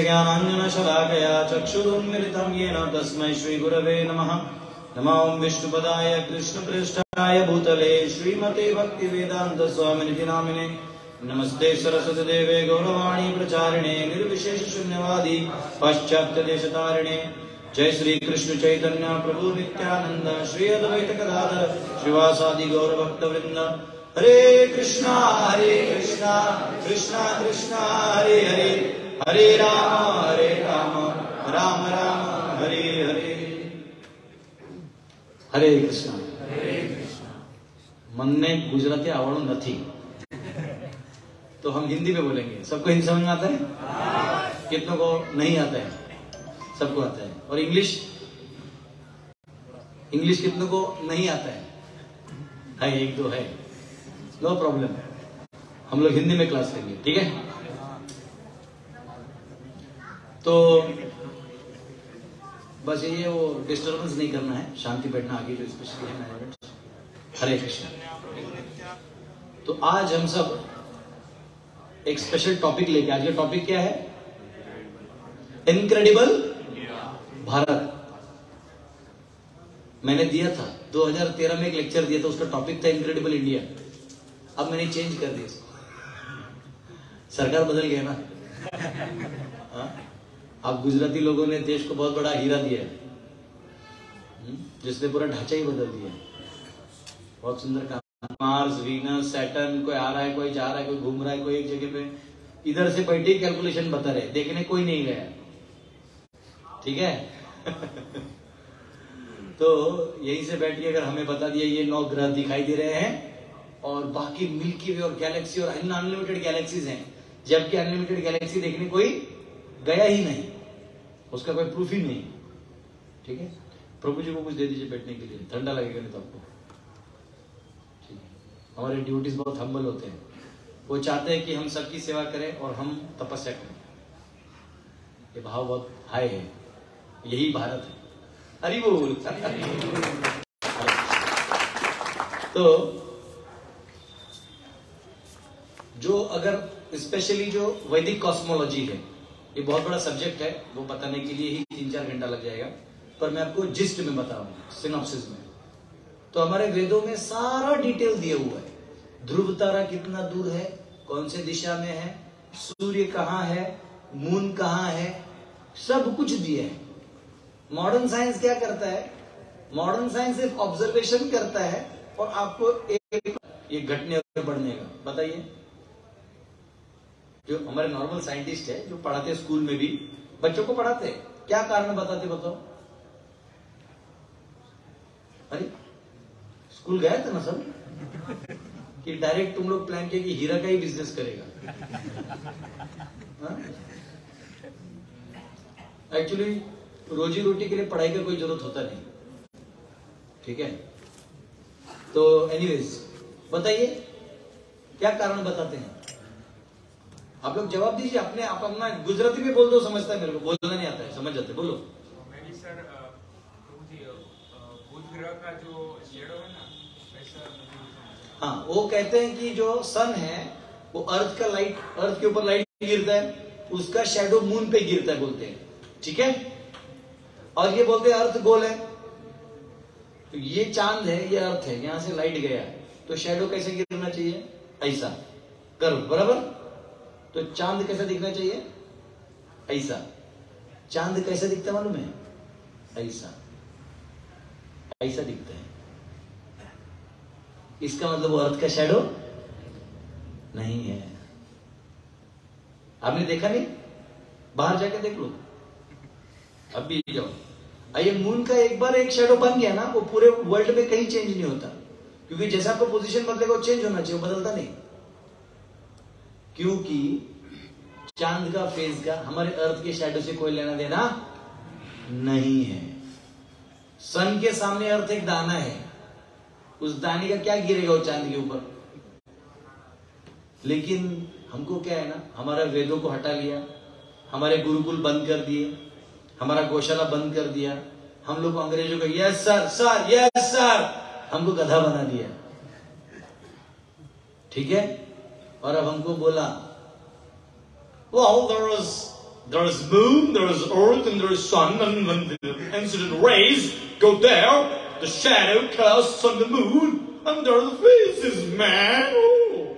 ज्ञानाञ्जनशलाकया चक्षुरुन्मिलितं तस्मै श्रीगुरवे नमः। नमो विष्णुपदाय कृष्णपृष्ठाय भूतले श्रीमते भक्तिवेदान्तस्वामिनिति नामिने नमस्ते सरस्वती देवे गौरवाणी प्रचारिणे निर्विशेष शून्यवादी पाश्चात्य देशतारिणे जय श्री कृष्ण चैतन्य प्रभु नित्यानंद श्री अद्वैत गदाधर, श्रीवासादि गौर वृंद हरे कृष्णा हरे कृष्णा कृष्णा कृष्णा, हरे हरे। हरे राम हरे राम राम राम हरे हरे હરે કૃષ્ણ મને ગુજરાતી આવડું નથી तो हम हिंदी में बोलेंगे सबको हिंदी समझ में आता है कितनों को नहीं आता है सबको आता है और इंग्लिश इंग्लिश कितनों को नहीं आता है है एक दो है नो प्रॉब्लम हम लोग हिंदी में क्लास लेंगे ठीक है तो बस ये वो डिस्टरबेंस नहीं करना है, शांति बैठना आगे जो स्पेशली है मैनेजमेंट हरे कृष्ण। तो आज हम सब एक स्पेशल टॉपिक लेके आज का टॉपिक क्या है? इनक्रेडिबल भारत। मैंने दिया था 2013 में एक लेक्चर दिया था, उसका टॉपिक था इनक्रेडिबल इंडिया अब मैंने चेंज कर दिया। सरकार बदल गया ना। अब गुजराती लोगों ने देश को बहुत बड़ा हीरा दिया है। हम्म? जिसने पूरा ढांचा ही बदल दिया है। बहुत सुंदर काम। मार्स वीनस सैटर्न कोई आ रहा है, कोई जा रहा है, कोई घूम रहा है, कोई एक जगह पे। इधर से बैठे कैलकुलेशन बता रहे देखने कोई नहीं गया। ठीक है? तो यहीं से बैठ के अगर हमें बता दिया ये नौ ग्रह दिखाई दे रहे हैं, और बाकी मिल्की वे और गैलेक्सी और अनलिमिटेड गैलेक्सीज हैं। जबकि अनलिमिटेड गैलेक्सी देखने कोई गया ही नहीं। उसका कोई प्रूफ ही नहीं। ठीक है? प्रभु जी को कुछ दे दीजिए बैठने के लिए। ठंडा लगेगा नहीं तो आपको। ठीक है? हमारे ड्यूटीज़ बहुत हम्बल होते हैं। वो चाहते हैं कि हम सबकी सेवा करें और हम तपस्या करें। ये भाव बहुत हाई है। यही भारत है। हरि बोल। तो जो अगर स्पेशली जो वैदिक कॉस्मोलॉजी है ये बहुत बड़ा सब्जेक्ट है, वो बताने के लिए ही तीन चार घंटा लग जाएगा। पर मैं आपको जिस्ट में बता रहा सिनॉप्सिस में। तो हमारे वेदों में सारा डिटेल दिया हुआ है। ध्रुव तारा कितना दूर है, कौन से दिशा में है, सूर्य कहाँ है मून कहाँ है, सब कुछ दिया है। मॉडर्न साइंस क्या करता है? मॉडर्न साइंस सिर्फ़ ऑब्जर्वेशन करता है और आपको एक ये घटने बढ़ने का। बताइए। जो हमारे नॉर्मल साइंटिस्ट है, जो पढ़ाते स्कूल में भी, बच्चों को पढ़ाते हैं। क्या कारण बताते बताओ? अरे स्कूल गए थे ना सब? कि डायरेक्ट तुम लोग प्लान किया कि हीरा का ही बिज़नेस करेगा। एक्चुअली रोजी रोटी के लिए पढ़ाई का कोई ज़रूरत होता नहीं। ठीक है? तो एनीवेज बताइए, क्या कारण बताते हैं? आप लोग जवाब दीजिए अपने आप अपना गुजराती में बोल दो समझता है मेरे को। बोलना नहीं आता है समझ जाते बोलो। मेरी सर प्रभु जी बुध ग्रह का जो शेडो है ना हाँ। वो कहते हैं कि जो सन है वो अर्थ का लाइट अर्थ के ऊपर लाइट गिरता है उसका शेडो मून पे गिरता है बोलते हैं। ठीक है? और ये बोलते हैं अर्थ गोल है। तो ये चाँद है ये अर्थ है यहाँ से लाइट गया। तो शेडो कैसे गिरना चाहिए? ऐसा। करो बराबर? तो चाँद कैसा दिखना चाहिए? ऐसा। चाँद कैसा दिखता मालूम है? ऐसा। ऐसा दिखता है। इसका मतलब वो अर्थ का शेडो नहीं है। आपने देखा नहीं? बाहर जाके देख लो। अब भी जाओ। आइए मून का एक बार एक शेडो बन गया ना, वो पूरे वर्ल्ड में कहीं चेंज नहीं होता। क्योंकि जैसा आपका पोजीशन बदलेगा, वो चेंज होना चाहिए बदलता नहीं। क्योंकि चाँद का फ़ेज़ का हमारे अर्थ के शेडो से कोई लेना देना नहीं है। सन के सामने अर्थ एक दाना है। उस दाने का क्या गिरेगा वो चाँद के ऊपर? लेकिन हमको क्या है ना, हमारा वेदों को हटा लिया, हमारे गुरुकुल बंद कर दिए, हमारा गौशाला बंद कर दिया, हम लोग अंग्रेज़ों को yes sir sir yes sir हमको गधा बना दिया। ठीक है? और अब हमको बोला Well, there is there is moon, there is earth, and there is sun, and when the incident rays go there, the shadow casts on the moon, and there are the faces, man. Oh.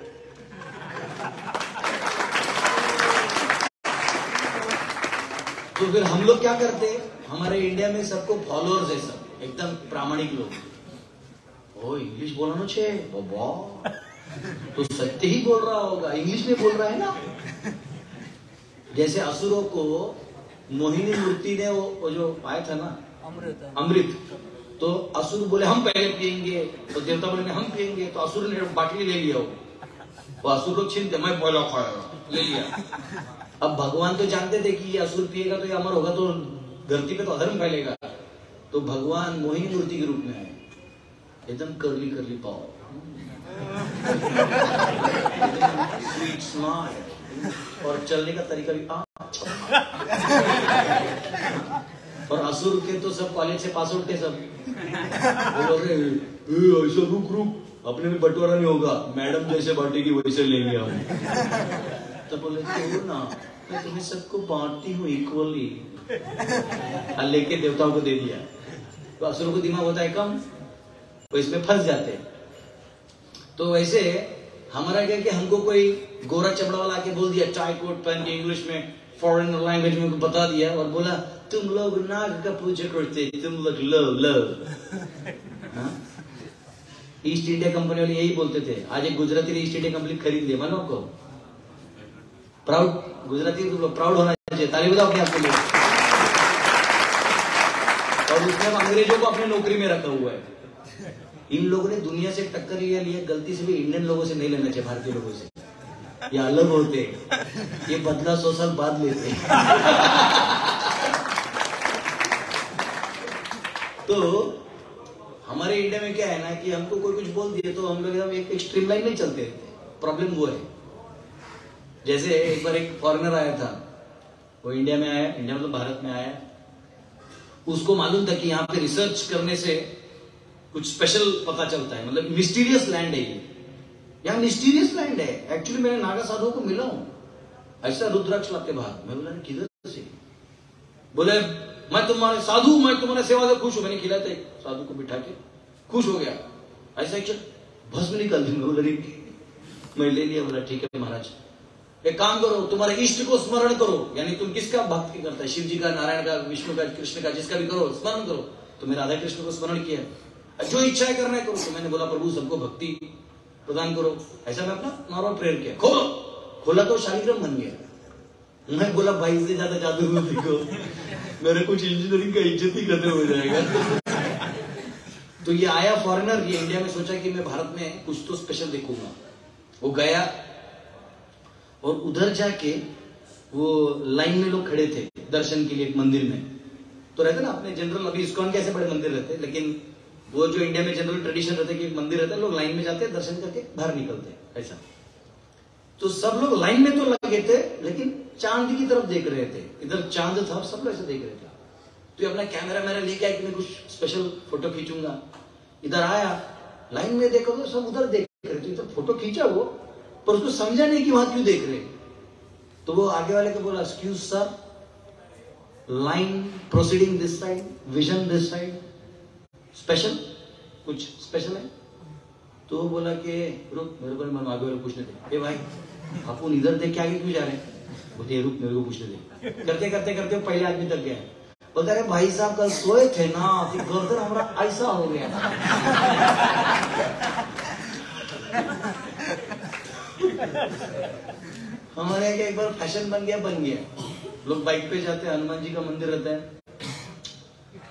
तो फिर हम लोग क्या करते हमारे India में सबको followers है सब एकदम प्रामाणिक लोग ओ इंग्लिश बोलना छे बाबा तो सत्य ही बोल रहा होगा इंग्लिश में बोल रहा है ना? जैसे असुरों को मोहिनी मूर्ति ने वो, वो जो पाया था ना? अमृत। अमृत। तो असुर बोले हम पहले पियेंगे। तो देवता बोले हम पियेंगे। तो असुर ने बाटली ले लिया वो। असुर लोग छीनते मैं पहला खाया ले लिया। अब भगवान तो जानते थे कि ये असुर पिएगा तो ये अमर होगा तो धरती पे तो अधर्म फैलेगा। तो भगवान मोहिनी मूर्ति के रूप में आए। एकदम करली करली स्माइल और चलने का तरीका भी आ और असुर के तो सब कॉलेज से पास थे सब। वो बोल रहे "ए, ऐसा रुक रुक अपने में बंटवारा नहीं होगा। मैडम जैसे बांटेगी वैसे लेंगे हम। तो बोले छोड़ ना? मैं तुम्हें सबको बांटती हूँ इक्वली लेके देवताओं को दे दिया। तो असुरों को दिमाग होता है कम तो इसमें फंस जाते हैं। तो वैसे हमारा क्या कि हमको कोई गोरा चमड़ा वाला आके बोल दिया, चाय कोट पहन के इंग्लिश में फॉरेन लैंग्वेज में बता दिया और बोला, तुम लोग नाग का पूजा करते, तुम लोग लो लो। हाँ? ईस्ट इंडिया कंपनी वाले यही बोलते थे, आज एक गुजराती ने ईस्ट इंडिया कंपनी खरीद लिया, मानो को प्राउड गुजराती तुम लोग प्राउड होना चाहिए, ताली बताओ क्या आपके लिए। और उसने अंग्रेज़ों को अपने नौकरी में रखा हुआ है। इन लोगों ने दुनिया से टक्कर लिया लिया, गलती से भी इंडियन लोगों से नहीं लेना चाहिए, भारतीय लोगों से। ये अलग होते ये बदला सौ साल बाद लेते तो हमारे इंडिया में क्या है ना कि हमको कोई कुछ बोल दिए तो हम लोग एकदम एक एक्सट्रीम लाइन नहीं चलते प्रॉब्लम वो है। जैसे एक बार एक फॉरेनर आया था। वो इंडिया में आया इंडिया मतलब भारत में आया। उसको मालूम था कि यहाँ पे रिसर्च करने से कुछ स्पेशल पता चलता है। मतलब मिस्टीरियस लैंड है ये। यहाँ मिस्टीरियस लैंड है। एक्चुअली मैंने नागा साधुओं को मिला हूँ। ऐसा रुद्राक्ष लाते बाहर। मैं बोला किधर से? बोले, मैं तुम्हारे साधु मैं तुम्हारे सेवा से खुश हूँ। मैंने एक साधु को बिठा के खुश हो गया। ऐसा एक भस्म निकल दूँगा बोला मैं ले लिया। बोला, ठीक है महाराज। एक काम करो, तुम्हारे इष्ट को स्मरण करो। यानी तुम किसका भक्ति करता है? शिव जी का, नारायण का, विष्णु का, कृष्ण का, जिसका भी करो, स्मरण करो। तो मैं राधा कृष्ण को स्मरण किया। जो इच्छा है करना है करो। तो मैंने बोला, प्रभु, सबको भक्ति प्रदान करो। ऐसा मैं अपना नॉर्मल प्रेयर किया। खोलो। खोला तो शालिग्राम बन गया। मैं बोला, भाई से ज़्यादा जादू मत दिखो मेरे कुछ इंजीनियरिंग का इज़्ज़त ही खत्म हो जाएगा। तो ये आया फॉरेनर ये इंडिया में सोचा कि मैं भारत में कुछ तो स्पेशल देखूँगा। वो गया और उधर जाके वो लाइन में लोग खड़े थे दर्शन के लिए एक मंदिर में। तो रहते ना अपने जनरल अभी इसकॉन के ऐसे बड़े मंदिर रहते, लेकिन वो जो इंडिया में जनरल ट्रेडिशन रहता है कि एक मंदिर रहता है, लोग लाइन में जाते हैं, दर्शन करके बाहर निकलते हैं, ऐसा। तो सब लोग लाइन में तो लगे थे, लेकिन चाँद की तरफ़ देख रहे थे। इधर चाँद था, सब लोग ऐसे देख रहे थे। तो ये अपना कैमरा मेरा लेके आया कि मैं कुछ स्पेशल फ़ोटो खींचूँगा। इधर आया लाइन में देखो तो सब उधर देख रहे थे। तो फ़ोटो खींचा वो, पर उसको समझा नहीं कि वहाँ क्यों देख रहे। तो वो आगे वाले को बोला excuse sir line proceeding this side vision this side special कुछ स्पेशल है? तो बोला कि, रुक, मेरे को मैं आगे पूछने थे ए भाई अपन इधर देख के आगे क्यों जा रहे हैं? बोलते, रुक, मेरे को पूछने दे। करते करते करते पहले आदमी तक गया। बोलता, अरे भाई साहब कल सोए थे ना कि गर्दन हमारा ऐसा हो गया। हमारे यहाँ एक बार फ़ैशन बन गया बन गया। लोग बाइक पे जाते हैं, हनुमान जी का मंदिर रहता है।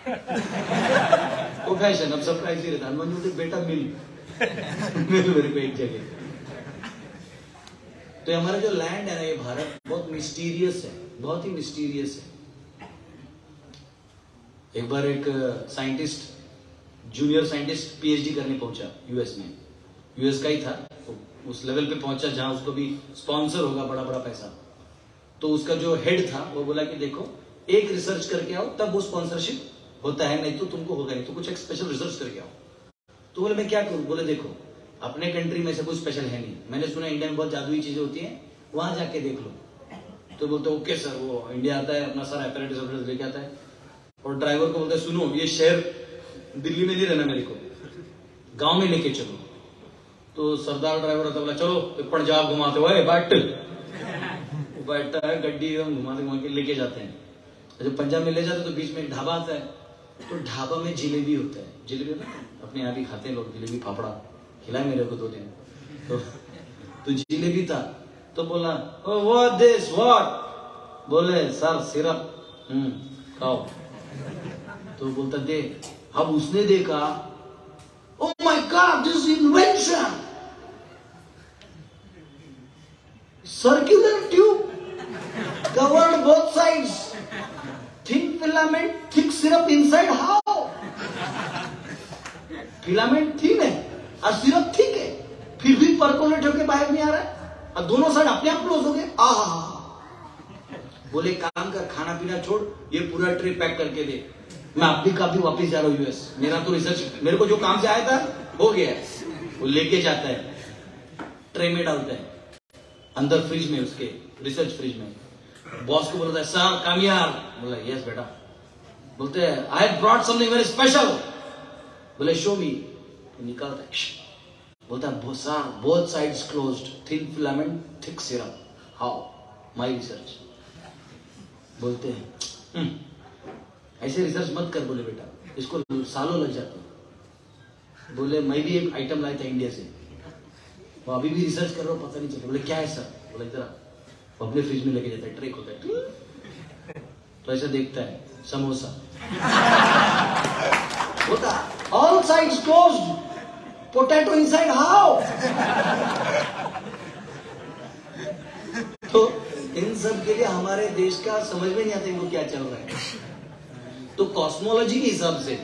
वो फ़ैशन अब सबका ऐसे ही रहता है हनुमान जी बोलते बेटा मिल मिल मेरे को एक जगह. तो हमारा जो लैंड है ना, ये भारत बहुत मिस्टीरियस है. बहुत ही मिस्टीरियस है. एक बार एक साइंटिस्ट जूनियर साइंटिस्ट पीएचडी करने पहुँचा यूएस में. यूएस का ही था. तो उस लेवल पे पहुँचा जहाँ उसको भी स्पॉन्सर होगा बड़ा बड़ा पैसा. तो उसका जो हेड था, वो बोला कि देखो, एक रिसर्च करके आओ, तब वो स्पॉन्सरशिप होता है, नहीं तो तुमको होगा नहीं। तो कुछ एक स्पेशल रिसर्च करके आओ। तो बोले, मैं क्या करूँ? बोले, देखो, अपने कंट्री में से कुछ स्पेशल है नहीं। मैंने सुना इंडिया में बहुत जादुई चीज़ें होती हैं, वहाँ जाके देख लो। तो बोलते, ओके सर, वो इंडिया आता है, अपना सारा अपरेटिस लेके आता है। और ड्राइवर को बोलते, सुनो, ये शहर दिल्ली में नहीं रहना मेरे को। गाँव में लेके चलो। तो सरदार ड्राइवर होता बोला, चलो पंजाब घुमाते हुए बैठ। बैठता है, गड्डी घुमाते घुमा के लेके जाते हैं। जब पंजाब में ले जाते तो बीच में एक ढाबा आता है। तो ढाबा में जिलेबी होता है। जिलेबी ना? अपने यहाँ भी खाते हैं लोग, जिलेबी फाफड़ा। खिलाए मेरे को दो दिन। तो तो जिलेबी था। तो बोला, ओ व्हाट दिस बोले, सर, सिरप। हम्म खाओ। तो बोलता दे अब उसने देखा ओ my god this invention circular tube covered both sides thin filament thick syrup inside how? Filament thin है, और सिरप थिक है। फिर भी परकोलेट होकर बाहर नहीं आ रहा है। और दोनों साइड अपने आप क्लोज हो गए। आहा बोले, काम कर, खाना पीना छोड़, ये पूरा ट्रे पैक करके दे। मैं अभी काफ़ी वापस जा रहा हूँ यूएस मेरा तो रिसर्च मेरे को जो काम से आया था, हो गया वो लेके जाता है। ट्रे में डालता है। अंदर फ्रिज में उसके रिसर्च फ्रिज में। बॉस को बोलता है सर कम यार बोला यस बेटा. बोलते हैं I have brought something very special बोले शो मी निकालता है बोलता है sir both sides closed thin filament thick syrup how my research बोलते हैं "हम्म, ऐसे रिसर्च मत कर बोले बेटा इसको सालों लग जाते बोले मैं भी एक आइटम लाया था इंडिया से। वो अभी भी रिसर्च कर रहा हूँ पता नहीं चलता बोले क्या है सर बोले जरा वो अपने फ्रिज में लेके जाता है ट्रेक होता है तो ऐसा देखता है, समोसा। होता। All sides closed potato inside how तो इन सब के लिए हमारे देश का समझ में नहीं आता इनको क्या चल रहा है। तो कॉस्मोलॉजी के हिसाब से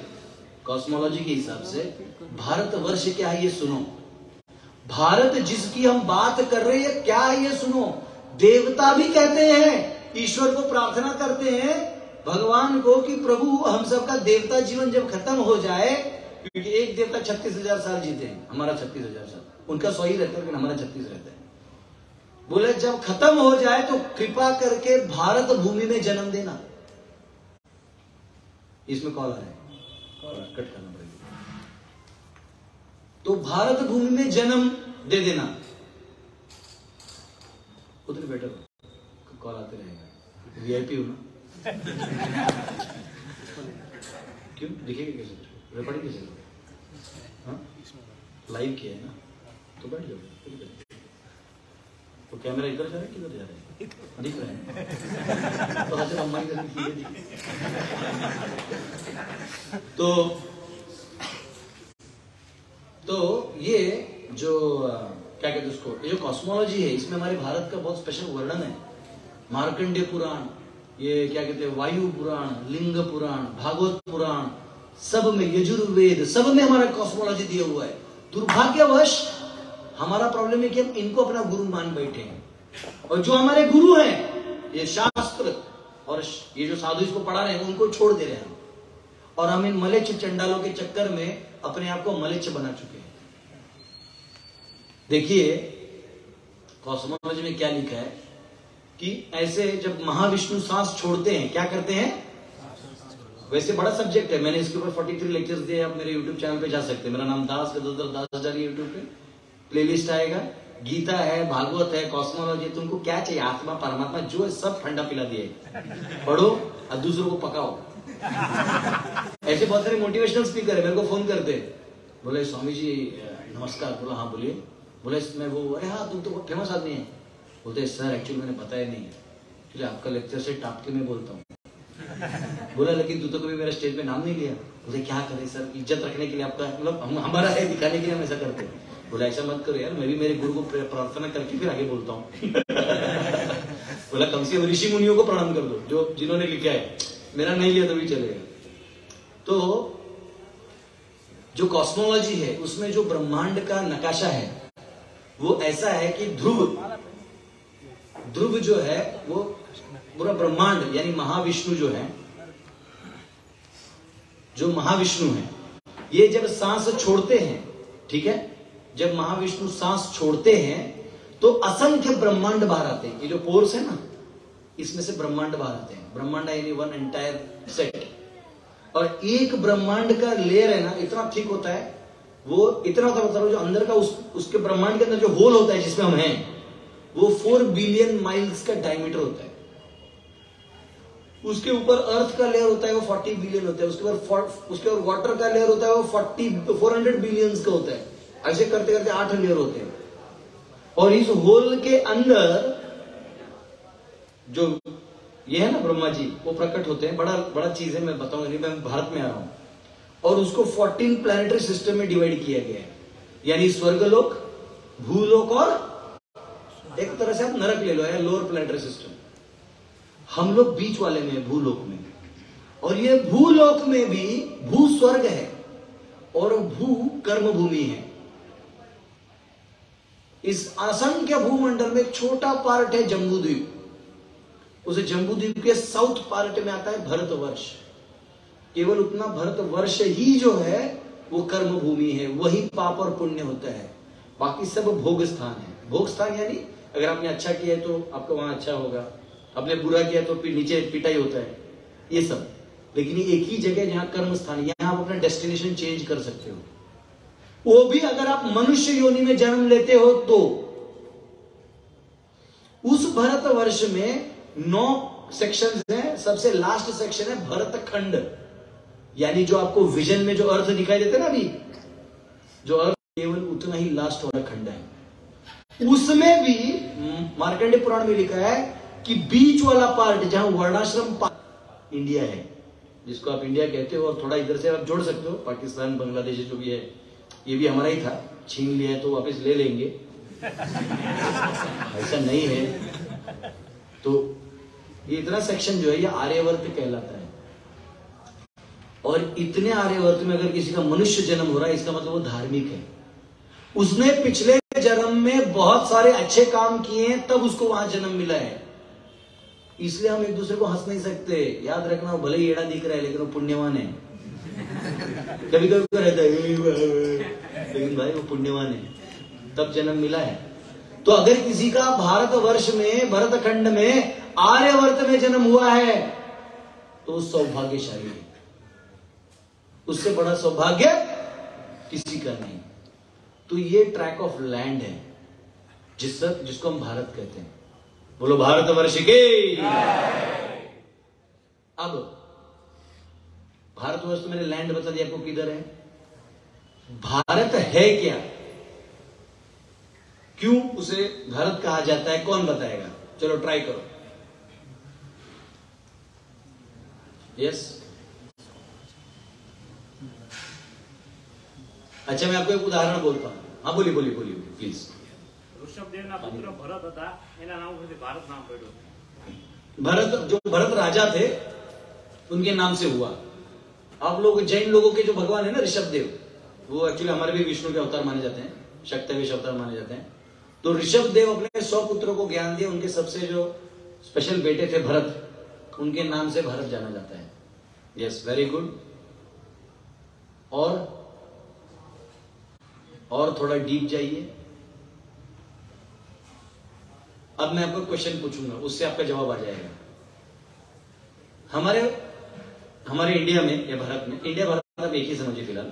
कॉस्मोलॉजी के हिसाब से भारत वर्ष क्या है ये सुनो। भारत जिसकी हम बात कर रहे हैं, क्या है ये सुनो? देवता भी कहते हैं, ईश्वर को प्रार्थना करते हैं, भगवान को कि प्रभु, हम सबका देवता जीवन जब खत्म हो जाए, क्योंकि एक देवता छत्तीस हज़ार साल जीते हैं, हमारा छत्तीस हज़ार साल, उनका सौ ही रहता है, लेकिन हमारा छत्तीस रहता है। बोले, जब खत्म हो जाए तो कृपा करके भारत भूमि में जन्म देना। इसमें कॉल आ रहा है। कट करना पड़ेगा। तो भारत भूमि में जन्म दे देना। उधर बेटर कॉल आते रहेगा। वीआईपी हो ना? क्यों? दिखेगा कैसे? रिकॉर्डिंग कैसे? हाँ? लाइव किया है ना? तो बैठ जाओ तो कैमरा इधर जा रहा है किधर जा रहा है? दिख रहा है। तो हजर अम्मा इधर रही तो तो ये जो अ, क्या कहते हैं उसको? ये जो कॉस्मोलॉजी है, इसमें हमारे भारत का बहुत स्पेशल वर्णन है। मार्कंडेय पुराण, ये क्या कहते हैं, वायु पुराण, लिंग पुराण, भागवत पुराण, सब में यजुर्वेद, सब में हमारा कॉस्मोलॉजी दिया हुआ है। दुर्भाग्यवश, हमारा प्रॉब्लम है कि हम इनको अपना गुरु मान बैठे हैं। और जो हमारे गुरु हैं, ये शास्त्र और ये जो साधु इसको पढ़ा रहे हैं, उनको छोड़ दे रहे हैं। और हम इन मलेच्छ चंडालों के चक्कर में अपने आप को मलेच्छ बना चुके हैं। देखिए, कॉस्मोलॉजी में क्या लिखा है कि ऐसे जब महाविष्णु सांस छोड़ते हैं, क्या करते हैं? वैसे बड़ा सब्जेक्ट है। मैंने इसके ऊपर 43 लेक्चर्स दिए आप मेरे यूट्यूब चैनल पे जा सकते हैं। मेरा नाम दास गदोदर दास जारी यूट्यूब पे। प्लेलिस्ट आएगा। गीता है, भागवत है कॉस्मोलॉजी तुमको क्या चाहिए? आत्मा, परमात्मा, जो है, सब ठंडा पिला दिया पढ़ो और दूसरों को पकाओ। ऐसे बहुत सारे मोटिवेशनल स्पीकर है। मेरे को फ़ोन करते बोले, स्वामी जी, नमस्कार। बोला हाँ बोलिए। बोले मैं वो, अरे हाँ तुम तो बहुत फ़ेमस आदमी है। बोलते, सर एक्चुअली मैंने बताया नहीं एक्चुअली आपका लेक्चर से टाप के मैं बोलता हूँ। बोला, लेकिन तू तो कभी मेरा स्टेज पे नाम नहीं लिया? बोले क्या करे सर? इज़्ज़त रखने के लिए आपका मतलब हम, हमारा है, दिखाने के लिए हम ऐसा करते हैं। बोला, ऐसा मत करो यार, मैं भी मेरे गुरु को प्रार्थना करके फिर आगे बोलता हूँ। बोला, कम से कम ऋषि मुनियों को प्रणाम कर दो, जो, जिन्होंने लिखा है। मेरा नहीं लिया तो भी चलेगा। तो जो कॉस्मोलॉजी है, उसमें जो ब्रह्मांड का नकाशा है वो ऐसा है कि ध्रुव ध्रुव जो है वो पूरा ब्रह्मांड, यानी महाविष्णु जो है, जो महाविष्णु है, ये जब सांस छोड़ते हैं, ठीक है? जब महाविष्णु सांस छोड़ते हैं तो असंख्य ब्रह्मांड बाहर आते हैं। ये जो पोर्स है ना, इसमें से ब्रह्मांड बाहर आते हैं। ब्रह्मांड यानी वन एंटायर सेट और एक ब्रह्मांड का लेयर है ना, इतना ठीक होता है वो इतना होता मतलब जो अंदर का उस, उसके ब्रह्मांड के अंदर जो होल होता है जिसमें हम हैं, वो फोर बिलियन माइल्स का डायमीटर होता है। उसके ऊपर अर्थ का लेयर होता है, वो फोर्टी बिलियन होता है। उसके ऊपर उसके ऊपर वाटर का लेयर होता है, वो फोर्टी फोर हंड्रेड बिलियन का होता है। ऐसे करते करते आठ लेयर होते हैं। और इस होल के अंदर जो, ये है ना ब्रह्मा जी, वो प्रकट होते हैं। बड़ा बड़ा चीज़ है, मैं बताऊँगा नहीं मैं भारत में आ रहा हूँ। और उसको 14 प्लानिटरी सिस्टम में डिवाइड किया गया है। यानी स्वर्गलोक भूलोक और एक तरह से आप नरक ले लो या लोअर प्लानिटरी सिस्टम हम लोग बीच वाले में भूलोक में। और ये भूलोक में भी भू स्वर्ग है और भू कर्म भूमि है। इस असंख्य भूमंडल में छोटा पार्ट है जम्बूद्वीप। उसे जम्बूद्वीप के साउथ पार्ट में आता है भरतवर्ष। केवल उतना भरत वर्ष ही जो है, वो कर्म भूमि है, वही पाप और पुण्य होता है। बाकी सब भोग स्थान है। भोग स्थान यानी, अगर आपने अच्छा किया है तो आपका वहाँ अच्छा होगा। आपने बुरा किया तो फिर नीचे पिटाई होता है। ये सब। लेकिन एक ही जगह जहाँ कर्म स्थान यहाँ आप अपना डेस्टिनेशन चेंज कर सकते हो। वो भी अगर आप मनुष्य योनि में जन्म लेते हो तो। उस भरत वर्ष में नौ सेक्शन है, सबसे लास्ट सेक्शन है भरत खंड यानी जो आपको विजन में जो अर्थ दिखाई देते ना अभी जो अर्थ केवल उतना ही लास्ट वाला खंड है। उसमें भी मार्कंडे पुराण में लिखा है कि बीच वाला पार्ट जहाँ वर्णाश्रम पार्ट इंडिया है जिसको आप इंडिया कहते हो और थोड़ा इधर से आप जोड़ सकते हो पाकिस्तान बांग्लादेश जो भी है ये भी हमारा ही था। छीन लिया है तो वापस ले लेंगे। ऐसा नहीं है। तो ये इतना सेक्शन जो है ये आर्यवर्त कहलाता है। और इतने आर्यवर्त में अगर किसी का मनुष्य जन्म हो रहा है, इसका मतलब वो धार्मिक है। उसने पिछले जन्म में बहुत सारे अच्छे काम किए हैं, तब उसको वहाँ जन्म मिला है। इसलिए हम एक दूसरे को हंस नहीं सकते। याद रखना भले ही एड़ा दिख रहा है, लेकिन वो पुण्यवान है। कभी कभी रहता है लेकिन भाई, वो पुण्यवान है। तब जन्म मिला है। तो अगर किसी का भारत वर्ष में भरत खंड में आर्यवर्त में जन्म हुआ है तो सौभाग्यशाली है। उससे बड़ा सौभाग्य किसी का नहीं। तो ये ट्रैक ऑफ़ लैंड है, जिस जिसको हम भारत कहते हैं। बोलो, भारत वर्ष के अब भारतवर्ष तो मैंने लैंड बता दिया, आपको किधर है? भारत है क्या? क्यों उसे भारत कहा जाता है? कौन बताएगा? चलो ट्राई करो। यस अच्छा मैं आपको एक उदाहरण बोलता हूं हाँ बोलिए बोलिए बोलिए प्लीज ઋષભદેવના પુત્ર ભરત હતા એના નામ પરથી ભારત નામ પડ્યું भरत जो भरत राजा थे उनके नाम से हुआ आप लोग जैन लोगों के जो भगवान है ना ऋषभ देव वो एक्चुअली हमारे भी विष्णु के अवतार माने जाते हैं शक्तिवेश अवतार माने जाते हैं तो ऋषभ देव अपने सौ पुत्रों को ज्ञान दिए उनके सबसे जो स्पेशल बेटे थे भरत उनके नाम से भारत जाना जाता है यस वेरी गुड और और थोड़ा डीप जाइए। अब मैं आपको क्वेश्चन पूछूँगा, उससे आपका जवाब आ जाएगा। हमारे हमारे इंडिया में या भारत में, इंडिया, भारत आप एक ही समझिए फ़िलहाल।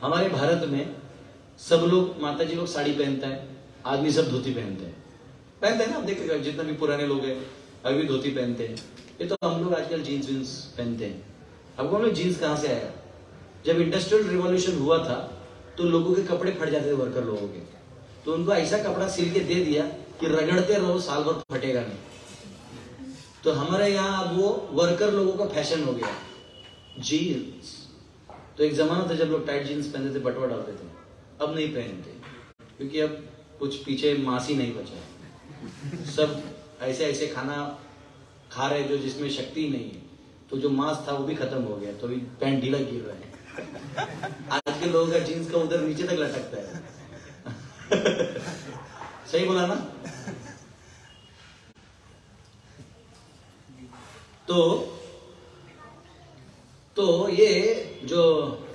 हमारे भारत में सब लोग माता जी लोग साड़ी पहनता है, आदमी सब धोती पहनते हैं। पहनते हैं ना, आप देखिएगा जितना भी पुराने लोग हैं, अभी भी धोती पहनते हैं। ये तो हम लोग आजकल जीन्स वीन्स पहनते हैं। अब हम लोग जीन्स कहाँ से आया? जब इंडस्ट्रियल रिवॉल्यूशन हुआ था तो लोगों के कपड़े फट जाते थे वर्कर लोगों के। तो उनको ऐसा कपड़ा सिल के दे दिया कि रगड़ते रहो, साल भर फटेगा नहीं। तो हमारे यहाँ अब वो वर्कर लोगों का फ़ैशन हो गया। जीन्स तो एक जमाना था जब लोग टाइट जीन्स पहनते थे, बटवा डालते थे। अब नहीं पहनते, क्योंकि अब कुछ पीछे मांस नहीं बचा सब ऐसे ऐसे खाना खा रहे जो जिसमें शक्ति नहीं है। तो जो मांस था वो भी खत्म हो गया तो अभी पैंट ढीला गिर रहा है। के लोगों का जीन्स का उधर नीचे तक लटकता है। सही बोला ना? तो तो ये जो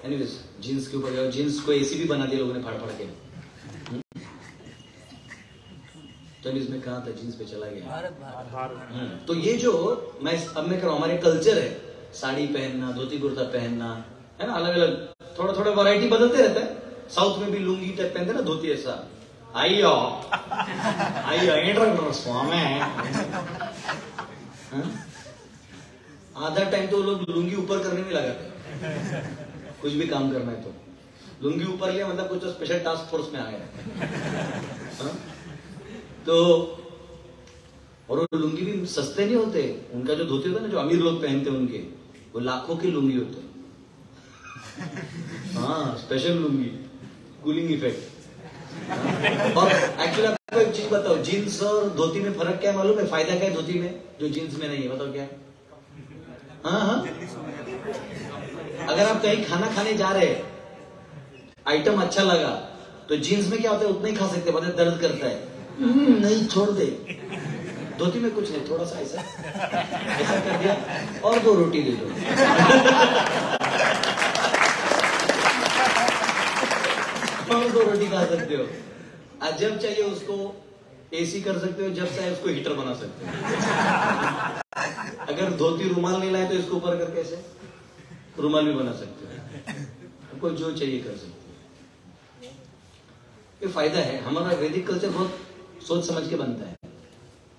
एनीवेज जीन्स के ऊपर जीन्स को एसी भी बना दिया लोगों ने फाड़ फाड़ के। तो इसमें कहा था? जीन्स पे चला गया। हम्म, तो ये जो मैं अब मैं कर रहा हूँ हमारे कल्चर है। साड़ी पहनना धोती कुर्ता पहनना है ना? अलग अलग थोड़ा थोड़ा वैरायटी बदलते रहता है साउथ में भी लुंगी टाइप पहनते हैं ना धोती ऐसा అయ్యో అయ్యో ఏంట్రా స్వామి हाँ? आधा टाइम तो वो लोग लुंगी ऊपर करने में लगाते कुछ भी काम करना है तो लुंगी ऊपर लिया मतलब कुछ स्पेशल टास्क फोर्स में आ गया हाँ? तो और वो लुंगी भी सस्ते नहीं होते उनका जो धोती होता है ना जो अमीर लोग पहनते हैं उनके वो लाखों की लुंगी होते हैं स्पेशल लुंगी कूलिंग इफ़ेक्ट और एक्चुअली आपको एक चीज़ बताओ जीन्स और धोती में फ़र्क क्या मालूम है? फ़ायदा क्या है धोती में जो जीन्स में नहीं है बताओ क्या हाँ? हाँ अगर आप कहीं खाना खाने जा रहे आइटम अच्छा लगा तो जीन्स में क्या होता है उतना ही खा सकते मतलब दर्द करता है। हम्म, नहीं छोड़ दे। धोती में कुछ नहीं थोड़ा सा ऐसा। ऐसा कर दिया और दो रोटी ले लो और दो रोटी खा सकते हो। आज जब चाहिए उसको एसी कर सकते हो, जब चाहे उसको हीटर बना सकते हो। अगर धोती रुमाल नहीं लाए तो इसको ऊपर करके ऐसे रुमाल भी बना सकते हो। आपको जो चाहिए कर सकते हो। ये फ़ायदा है, हमारा वैदिक कल्चर बहुत सोच समझ के बनता है।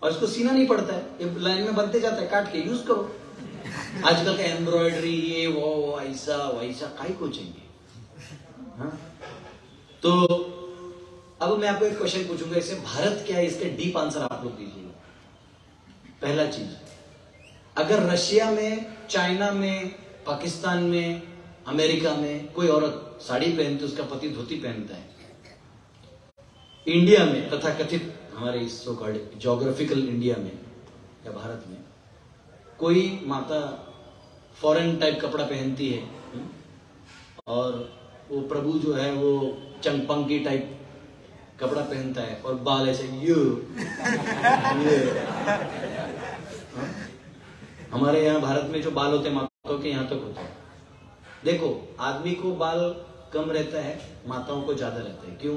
और इसको सीना नहीं पड़ता है, ये लाइन में बनते जाता है, काट के यूज़ करो। आजकल का एम्ब्रॉयडरी ये वो ऐसा, वैसा काई को चाहिए? हाँ? तो अब मैं आपको एक क्वेश्चन पूछूँगा इसे भारत क्या है? इसके डीप आंसर आप लोग दीजिएगा। पहला चीज़ अगर रशिया में चाइना में पाकिस्तान में अमेरिका में कोई औरत साड़ी पहनती उसका पति धोती पहनता है इंडिया में तथा कथित हमारे इस सो कॉल्ड जोग्राफिकल इंडिया में या भारत में कोई माता फॉरेन टाइप कपड़ा पहनती है हम्म, और वो प्रभु जो है वो चंगपंकी टाइप कपड़ा पहनता है और बाल ऐसे, यू, ये। हाँ? हमारे यहाँ भारत में जो बाल होते हैं, माताओं के यहाँ तक होते हैं। देखो, आदमी को बाल कम रहता है, माताओं को ज़्यादा रहता है। क्यों?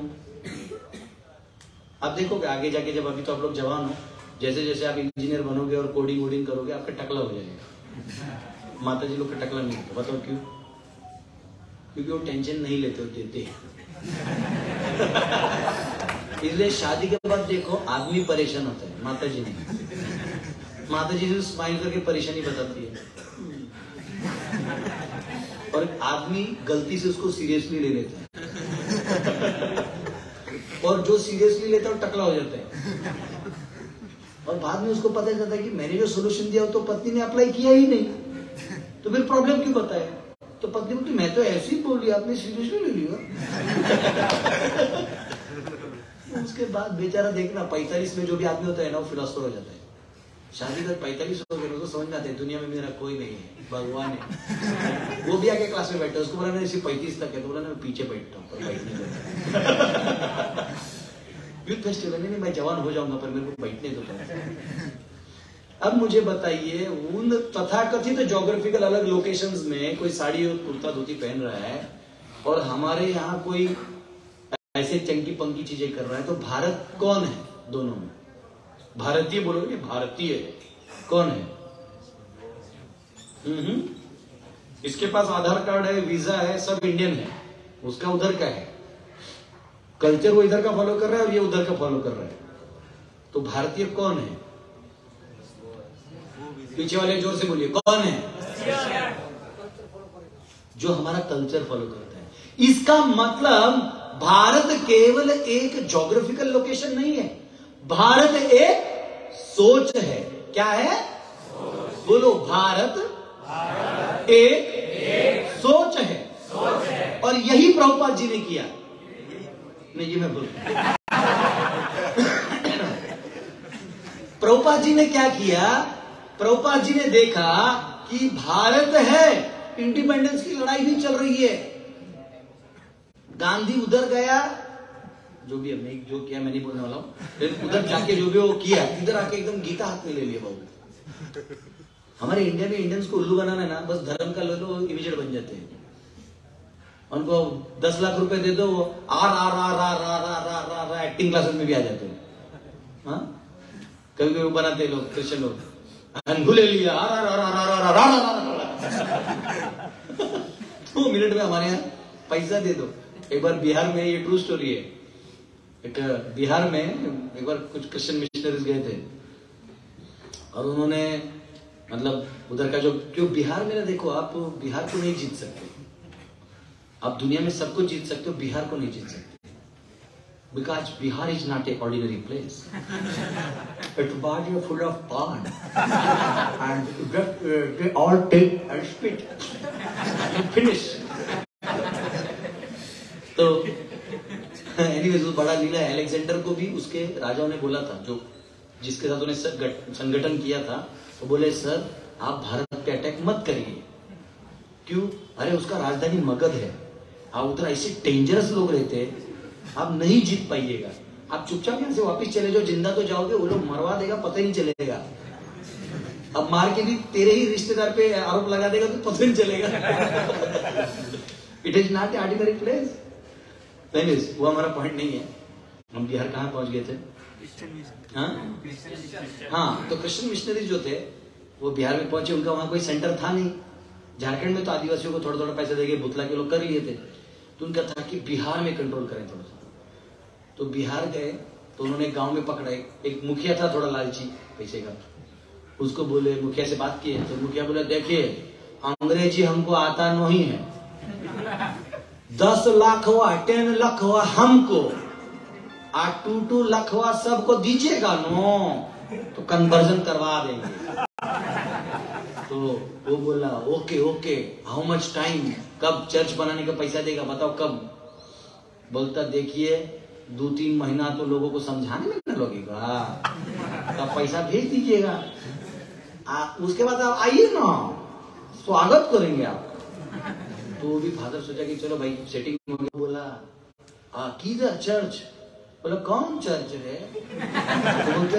आप देखोगे, आगे जाके जब अभी तो आप लोग जवान हो जैसे जैसे आप इंजीनियर बनोगे और कोडिंग वोडिंग करोगे, आपका टकला हो जाएगा। माता जी लोग का टकला नहीं होता। बताओ क्यों? क्योंकि वो टेंशन नहीं लेते देते इसलिए शादी के बाद देखो, आदमी परेशान होता है माता जी नहीं। माता जी स्माइल करके परेशानी बताती है। और आदमी गलती से उसको सीरियसली ले लेता है। और जो सीरियसली लेता है, वो टकला हो जाता है। और बाद में उसको पता चलता है कि मैंने जो सोल्यूशन दिया तो पत्नी ने अप्लाई किया ही नहीं। तो फिर प्रॉब्लम क्यों बताया? तो पत्नी बोलती मैं तो ऐसे ही बोली, आपने सीरियसली ले लिया। उसके बाद बेचारा देखना, पैतालीस में जो भी आदमी होता है ना, वो फिलोसफर हो जाता है। शादी तक पैतालीस हो गए उसको समझ आता है, दुनिया में मेरा कोई नहीं है, भगवान है। वो भी आके क्लास में बैठा उसको बोला, मैं सिर्फ़ पैंतीस तक है। तो बोला ना मैं पीछे बैठता हूँ यूथ फेस्टिवल नहीं, मैं जवान हो जाऊँगा, पर मेरे को बैठने तो। अब मुझे बताइए उन तथाकथित जोग्राफिकल अलग लोकेशंस में कोई साड़ी और कुर्ता धोती पहन रहा है और हमारे यहाँ कोई ऐसे चंकी पंकी चीज़ें कर रहा है तो भारत कौन है दोनों में? भारतीय बोलोगे भारतीय कौन है? इसके पास आधार कार्ड है, वीज़ा है, सब इंडियन है। उसका उधर का है। कल्चर वो इधर का फॉलो कर रहा है और ये उधर का फॉलो कर रहा है। तो भारतीय कौन है? पीछे वाले ज़ोर से बोलिए, कौन है? जो हमारा कल्चर फॉलो करता है। इसका मतलब भारत केवल एक जोग्राफिकल लोकेशन नहीं है। भारत एक सोच है। क्या है? बोलो, भारत एक सोच है। और यही प्रभुपाद जी ने किया। नहीं, ये मैं बोल प्रभुपाद जी ने क्या किया? प्रभुपाद जी ने देखा कि भारत है इंडिपेंडेंस की लड़ाई भी चल रही है गांधी उधर गया जो भी हमने जो किया मैं नहीं बोलने वाला हूँ उधर जाके जो भी वो किया इधर आके एकदम गीता हाथ में ले लिया बाबू हमारे इंडिया में इंडियंस को उल्लू बनाना है ना बस धर्म का लो लो इमिजिएट बन जाते हैं उनको दस लाख रुपए दे दो R R R R R R R R acting classes में भी आ जाते हैं हाँ कभी कभी बनाते लोग क्रिश्चियन लोग दो मिनट में हमारे यहाँ पैसा दे दो एक बार बिहार में ये ट्रू स्टोरी है एक बिहार में एक बार कुछ क्रिश्चियन मिशनरीज गए थे और उन्होंने मतलब उधर का जो क्यों बिहार में ना देखो आप बिहार को नहीं जीत सकते आप दुनिया में सबको जीत सकते हो बिहार को नहीं जीत सकते because Bihar is not a ordinary place it body full of paan and all take and spit finish तो एनीवेज बड़ा लीला है। अलेक्जेंडर को भी उसके राजाओं ने बोला था जो जिसके साथ उन्हें संगठन किया था वो बोले सर आप भारत पे अटैक मत करिए। क्यों? अरे उसका राजधानी मगध है। आप उधर ऐसे डेंजरस लोग रहते हैं आप नहीं जीत पाइएगा। आप चुपचाप यहाँ से वापस चले जाओ, ज़िंदा तो जाओगे, वो लोग मरवा देगा, पता ही नहीं चलेगा। अब मार के भी तेरे ही रिश्तेदार पे आरोप लगा देगा तो पता नहीं चलेगा। It is not a ordinary place नहीं वो हमारा पॉइंट नहीं है। हम बिहार कहाँ पहुँच गए थे? हाँ? हाँ तो क्रिश्चियन मिशनरी जो थे, वो बिहार में पहुँचे, उनका वहाँ कोई सेंटर था नहीं। झारखंड में तो आदिवासियों को थोड़ा थोड़ा पैसा देके भुतला के लोग कर लिए थे। तो उनका था कि बिहार में कंट्रोल करें थोड़ा तो बिहार गए तो उन्होंने गाँव में पकड़ा, एक मुखिया था थोड़ा लालची, पैसे का। उसको बोले, मुखिया से बात किए तो मुखिया बोले, देखिए, अंग्रेज़ी हमको आता नहीं है। दस लाख हुआ, टेन लाख हुआ हमको आ टू टू लाख हुआ सबको दीजिएगा, नो। तो कन्वर्जन करवा देंगे। तो वो बोला, okay okay how much time कब चर्च बनाने का पैसा देगा, बताओ कब? बोलता, देखिए दो तीन महीना तो लोगों को समझाने में ना लगेगा तब पैसा भेज दीजिएगा। उसके बाद आप आइए ना, स्वागत करेंगे आप। तो भी फादर सोचा कि चलो भाई सेटिंग हो बोला, आ, किधर चर्च बोला, कौन चर्च है? तो बोलते,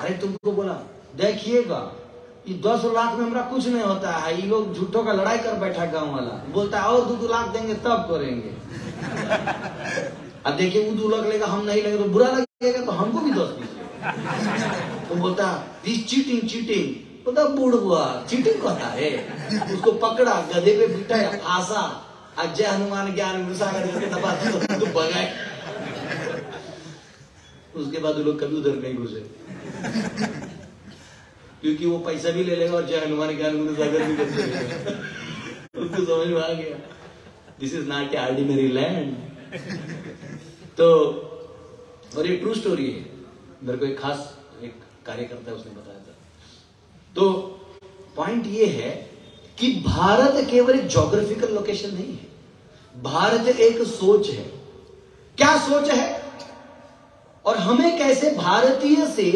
अरे, तुमको बोला, देखिएगा, ये दस लाख में हमारा कुछ नहीं होता है, ये लोग झूठों का लड़ाई कर बैठा गाँव वाला। बोलता है और दो लाख देंगे, तब करेंगे। अब देखिए वो दो लाख लेगा हम नहीं लेंगे तो बुरा लगेगा तो हमको भी दस दीजिए। वो बोलता दिस चीटिंग चीटिंग बोलता बूढ़ हुआ चीटिंग कहता है। उसको पकड़ा गधे पे बिठाया फांसा आज जय हनुमान ज्ञान गुस्सा करके दबा तो, तो भगाए उसके बाद वो लोग कभी उधर नहीं घुसे। क्योंकि वो पैसा भी ले लेगा और जय हनुमान ज्ञान गुरु सागर भी कर उसको समझ में आ गया। This is not a ordinary land तो और ये ट्रू स्टोरी है। मेरे को एक खास एक कार्यकर्ता उसने बताया था। तो पॉइंट ये है कि भारत केवल एक जोग्राफिकल लोकेशन नहीं है। भारत एक सोच है। क्या सोच है? और हमें कैसे भारतीय से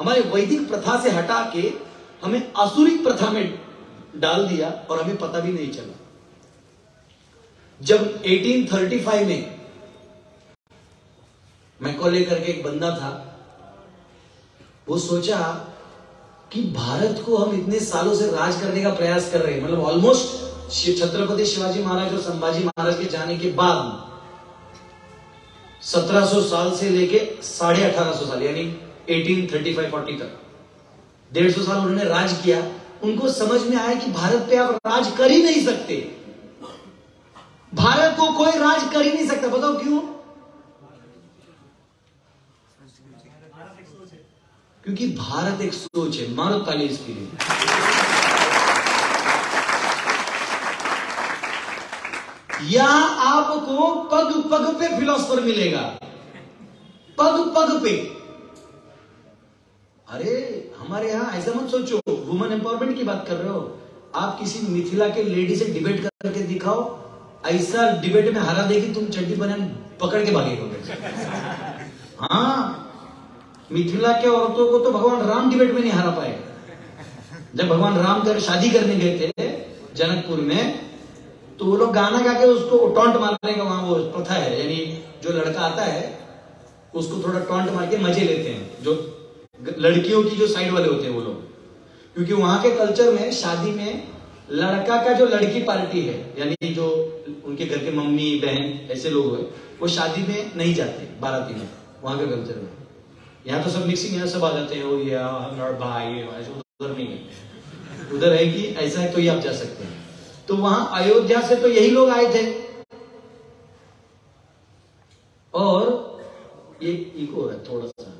हमारे वैदिक प्रथा से हटा के हमें असुरिक प्रथा में डाल दिया और हमें पता भी नहीं चला। जब 1835 में मैकोले करके एक बंदा था। वो सोचा कि भारत को हम इतने सालों से राज करने का प्रयास कर रहे हैं। मतलब ऑलमोस्ट छत्रपति शिवाजी महाराज और संभाजी महाराज के जाने के बाद 1700 साल से लेके साढ़े अठारह साल, यानी 1835-40 तक। डेढ़ सौ साल उन्होंने राज किया। उनको समझ में आया कि भारत पे आप राज कर ही नहीं सकते। भारत को कोई राज कर ही नहीं सकता। बताओ क्यों? क्योंकि भारत एक सोच है, मारो ताली इसके लिए। यहाँ आपको पग पग पे फिलोसफर मिलेगा। पग पग पे। अरे, हमारे यहाँ ऐसा मत सोचो वुमेन एम्पावरमेंट की बात कर रहे हो। आप किसी मिथिला के लेडी से डिबेट करके दिखाओ, ऐसा डिबेट में हरा देगी, तुम चड्डी बनियान पकड़ के भागेगा हाँ मिथिला के औरतों को तो भगवान राम डिबेट में नहीं हरा पाए जब भगवान राम कर शादी करने गए थे, जनकपुर में तो वो लोग गाना गा के उसको टॉन्ट मारने का वहाँ, वो प्रथा है। यानी जो लड़का आता है, उसको थोड़ा टॉन्ट मार के मज़े लेते हैं। जो लड़कियों की जो साइड वाले होते हैं वो लोग। क्योंकि वहाँ के कल्चर में, शादी में, लड़का का जो लड़की पार्टी है, यानी जो उनके घर के मम्मी, बहन, ऐसे लोग हुए वो शादी में नहीं जाते, बाराती में, वहाँ के कल्चर में। यहाँ तो सब मिक्सिंग यहाँ सब आ जाते हैं ये हमारा भाई उधर नहीं है। उधर है कि ऐसा है तो ही आप जा सकते हैं। तो वहाँ अयोध्या से तो यही लोग आए थे। और ये इको है थोड़ा सा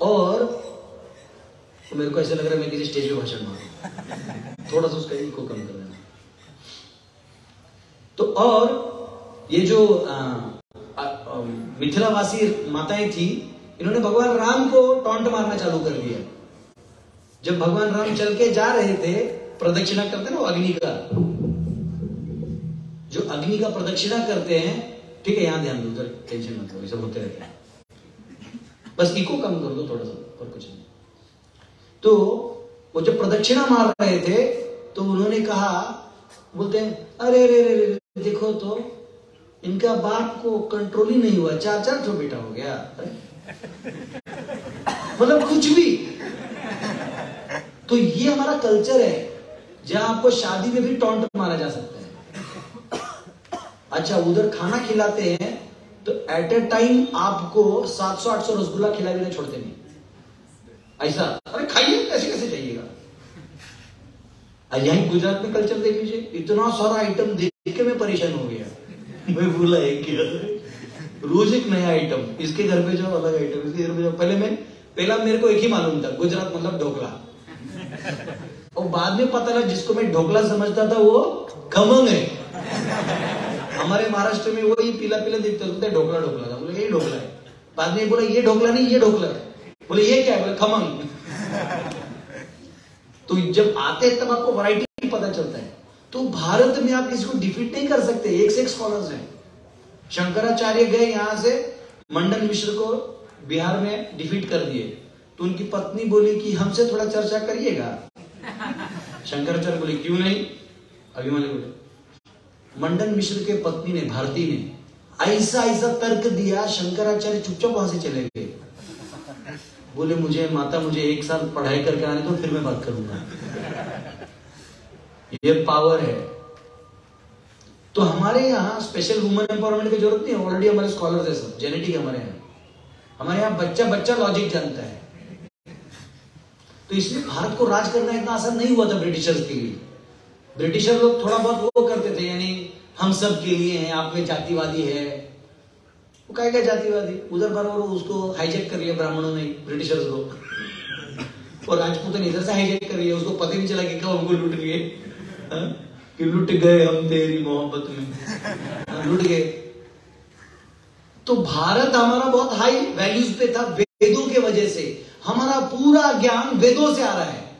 और तो मेरे को ऐसा लग रहा है मैं किसी स्टेज पे भाषण मारूं। थोड़ा सा उसका इको कम कर देना। तो और ये जो मिथिलावासी माताएँ थी इन्होंने भगवान राम को टॉन्ट मारना चालू कर दिया। जब भगवान राम चल के जा रहे थे, प्रदक्षिणा करते ना अग्नि का? जो अग्नि का प्रदक्षिणा करते हैं, ठीक है, यहाँ ध्यान दो, उधर टेंशन मत लो सब होते रहते हैं। बस इको कम कर दो थोड़ा सा, और कुछ नहीं। तो वो जब प्रदक्षिणा मार रहे थे तो उन्होंने कहा, बोलते हैं, अरे अरे अरे देखो तो इनका बाप को कंट्रोल ही नहीं हुआ चार चार ठो बेटा हो गया, अरे मतलब कुछ भी। तो ये हमारा कल्चर है, जहाँ आपको शादी में भी टॉन्ट मारा जा सकता है। अच्छा उधर खाना खिलाते हैं तो एट ए टाइम आपको 700-800 रसगुल्ला खिला भी नहीं छोड़ते नहीं। ऐसा? अरे खाइए कैसे कैसे जाइएगा? यही गुजरात में कल्चर देख लीजिए, इतना सारा आइटम देख के मैं परेशान हो गया। मैं बोला एक रोज एक नया आइटम इसके घर पे जाओ अलग आइटम इसके घर पे जाओ। पहले मैं पहला मेरे को एक ही मालूम था गुजरात मतलब ढोकला। और बाद में पता लगा जिसको मैं ढोकला समझता था वो खमंग है। हमारे महाराष्ट्र में वही पीला पीला दिखते होते ढोकला ढोकला था। बोले ये ढोकला है। बाद में बोला ये ढोकला नहीं ये ढोकला है। बोले ये क्या है? बोले खमंग। तो जब आते हैं तब आपको वैरायटी पता चलता है। तो भारत में आप किसी को डिफीट नहीं कर सकते एक से एक स्कॉलर्स हैं। शंकराचार्य गए यहाँ से, मंडन मिश्र को बिहार में डिफीट कर दिए। तो उनकी पत्नी बोली कि हमसे थोड़ा चर्चा करिएगा। शंकराचार्य बोले, क्यों नहीं? अभिमानी बोले, मंडन मिश्र के पत्नी ने, भारती ने ऐसा ऐसा तर्क दिया, शंकराचार्य चुपचाप वहाँ से चले गए। बोले, मुझे, माता, मुझे एक साल पढ़ाई करके आने दो, फिर मैं बात करूँगा। ये पावर है। तो हमारे यहाँ स्पेशल वुमन एम्पावरमेंट की ज़रूरत नहीं है ऑलरेडी हमारे स्कॉलर है सब जेनेटिक हमारे यहाँ। हमारे यहाँ बच्चा बच्चा लॉजिक जानता है। तो इसलिए भारत को राज करना इतना आसान नहीं हुआ था ब्रिटिशर्स के लिए। ब्रिटिशर लोग थोड़ा बहुत वो करते थे, यानी हम सब के लिए हैं, आप में जातिवादी है। वो क्या क्या जातिवादी, उधर बराबर उसको हाईजेक कर लिया ब्राह्मणों ने, ब्रिटिशर्स को। और राजपूतों ने इधर से हाईजेक कर लिया, उसको पता नहीं चला कि कब हमको लूट लिए। हाँ? कि लुट गए हम तेरी मोहब्बत में। लुट गए। तो भारत हमारा बहुत हाई वैल्यूज़ पे था वेदों के वजह से। हमारा पूरा ज्ञान वेदों से आ रहा है।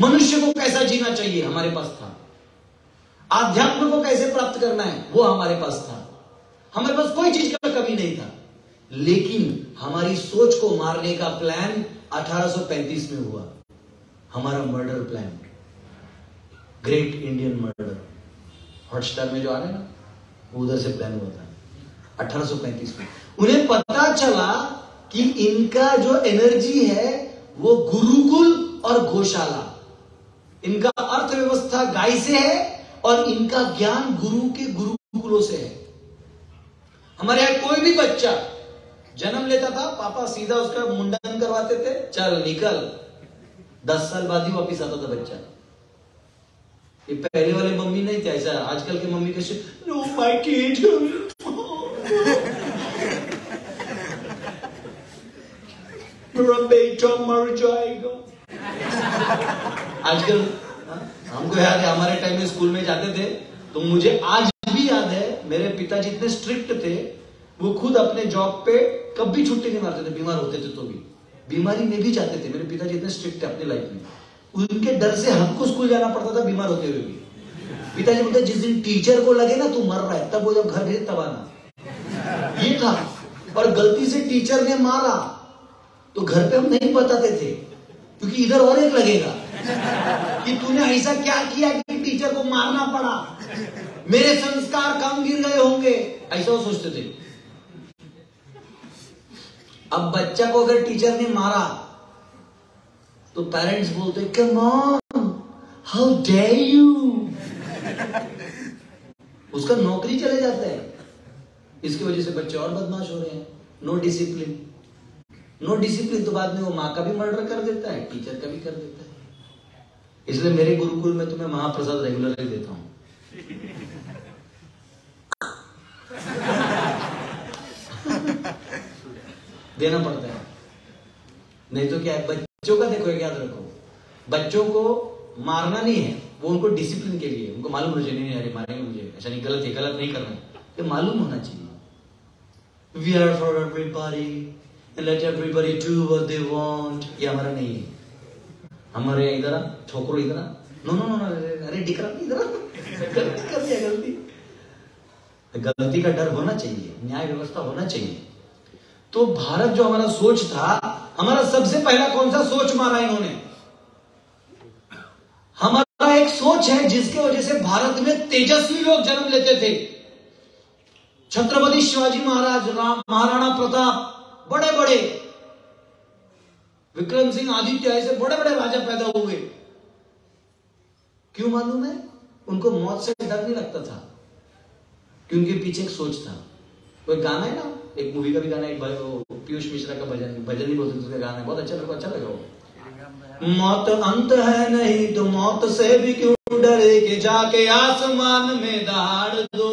मनुष्य को कैसा जीना चाहिए हमारे पास था। आध्यात्म को कैसे प्राप्त करना है, वो हमारे पास था। हमारे पास कोई चीज़ का कमी नहीं था। लेकिन हमारी सोच को मारने का प्लान 1835 में हुआ। हमारा murder plan great Indian murder Hotstar में जो आ रहे हैं ना उधर से प्लान हुआ था। 1835 में। उन्हें पता चला कि इनका जो एनर्जी है वो गुरुकुल और गौशाला। इनका अर्थव्यवस्था गाय से है और इनका ज्ञान गुरु के गुरुकुलों से है। हमारे यहाँ कोई भी बच्चा जन्म लेता था पापा सीधा उसका मुंडन करवाते थे चल निकल। दस साल बाद ही वापिस आता था बच्चा। ये पहले वाले मम्मी नहीं थे, ऐसा आजकल के मम्मी कैसे नो माय किड मेरा बेटा मर जाएगा आजकल, हमको याद है, हमारे टाइम में स्कूल में जाते थे तो मुझे आज भी याद है, मेरे पिताजी इतने स्ट्रिक्ट थे, वो खुद अपने जॉब पे कभी छुट्टी नहीं मारते थे, बीमार होते थे तो भी। बीमारी में भी जाते थे, मेरे पिताजी इतने स्ट्रिक्ट थे अपनी लाइफ में। उनके डर से हमको स्कूल जाना पड़ता था, बीमार होते हुए भी। पिताजी बोलते, जिस दिन टीचर को लगे ना, तू मर रहा है, तब वो जब घर भेजे, तब आना। ये था। और गलती से टीचर ने मारा तो घर पे हम नहीं बताते थे, क्योंकि इधर और एक लगेगा कि तूने ऐसा क्या किया कि टीचर को मारना पड़ा? मेरे संस्कार कम गिर गए होंगे, ऐसा वो सोचते थे। अब बच्चा को अगर टीचर ने मारा तो पेरेंट्स बोलते come on how dare you उसका नौकरी चले जाता है। इसकी वजह से बच्चे और बदमाश हो रहे हैं। नो डिसिप्लिन नो डिसिप्लिन तो बाद में वो माँ का भी मर्डर कर देता है टीचर का भी कर देता है। इसलिए मेरे गुरुकुल में तुम्हें महाप्रसाद रेगुलरली देता हूँ। देना पड़ता है। नहीं तो क्या है बच्चों का देखो याद रखो। बच्चों को मारना नहीं है वो उनको डिसिप्लिन के लिए उनको मालूम चाहिए नहीं अरे मारेंगे मुझे ऐसा नहीं गलत है गलत नहीं करना है। ये मालूम होना चाहिए। We are for everybody let everybody do what they want ये हमारा नहीं है। हमारे इधर आ, ठोकरो इधर। नो नो नो अरे डिकरा इधर गलती कर दिया गलती। गलती का डर होना चाहिए न्याय व्यवस्था होना चाहिए। तो भारत जो हमारा सोच था, हमारा सबसे पहला कौन सा सोच मारा इन्होंने? हमारा एक सोच है जिसके वजह से भारत में तेजस्वी लोग जन्म लेते थे। छत्रपति शिवाजी महाराज, राम, महाराणा प्रताप बड़े बड़े विक्रम सिंह आदित्य, ऐसे बड़े बड़े राजा पैदा हुए। क्यों मालूम है? उनको मौत से डर नहीं लगता था, क्योंकि पीछे एक सोच था। कोई गाना है ना? एक मूवी का भी गाना एक पीयूष मिश्रा का भजन भजन नहीं बोलते उसका गाना बहुत अच्छा लगा अच्छा लगा मौत अंत है नहीं तो मौत से भी क्यों डरे के जाके आसमान में दहाड़ दो।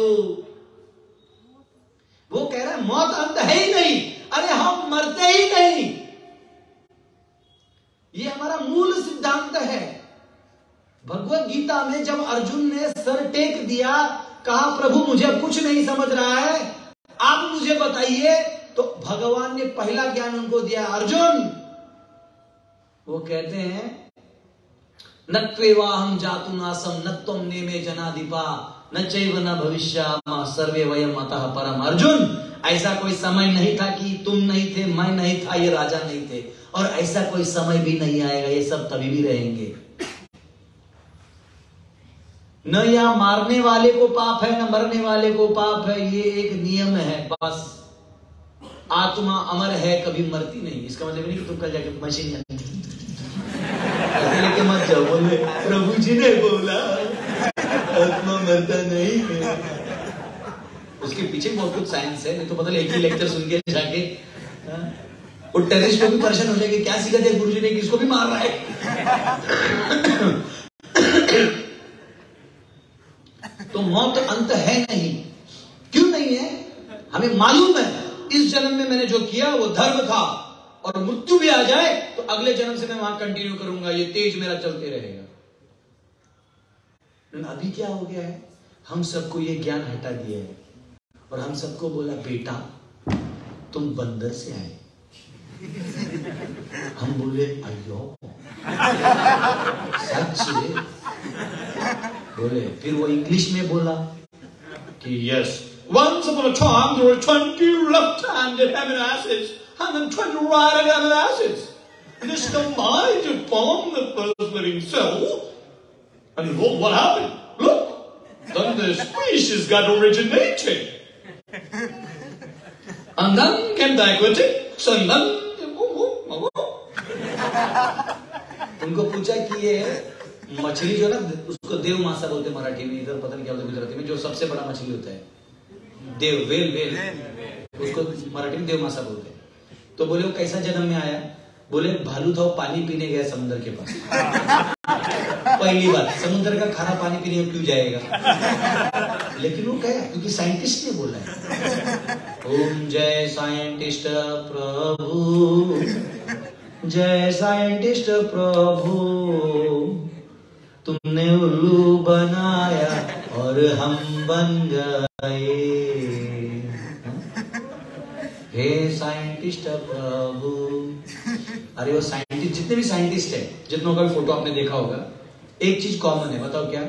वो कह रहा है, मौत अंत है ही नहीं, अरे हम मरते ही नहीं। ये हमारा मूल सिद्धांत है। भगवत गीता में जब अर्जुन ने सर टेक दिया, कहा, प्रभु, मुझे कुछ नहीं समझ रहा है। आप मुझे बताइए। तो भगवान ने पहला ज्ञान उनको दिया, अर्जुन! वो कहते हैं नत्वेवाहम जातु नासम न तुम नेमे जनाधिपा, न चैव न भविष्य सर्वे वयम अतः परम. अर्जुन, ऐसा कोई समय नहीं था कि तुम नहीं थे, मैं नहीं था, ये राजा नहीं थे, और ऐसा कोई समय भी नहीं आएगा, ये सब तभी भी रहेंगे। न या मारने वाले को पाप है, न मरने वाले को पाप है, ये एक नियम है, बस। आत्मा अमर है, कभी मरती नहीं। इसका मतलब नहीं कि तुम कल जाके मशीन लेके मत जाओ, बोले, प्रभु जी ने बोला, आत्मा मरता नहीं है। उसके पीछे बहुत कुछ साइंस है नहीं तो पता एक ही लेक्चर सुन के जाके हाँ? वो टेररिस्ट को भी परेशान हो जाएगी, क्या सीखा थे गुरु जी ने किसको भी मार रहा है? तो मौत अंत है नहीं। क्यों नहीं है? हमें मालूम है, इस जन्म में मैंने जो किया, वो धर्म था। और मृत्यु भी आ जाए तो अगले जन्म से मैं वहाँ कंटिन्यू करूँगा। ये तेज मेरा चलते रहेगा। अभी क्या हो गया है? हम सबको ये ज्ञान हटा दिया है। और हम सबको बोला, बेटा, तुम बंदर से आए। हम बोले अयो सच बोले फिर वो इंग्लिश में बोला कि yes Once upon a time, there were 20 left-handed eminences and then 20 right-handed eminences. And this combined to form the first living cell. And look what happened. Look, then the species got originated. And then came the aquatics, and then... उनको पूछा कि ये मछली जो है ना उसको देव मासा बोलते हैं मराठी में इधर पता नहीं क्या बोलते गुजराती में जो सबसे बड़ा मछली होता है। देव वेल वेल। उसको मराठी में देव मासा बोलते हैं। तो बोले वो कैसा जन्म में आया? बोले भालू था वो पानी पीने गया समुद्र के पास। पहली बात समुद्र का खारा पानी पीने क्यों जाएगा? लेकिन वो क्या क्योंकि साइंटिस्ट ने बोला है। ओम जय साइंटिस्ट प्रभु। जय साइंटिस्ट प्रभु। तुमने उल्लू बनाया और हम बन गए। हे साइंटिस्ट प्रभु। अरे वो साइंटिस्ट जितने भी साइंटिस्ट है जितनों का भी फ़ोटो आपने देखा होगा एक चीज़ कॉमन है बताओ क्या?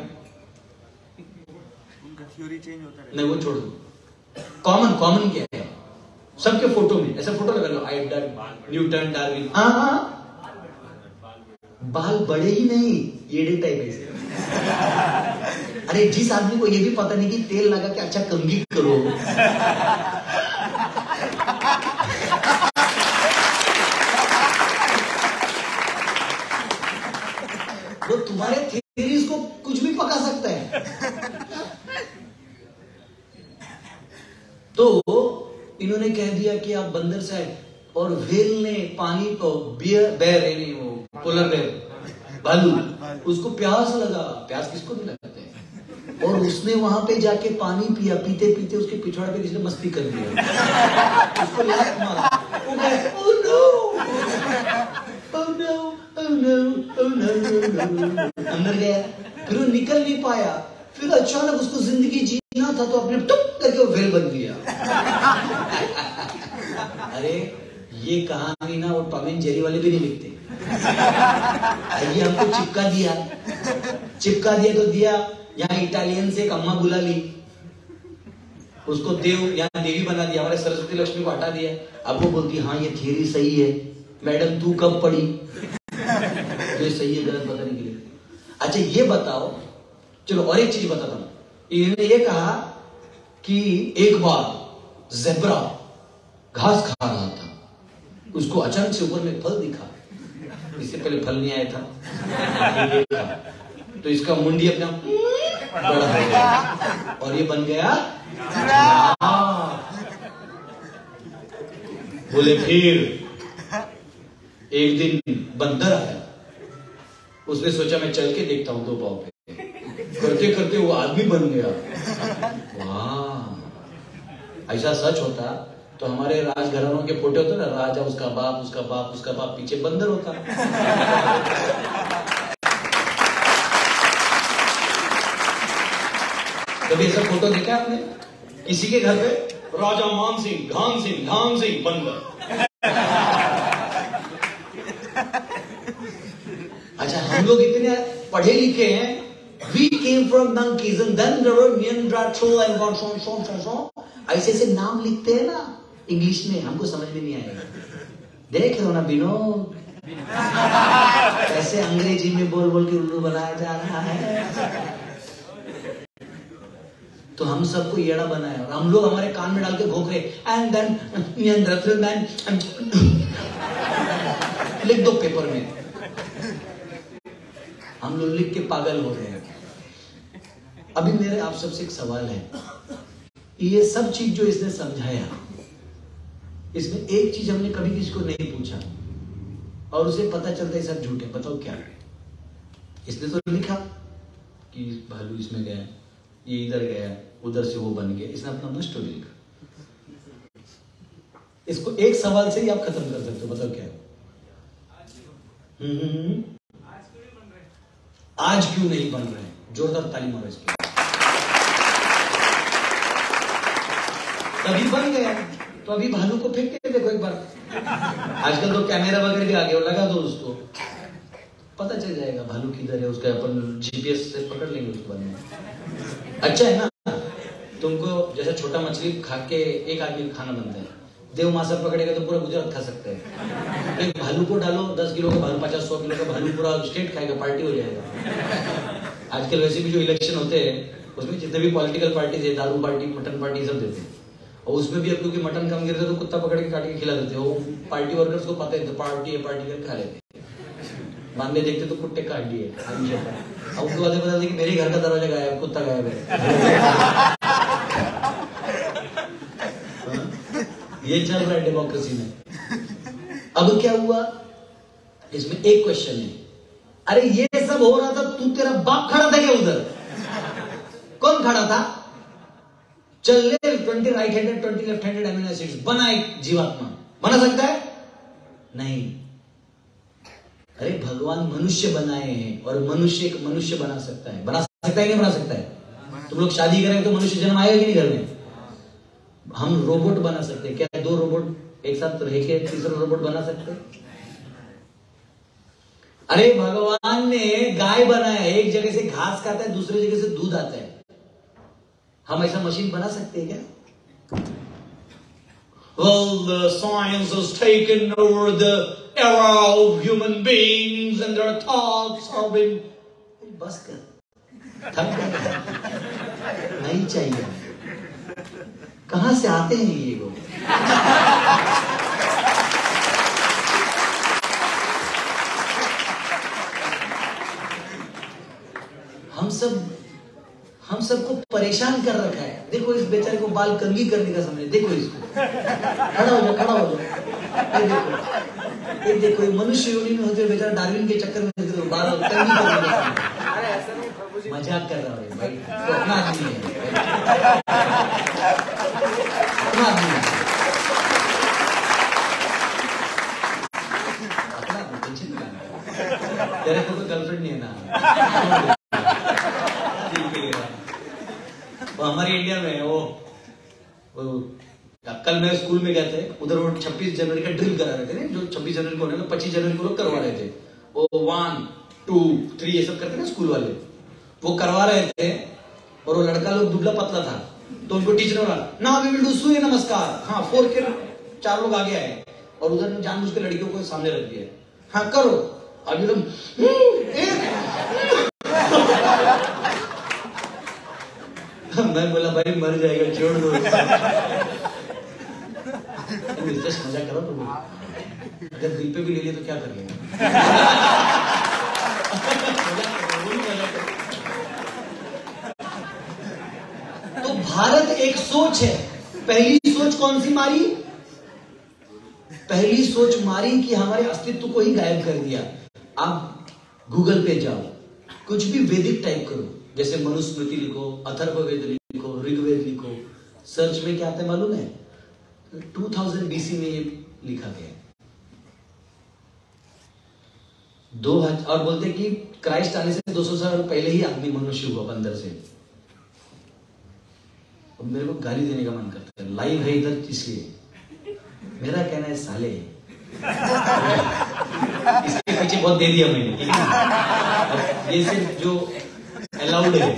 उनका थ्योरी चेंज होता है नहीं वो छोड़ दो। कॉमन कॉमन क्या है? सबके फ़ोटो में ऐसा फ़ोटो लगा लो आई न्यूटन डार्विन। हाँ हाँ। बाल बड़े ही नहीं येड़े टाइप ऐसे अरे, जिस आदमी को ये भी पता नहीं कि तेल लगा के अच्छा कंगी करो। वो तो तुम्हारे थेरीज को कुछ भी पका सकता है। तो इन्होंने कह दिया कि आप बंदर साहब, और व्हेल ने पानी तो बियर बैर नहीं वो पोलर बैर भालू उसको प्यास लगा। प्यास किसको नहीं लगते? और उसने वहाँ पे जाके पानी पिया पीते पीते उसके पिछवाड़े पे किसी ने मस्ती कर दिया उसको लात मारा। वो कहे, "Oh no! Oh no! Oh no! Oh no! Oh अंदर गया। फिर वो निकल नहीं पाया। फिर अचानक उसको ज़िंदगी जीना था तो अपने टुक करके वो वेल बन गया। अरे ये कहानी ना वो टॉम एंड जेरी वाले भी नहीं लिखते। ये हमको चिपका दिया। चिपका दिया तो दिया। यहाँ इटालियन से एक अम्मा बुला ली उसको देव, यहाँ देवी बना दिया। हमारे सरस्वती लक्ष्मी को हटा दिया। अब वो बोलती हाँ ये थियरी सही है। मैडम, तू कब पढ़ी? तो ये सही है, गलत बताने के लिए। अच्छा ये बताओ। चलो, और एक चीज़ बताता हूँ। इन्होंने ये कहा कि एक बार जेब्रा घास खा रहा था। उसको अचानक से ऊपर में फल दिखा। इससे पहले फल नहीं आया था। तो इसका मुंडी अपना बड़ा हो गया। और ये बन गया बोले, फिर एक दिन बंदर आया। उसने सोचा, मैं चल के देखता हूँ दो पाव पे। करते करते वो आदमी बन गया। वाह। ऐसा सच होता तो हमारे राजघरानों के फ़ोटो होते ना राजा उसका बाप उसका बाप उसका बाप पीछे बंदर होता। कभी ऐसा फ़ोटो देखा आपने? किसी के घर पे? राजा मान सिंह घान सिंह धाम सिंह बंदर। अच्छा हम लोग इतने पढ़े लिखे हैं। We came from monkeys and then there were Neanderthal and so so so so ऐसे ऐसे नाम लिखते हैं ना। इंग्लिश में हमको समझ में नहीं आएगा देख रहे हो ना विनोद? कैसे अंग्रेज़ी में बोल बोल के उल्लू बनाया जा रहा है। तो हम सबको येड़ा बनाया और हम लोग हमारे कान में डाल के घोक रहे एंड देन लिख दो पेपर में. हम लोग लिख के पागल हो रहे हैं। अभी मेरे आप सबसे एक सवाल है। ये सब चीज़ जो इसने समझाया इसमें एक चीज़ हमने कभी किसी को नहीं पूछा और उसे पता चलता है सब झूठ है बताओ क्या इसने तो लिखा कि भालू इसमें गया ये इधर गया उधर से वो बन गया। इसने अपना अपना स्टोरी लिखा। इसको एक सवाल से ही आप खत्म कर सकते हो बताओ क्या है? हम्म, हम्म, हम्म। आज क्यों नहीं बन रहे जोरदार ताली मारो इसके। तभी बन गया। तो अभी भालू को फेंक के देखो एक बार। आजकल तो कैमरा वगैरह भी आ गया लगा दो उसको। पता चल जाएगा भालू किधर है, उसका अपन जीपीएस से पकड़ लेंगे उसको बाद में। अच्छा है ना? तुमको जैसे छोटा मछली खा के एक आदमी खाना बनता है, देव मासा पकड़ेगा तो पूरा गुजरात खा सकते हैं। एक भालू को डालो, दस किलो का भालू, पचास, सौ किलो का भालू पूरा स्टेट खाएगा पार्टी हो जाएगा। आजकल वैसे भी जो इलेक्शन होते हैं, उसमें जितने भी पॉलिटिकल पार्टीज़ है, दारू पार्टी मटन पार्टी सब देते हैं। और उसमें भी अब क्योंकि मटन कम गिरते तो कुत्ता पकड़ के काट के खिला देते वो पार्टी वर्कर्स को पता है तो पार्टी है, पार्टी करके खा लेते बाद में देखते तो कुत्ते काट दिए। अब उसके बाद पता कि मेरे घर का दरवाज़ा गायब कुत्ता गायब है। हाँ? ये चल रहा है डेमोक्रेसी में। अब क्या हुआ? इसमें एक क्वेश्चन है। अरे ये सब हो रहा था, तू तेरा बाप खड़ा था क्या उधर? कौन खड़ा था? चल ले twenty right handed twenty left handed amino acids बना एक जीवात्मा। बना सकता है? नहीं। अरे, भगवान मनुष्य बनाए हैं और मनुष्य एक मनुष्य बना सकता है। बना सकता है नहीं बना सकता है? तुम लोग शादी करेंगे तो मनुष्य जन्म आएगा कि नहीं घर में? हम रोबोट बना सकते हैं। क्या दो रोबोट एक साथ रह के तीसरा रोबोट बना सकते हैं? अरे, भगवान ने गाय बनाया एक जगह से घास खाता है, दूसरी जगह से दूध आता है। हम ऐसा मशीन बना सकते हैं क्या Well, the science has taken over the era of human beings and their thoughts have been... बस कर थक नहीं चाहिए कहाँ से आते हैं ये लोग हम सब हम सबको परेशान कर रखा है। देखो इस बेचारे को बाल कंगी करने का समय देखो इसको। खड़ा हो जाओ खड़ा हो जाओ ये देखो। ये देखो ये मनुष्य योनि में होते बेचारा डार्विन के चक्कर में देखो बाल कंगी करने का समय अरे ऐसा नहीं प्रभु जी मज़ाक कर रहा है भाई। तो अपना आदमी है अपना आदमी है। तेरे को तो गर्लफ्रेंड नहीं है ना ठीक है यार। वो हमारे इंडिया में है, वो कल मैं स्कूल में गए थे उधर वो छब्बीस जनवरी का ड्रिल करा रहे थे जो छब्बीस जनवरी को होने पच्चीस जनवरी को लोग करवा रहे थे। वो वन टू थ्री ये सब करते ना स्कूल वाले। वो करवा रहे थे और वो लड़का लोग दुबला पतला था तो उनको टीचर ने बोला ना वी विल डू सूर्य नमस्कार। हाँ फोर के चार लोग आगे आए और उधर ने जानबूझ के लड़कियों को सामने रख दिया। हाँ करो। अभी लोग "हम्म, एक। मैं बोला भाई मर जाएगा छोड़ दो जस्ट मज़ा करो तो अगर दिल पे भी ले लिया तो क्या कर लेगा? तो भारत एक सोच है। पहली सोच कौन सी मारी? पहली सोच मारी कि हमारे अस्तित्व को ही गायब कर दिया। आप गूगल पे जाओ। कुछ भी वैदिक टाइप करो। जैसे मनुस्मृति लिखो, अथर्ववेद लिखो, ऋग्वेद लिखो सर्च में क्या आता मालूम है? 2000 बीसी में ये लिखा गया दो हज- और बोलते कि क्राइस्ट आने से 200 साल पहले ही आदमी मनुष्य हुआ बंदर से। अब मेरे को गाली देने का मन करता है। लाइव है इधर, इसलिए। मेरा कहना है, साले। इसके पीछे बहुत दे दिया मैंने। ये सिर्फ़ जो अलाउड है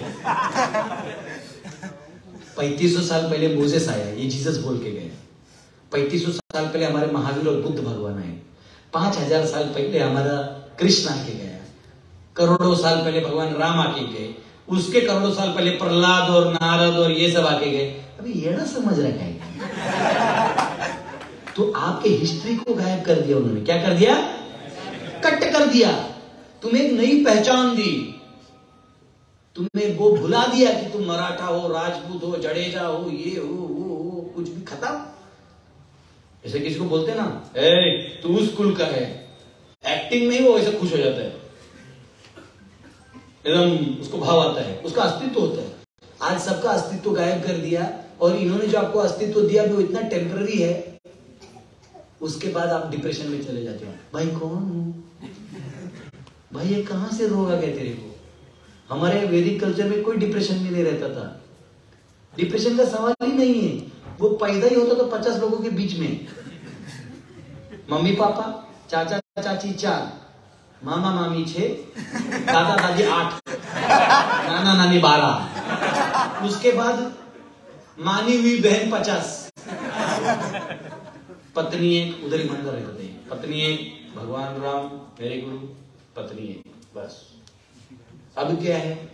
पैंतीस साल पहले मोजेस आया ये जीसस बोल के गए पैंतीस साल पहले हमारे महावीर और बुद्ध भगवान आए पाँच हज़ार साल पहले हमारा कृष्ण आके गया करोड़ों साल पहले भगवान राम आके गए उसके करोड़ों साल पहले प्रहलाद और नारद और ये सब आके गए. अभी ये ना समझ रखा है तो आपके हिस्ट्री को गायब कर दिया उन्होंने. क्या कर दिया? कट कर दिया. तुम्हें एक नई पहचान दी. तुम्हें वो भुला दिया कि तुम मराठा हो, राजपूत हो, जडेजा हो, ये हो, वो हो, कुछ भी खत्म। ऐसे किसी को बोलते ना? ए तू उस स्कूल का है। एक्टिंग में ही वो ऐसे खुश हो जाता है। एकदम उसको भाव आता है। उसका अस्तित्व होता है। आज सबका अस्तित्व गायब कर दिया और इन्होंने जो आपको अस्तित्व दिया, वो इतना टेम्पररी है, उसके बाद आप डिप्रेशन में चले जाते हो। भाई कौन हूँ? भाई ये कहाँ से रोग गया तेरे को? हमारे वैदिक कल्चर में कोई डिप्रेशन में नहीं रहता था। डिप्रेशन का सवाल ही नहीं है। वो पैदा ही होता तो पचास लोगों के बीच में। मम्मी, पापा, चाचा, चाची चार मामा, मामी, छह। दादा, दादी, आठ। नाना, नानी, बारह। उसके बाद मानी हुई बहन पचास। पत्नी एक, उधर ही मंदिर रहते हैं पत्नी एक, भगवान राम, मेरे गुरु, पत्नी एक, बस। अब क्या है?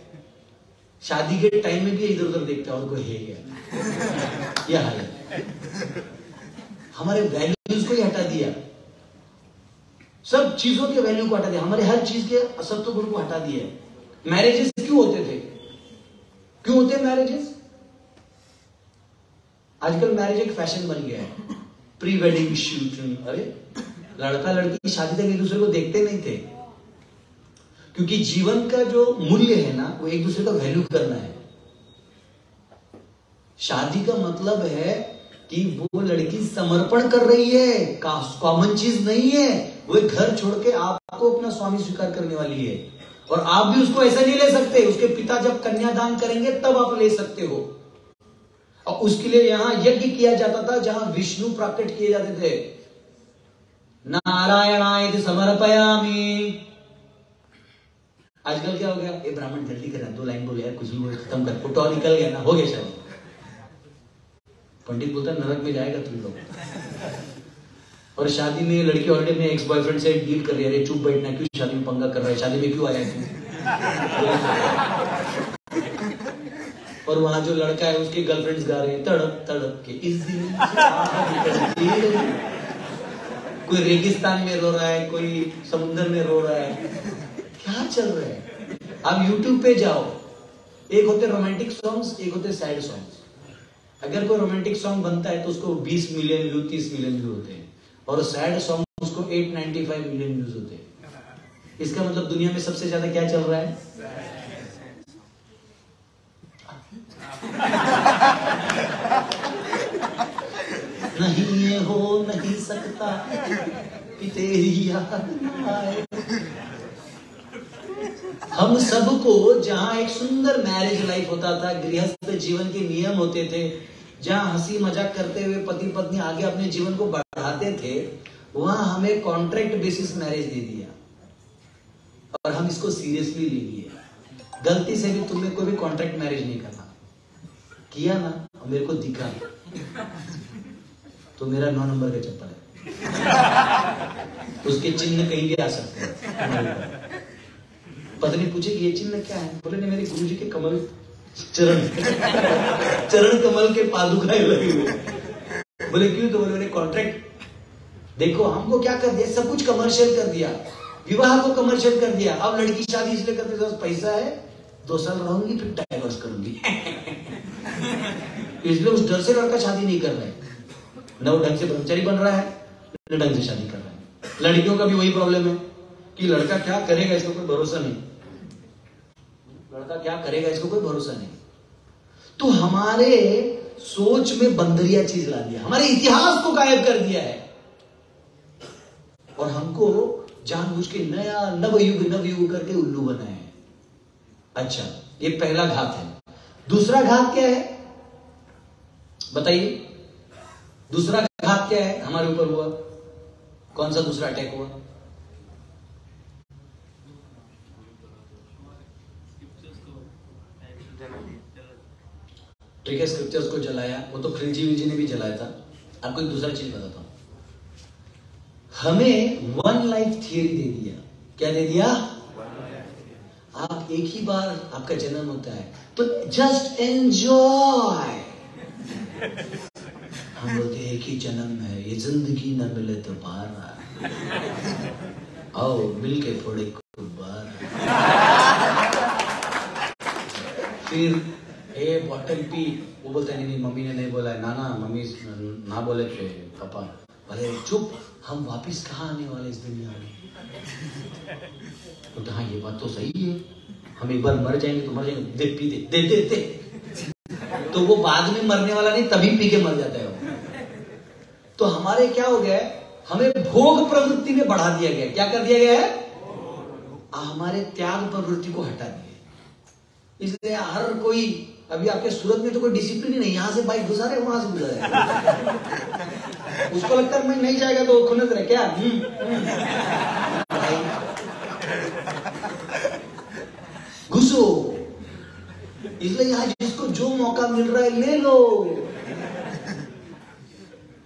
शादी के टाइम में भी इधर उधर देखता है उनको है क्या? यह हाल है। हमारे वैल्यूज़ को ही हटा दिया। सब चीज़ों के वैल्यू को हटा दिया। हमारे हर चीज़ के असत्व गुण को हटा दिया। मैरिजेस क्यों होते थे? क्यों होते हैं मैरिजेस आजकल मैरिज एक फ़ैशन बन गया है। प्री वेडिंग शूट अरे लड़का लड़की शादी तक एक दूसरे को देखते नहीं थे। क्योंकि जीवन का जो मूल्य है ना, वो एक दूसरे का वैल्यू करना है। शादी का मतलब है कि वो लड़की समर्पण कर रही है कॉमन चीज़ नहीं है, वो घर छोड़ के आपको अपना स्वामी स्वीकार करने वाली है। और आप भी उसको ऐसा नहीं ले सकते, उसके पिता जब कन्यादान करेंगे, तब आप ले सकते हो। और उसके लिए यहाँ यज्ञ किया जाता था, जहाँ विष्णु प्रकट किए जाते थे। नारायणाय समर्पयामी। आजकल क्या हो गया? ये ब्राह्मण, जल्दी कर। दो लाइन बोले यार, कुछ भी बोले, खत्म कर। फ़ोटो निकल गया ना, हो गया शादी पंडित बोलता, नरक में जाएगा तुम लोग। और शादी में लड़की ऑलरेडी अपने एक्स बॉयफ्रेंड से डील कर रही है चुप बैठना, क्यों शादी में पंगा कर रहा है? शादी में क्यों आया तू? और वहाँ जो लड़का है, उसके गर्लफ्रेंड्स गा रहे हैं, तड़प तड़प के, इस दिन। कोई रेगिस्तान में रो रहा है, कोई समुद्र में रो रहा है। क्या चल रहा है? आप YouTube पे जाओ। एक होते रोमांटिक सॉन्ग्स एक होते सैड सॉन्ग्स अगर कोई रोमांटिक सॉन्ग बनता है तो उसको 20 मिलियन व्यू 30 मिलियन व्यू होते हैं। और सैड सॉन्ग उसको 895 मिलियन व्यूज़ होते हैं। इसका मतलब दुनिया में सबसे ज़्यादा क्या चल रहा है? नहीं हो, नहीं सकता। तेरी याद आए। हम सबको जहाँ एक सुंदर मैरिज लाइफ होता था, गृहस्थ जीवन के नियम होते थे, जहाँ हँसी मज़ाक करते हुए पति पत्नी आगे अपने जीवन को बढ़ाते थे, वहाँ हमें कॉन्ट्रैक्ट बेसिस मैरिज दे दिया। और हम इसको सीरियसली ले लिए। गलती से भी तुमने कोई भी कॉन्ट्रैक्ट मैरिज नहीं करना। किया ना, और मेरे को दिखा तो मेरा नौ नंबर का चप्पल है। उसके चिन्ह कहीं भी आ सकते हैं। पत्नी पूछे ये चिन्ह क्या है? बोले, नहीं, मेरे गुरु जी के कमल चरण चरण कमल के पादुकाएँ लगे हुए बोले, क्यों? तो बोले मेरे कॉन्ट्रैक्ट देखो, हमको क्या कर दिया? सब कुछ कमर्शियल कर दिया। विवाह को कमर्शियल कर दिया। अब लड़की शादी इसलिए करते बस पैसा है। दो साल रहूँगी, फिर डाइवर्स करूँगी। इसलिए उस डर से लड़का शादी नहीं कर रहा न वो ढंग से ब्रह्मचारी बन रहा है, न ढंग से शादी कर रहा है। लड़कियों का भी वही प्रॉब्लम है कि लड़का क्या करेगा, इसका कोई भरोसा नहीं। लड़का क्या करेगा? इसको कोई भरोसा नहीं। तो हमारे सोच में बंदरिया चीज़ ला दिया। हमारे इतिहास को गायब कर दिया है। और हमको जानबूझ के नया नव युग नव युग करके उल्लू बनाए हैं। अच्छा ये पहला घात है। दूसरा घात क्या है? बताइए। दूसरा घात क्या है? हमारे ऊपर हुआ। कौन सा दूसरा अटैक हुआ? ठीक है स्क्रिप्चर्स को जलाया। वो तो खिलजी विलजी ने भी जलाया था। आपको एक दूसरा चीज़ बताता हूँ। हमें वन लाइफ थियरी दे दिया। क्या दे दिया? आप एक ही बार आपका जन्म होता है तो जस्ट एंजॉय हम बोलते एक ही जन्म है, ये ज़िंदगी न मिले तो बार आओ मिल के थोड़े बार फिर ए बॉटल पी वो बोलता है, नहीं मम्मी ने नहीं बोला है। ना ना मम्मी ना बोले थे, पापा। बोले, चुप, हम वापिस कहाँ आने वाले इस दुनिया में? तो हाँ ये बात तो सही है। हम एक बार मर जाएँगे तो मर जाएँगे। दे, पी दे दे दे दे। तो वो बाद में मरने वाला नहीं, तभी पी के मर जाता है तो हमारे क्या हो गया हमें भोग प्रवृत्ति में बढ़ा दिया गया क्या कर दिया गया है? हमारे त्याग प्रवृत्ति को हटा दिया इसलिए हर कोई अभी आपके सूरत में तो कोई डिसिप्लिन ही नहीं, यहाँ से बाइक रहे वहाँ से रहे उसको लगता है मैं नहीं जाएगा तो खुनत रहे, क्या? हम्म। घुसो। इसलिए आज जिसको जो मौका मिल रहा है, ले लो।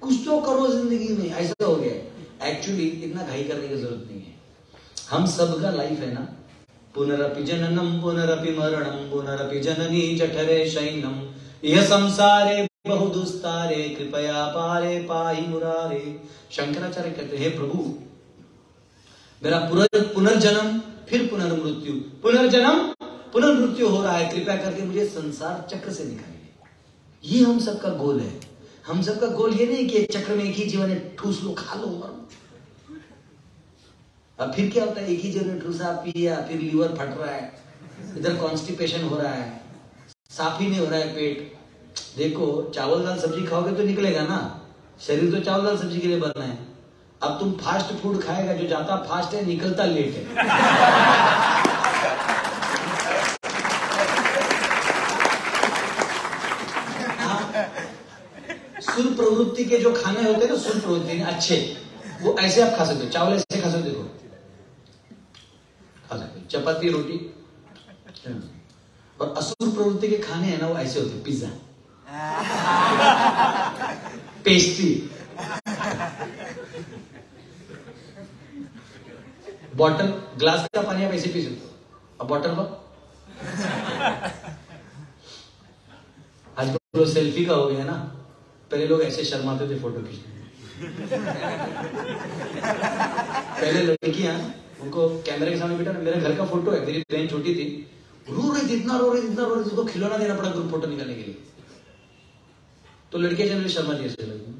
कुछ तो करो ज़िंदगी में, ऐसा हो गया। एक्चुअली इतना घाई करने की ज़रूरत नहीं है। हम सबका लाइफ है ना पुनरपि जननम पुनरपि मरणम पुनरपि जननी जठरे शैनम यह संसारे बहु दुस्तारे कृपया पारे, पाही मुरारे। शंकराचार्य कहते हैं प्रभु, मेरा पुनर्जन्म, फिर पुनर्मृत्यु। पुनर्जन्म, पुनर्मृत्यु हो रहा है, कृपया करके मुझे संसार चक्र से निकालिए। ये हम सबका गोल है। हम सबका गोल ये नहीं कि चक्र में एक ही जीवन है, ठूस लो, खा लो, मरो अब फिर क्या होता है? एक ही जगह ठूसा पिया फिर लीवर फट रहा है? इधर कॉन्स्टिपेशन हो रहा है। साफ़ ही नहीं हो रहा है पेट। देखो, चावल दाल सब्ज़ी खाओगे तो निकलेगा ना। शरीर तो चावल दाल सब्ज़ी के लिए बनना है। अब तुम फास्ट फ़ूड खाएगा, जो जाता फास्ट है, निकलता लेट है। सुर प्रवृत्ति के जो खाने होते हैं ना सुर प्रवृत्ति, अच्छे, वो ऐसे आप खा सकते हो। चावल ऐसे खा सकते हो खा चपाती, रोटी। और असुर प्रवृत्ति के खाने हैं ना, वो ऐसे होते पिज्जा। पेस्ट्री। बॉटल, ग्लास का पानी आप ऐसे पी सकते हो। अब बॉटल पर आज तो सेल्फी का हो गया ना, पहले लोग ऐसे शर्माते थे फ़ोटो खींचने। पहले लड़कियाँ उनको कैमरे के सामने बेटा मेरे घर का फ़ोटो है, मेरी बहन छोटी थी। रो रही थी, इतना रो रही थी, इतना रो रही उसको खिलौना देना पड़ा ग्रुप फ़ोटो निकालने के लिए। तो लड़के जनरली शर्मा जी लगी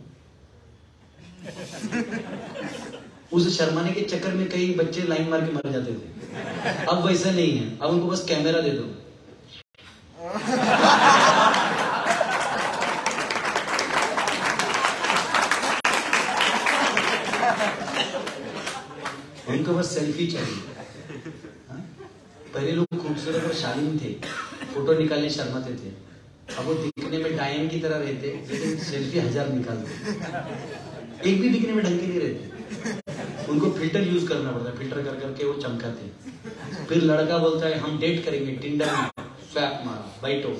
उस शर्माने के चक्कर में कई बच्चे लाइन मार के मर जाते थे। अब वैसा नहीं है। अब उनको बस कैमरा दे दो। उनको बस सेल्फी चाहिए। हाँ? पहले लोग खूबसूरत और शालीन थे फ़ोटो निकालने शर्माते थे। अब वो दिखने में डायन की तरह रहते सेल्फी हज़ार निकालते एक भी दिखने में ढंग के नहीं रहते। उनको फ़िल्टर यूज़ करना पड़ता है फ़िल्टर कर करके वो चमकाते। फिर लड़का बोलता है, हम डेट करेंगे टिंडर में। स्वैप मारा बैठो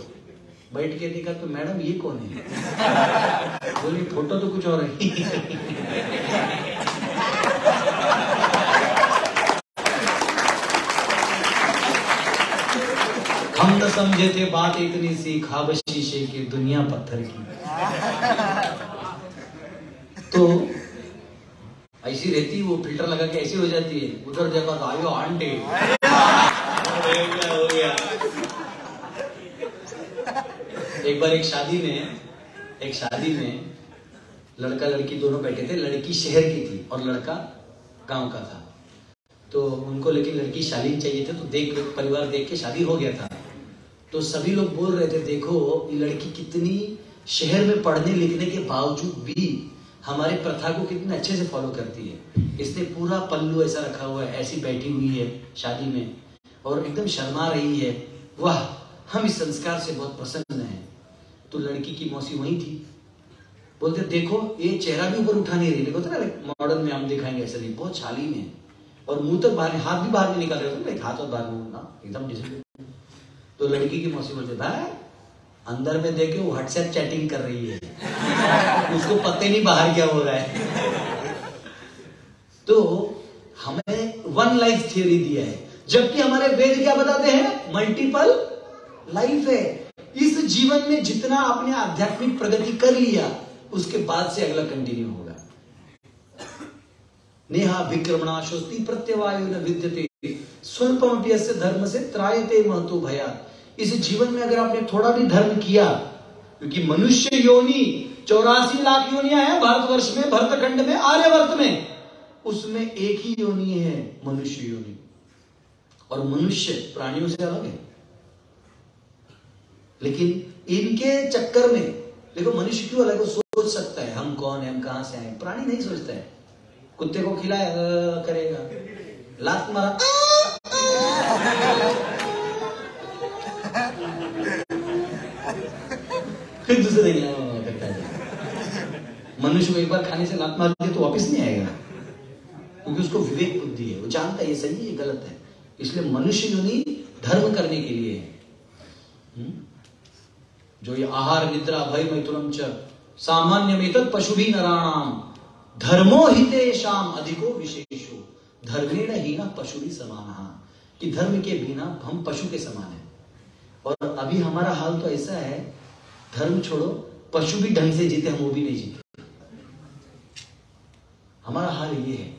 बैठ के देखा तो मैडम ये कौन है? बोली फ़ोटो तो कुछ और है। समझे थे बात इतनी सी खाब शीशे की दुनिया पत्थर की। तो ऐसी रहती वो फ़िल्टर लगा के ऐसी हो जाती है। उधर देखा तो आयो आंटी। एक बार एक शादी में, एक शादी में लड़का लड़की दोनों बैठे थे, लड़की शहर की थी और लड़का गाँव का था। तो उनको लेकिन लड़की शालीन चाहिए थे तो देख, परिवार देख के शादी हो गया था। तो सभी लोग बोल रहे थे, देखो, ये लड़की कितनी शहर में पढ़ने लिखने के बावजूद भी हमारे प्रथा को कितने अच्छे से फॉलो करती है। इसने पूरा पल्लू ऐसा रखा हुआ है, ऐसी बैठी हुई है शादी में और एकदम शर्मा रही है। वाह, हम इस संस्कार से बहुत प्रसन्न हैं। तो लड़की की मौसी वही थी। बोलते, देखो, ये चेहरा भी ऊपर उठा नहीं रही। देखो ना मॉडर्न में हम दिखाएँगे ऐसा नहीं, बहुत शालीन है। और मुँह तक बाहर, हाथ भी बाहर नहीं निकाल रहे होते हाथ और बाहर मुँह, ना, एकदम डिसिप्लिन तो लड़की की मौसी बोलते भाई, अंदर में देखे वो व्हाट्सएप चैटिंग कर रही है। उसको पते नहीं बाहर क्या हो रहा है। तो हमें वन लाइफ थियोरी दिया है। जबकि हमारे वेद क्या बताते हैं? मल्टीपल लाइफ है। इस जीवन में जितना आपने आध्यात्मिक प्रगति कर लिया, उसके बाद से अगला कंटिन्यू होगा। नेहा विक्रमणा शोस्ति प्रत्यवायु विद्यते। स्वल्पम से धर्म से त्रायते महतो भया इस जीवन में अगर आपने थोड़ा भी धर्म किया, क्योंकि मनुष्य योनि, चौरासी लाख योनिया है भारतवर्ष में, भरतखंड में, आर्यवर्त में, उसमें एक ही योनि है, मनुष्य योनि। और मनुष्य प्राणियों से अलग है। लेकिन इनके चक्कर में, देखो मनुष्य क्यों अलग सोच सकता है, हम कौन है, हम कहाँ से आए प्राणी नहीं सोचता है। कुत्ते को खिलाया करेगा। लात मारा फिर दूसरे दिन मनुष्य को एक बार खाने से लात मार दिया तो वापस नहीं आएगा। क्योंकि उसको विवेक बुद्धि है, वो जानता है, ये सही है गलत है। इसलिए मनुष्य योनि धर्म करने के लिए है। हम्म? जो ये आहार, निद्रा, भय, मैथुनम च, सामान्य में पशु भी नराणाम धर्मो हिते शाम अधिको विशेषो। धर्मेण ही ना पशु भी समान। कि धर्म के बिना हम पशु के समान है। और अभी हमारा हाल तो ऐसा है धर्म छोड़ो, पशु भी ढंग से जीते, हम वो भी नहीं जीते। हमारा हाल ये है।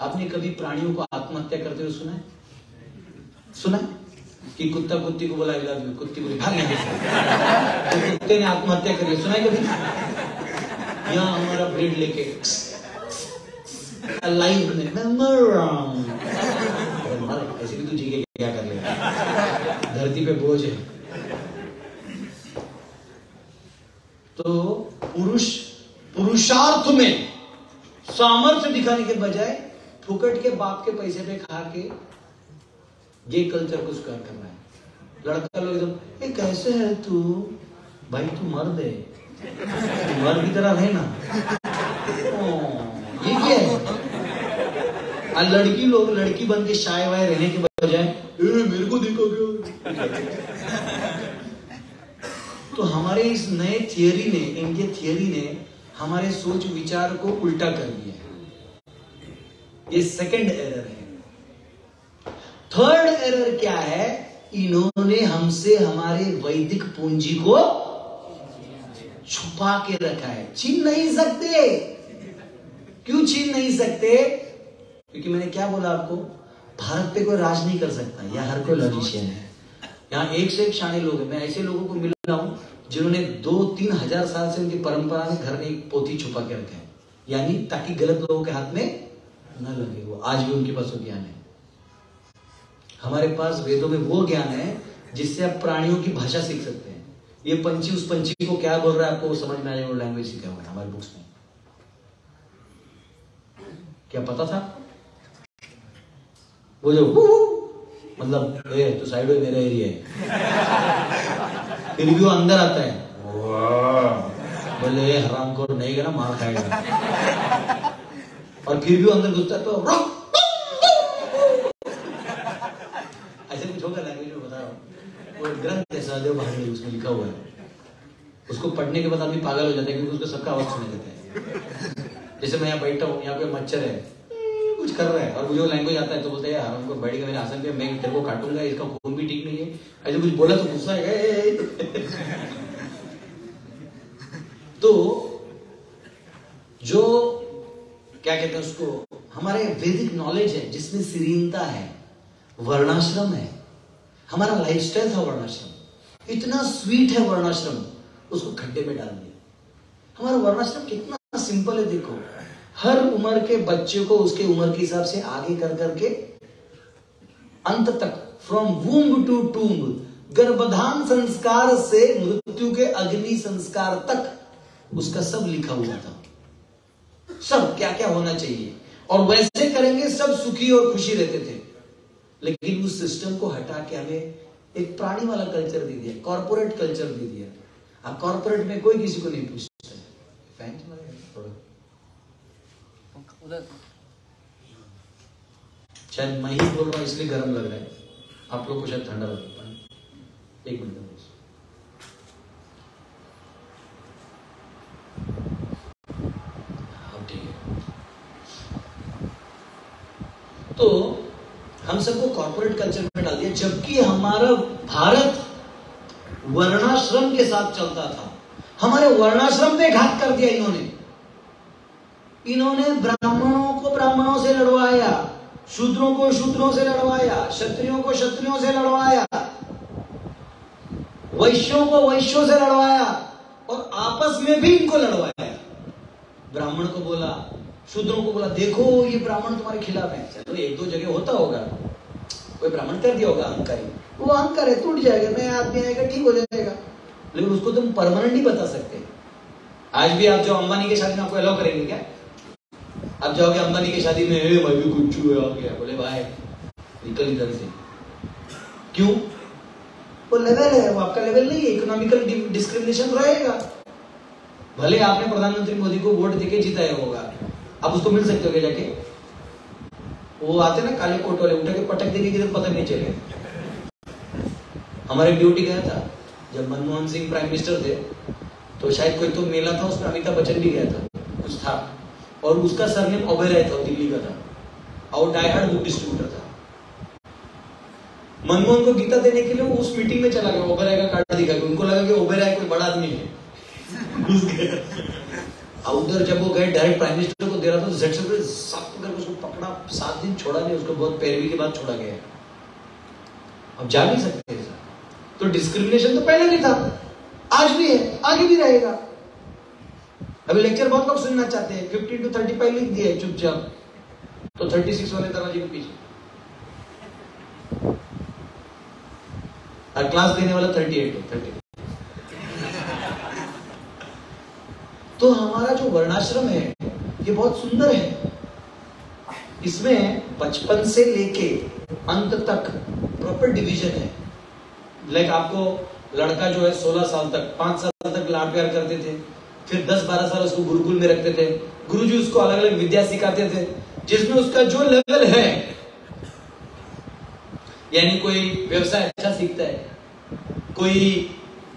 आपने कभी प्राणियों को आत्महत्या करते हुए सुना है? सुना? कि कुत्ता कुत्ती को बोला लव यू कुत्ती बोली, भाग नहीं तो कुत्ते ने आत्महत्या करी, सुना है कभी? यहाँ हमारा ब्रेड लेके लाइव में मैं मर ऐसे भी तू जी के क्या कर लेगा? धरती पे बोझ है। तो पुरुष पुरुषार्थ में सामर्थ्य दिखाने के बजाय फुकट के बाप के पैसे पे खा के ये कल्चर को स्वीकार कर रहा है। लड़का लोग एकदम ए कैसे है तू? भाई तू मर्द है। तू मर्द की तरह रहे ना। ओ, ये क्या है? और लड़की लोग लड़की बन के शाय वाय रहने के बजाय मेरे को देखो तो हमारे इस नए थियरी ने, इनके थियरी ने हमारे सोच विचार को उल्टा कर दिया ये सेकंड एरर है। थर्ड एरर क्या है? इन्होंने हमसे हमारे वैदिक पूंजी को छुपा के रखा है। छीन नहीं सकते। क्यों छीन नहीं सकते? क्योंकि मैंने क्या बोला आपको? भारत पे कोई राज नहीं कर सकता। यह हर कोई लॉजिशियन है। यहाँ एक से एक शाने लोग हैं। मैं ऐसे लोगों को मिल रहा हूँ जिन्होंने दो तीन हज़ार साल से उनकी परंपरा में घर में एक पोथी छुपा के रखे हैं। यानी ताकि गलत लोगों के हाथ में न लगे वो। आज भी उनके पास वो ज्ञान है। हमारे पास वेदों में वो ज्ञान है जिससे आप प्राणियों की भाषा सीख सकते हैं। ये पंछी उस पंछी को क्या बोल रहा है आपको वो समझ में आ जाएगा लैंग्वेज सीखा हुआ है हमारे बुक्स में। क्या पता था? वो जो मतलब ए तो साइड में मेरा एरिया है। फिर भी वो अंदर आता है। बोले हराम को नहीं गया मार खाएगा। और फिर भी वो अंदर घुसता है तो "रुक!" ऐसे कुछ होगा लैंग्वेज में बता रहा हूँ। ग्रंथ है सहदेव भागवत उसमें लिखा हुआ है। उसको पढ़ने के बाद आदमी पागल हो जाता है क्योंकि उसको सबका आवाज़ सुनाई देता है। जैसे मैं यहाँ बैठा हूँ यहाँ पे मच्छर है। कुछ कर रहा है। और मुझे वो लैंग्वेज आता है तो बोलते हैं, यार, हमको बैठेगा मेरे आसन पे, मैं तेरे को काटूँगा, इसका खून भी ठीक नहीं है। ऐसे कुछ बोला तो गुस्सा है। तो जो, क्या कहते हैं उसको, हमारे वैदिक नॉलेज है, जिसमें सीरीनता है, वर्णाश्रम है, हमारा लाइफस्टाइल था वर्णाश्रम। इतना स्वीट है वर्णाश्रम, उसको खड्डे में डाल दिया। हमारा वर्णाश्रम कितना सिंपल है, देखो। हर उम्र के बच्चे को उसके उम्र के हिसाब से आगे कर करके अंत तक फ्रॉम वूम्ब टू टूम्ब गर्भधान संस्कार से मृत्यु के अग्नि संस्कार तक उसका सब लिखा हुआ था। सब क्या क्या होना चाहिए। और वैसे करेंगे, सब सुखी और खुशी रहते थे। लेकिन उस सिस्टम को हटा के हमें एक प्राणी वाला कल्चर दे दिया कॉर्पोरेट कल्चर दे दिया। अब कॉर्पोरेट में कोई किसी को नहीं पूछता है फ़ैन चला गया थोड़ा। उधर शायद मैं ही बोल रहा हूँ, इसलिए गर्म लग रहा है। आप लोग को शायद ठंडा लग रहा एक मिनट है तो हम सबको कॉर्पोरेट कल्चर में डाल दिया, जबकि हमारा भारत वर्णाश्रम के साथ चलता था। हमारे वर्णाश्रम पे घात कर दिया इन्होंने। इन्होंने ब्राह्मणों को ब्राह्मणों से लड़वाया, शूद्रों को शूद्रों से लड़वाया, क्षत्रियों को क्षत्रियों से लड़वाया, वैश्यों को वैश्यों से लड़वाया और आपस में भी इनको लड़वाया। ब्राह्मण को बोला, शूद्रों को बोला, देखो, ये ब्राह्मण तुम्हारे खिलाफ है। चलो, एक दो जगह होता होगा। कोई ब्राह्मण कर दिया होगा अहंकारी। वो अहंकार है, टूट जाएगा नया आदमी आएगा, ठीक हो जाएगा। लेकिन उसको तुम परमानेंट नहीं बता सकते। आज भी आप जो अंबानी के शादी में आपको अलाउ करेंगे क्या? अब जाओगे, अंबानी की शादी में, ए, मैं भी कुछ आ गया बोले, भाई, निकल इधर से। क्यों? वो लेवल है, वो आपका लेवल नहीं है इकोनॉमिकल डिस्क्रिमिनेशन रहेगा। भले आपने प्रधानमंत्री मोदी को वोट देके जिताया होगा अब उसको मिल सकते हो क्या जाके? वो आते ना काले कोट वाले, उठा के पटक देंगे किधर पता नहीं चले। हमारे ड्यूटी गया था, जब मनमोहन सिंह प्राइम मिनिस्टर थे तो शायद कोई तो मेला था, उसमें अमिताभ बच्चन भी गया था। कुछ था। और उसका सरनेम ओबेराय था, दिल्ली का था। और डायहार्ड बुक डिस्ट्रीब्यूटर था। मनमोहन को गीता देने के लिए उस मीटिंग में चला गया ओबेराय का कार्ड दिखा के। उनको लगा कि ओबेराय कोई बड़ा आदमी है। घुस गया। उधर जब वो गए डायरेक्ट प्राइम मिनिस्टर को दे रहा था तो झट से सब करके उसको पकड़ा, सात दिन छोड़ा नहीं, उसको बहुत पैरवी के बाद छोड़ा गया। अब जा नहीं सकते तो डिस्क्रिमिनेशन तो पहले भी था। आज भी है, आगे भी रहेगा। अभी लेक्चर बहुत लोग सुनना चाहते हैं। फिफ्टीन टू थर्टी फाइव लिख दिए, चुपचाप। तो थर्टी सिक्स वाले दरवाजे के पीछे। और क्लास देने वाला थर्टी एट है थर्टी तो हमारा जो वर्णाश्रम है, ये बहुत सुंदर है। इसमें बचपन से लेके अंत तक प्रॉपर डिवीज़न है। लाइक आपको लड़का जो है 16 साल तक, पाँच साल तक लाड प्यार करते थे। फिर 10-12 साल उसको गुरुकुल में रखते थे। गुरुजी उसको अलग अलग विद्या सिखाते थे, जिसमें उसका जो लेवल है, यानी कोई व्यवसाय अच्छा सीखता है, कोई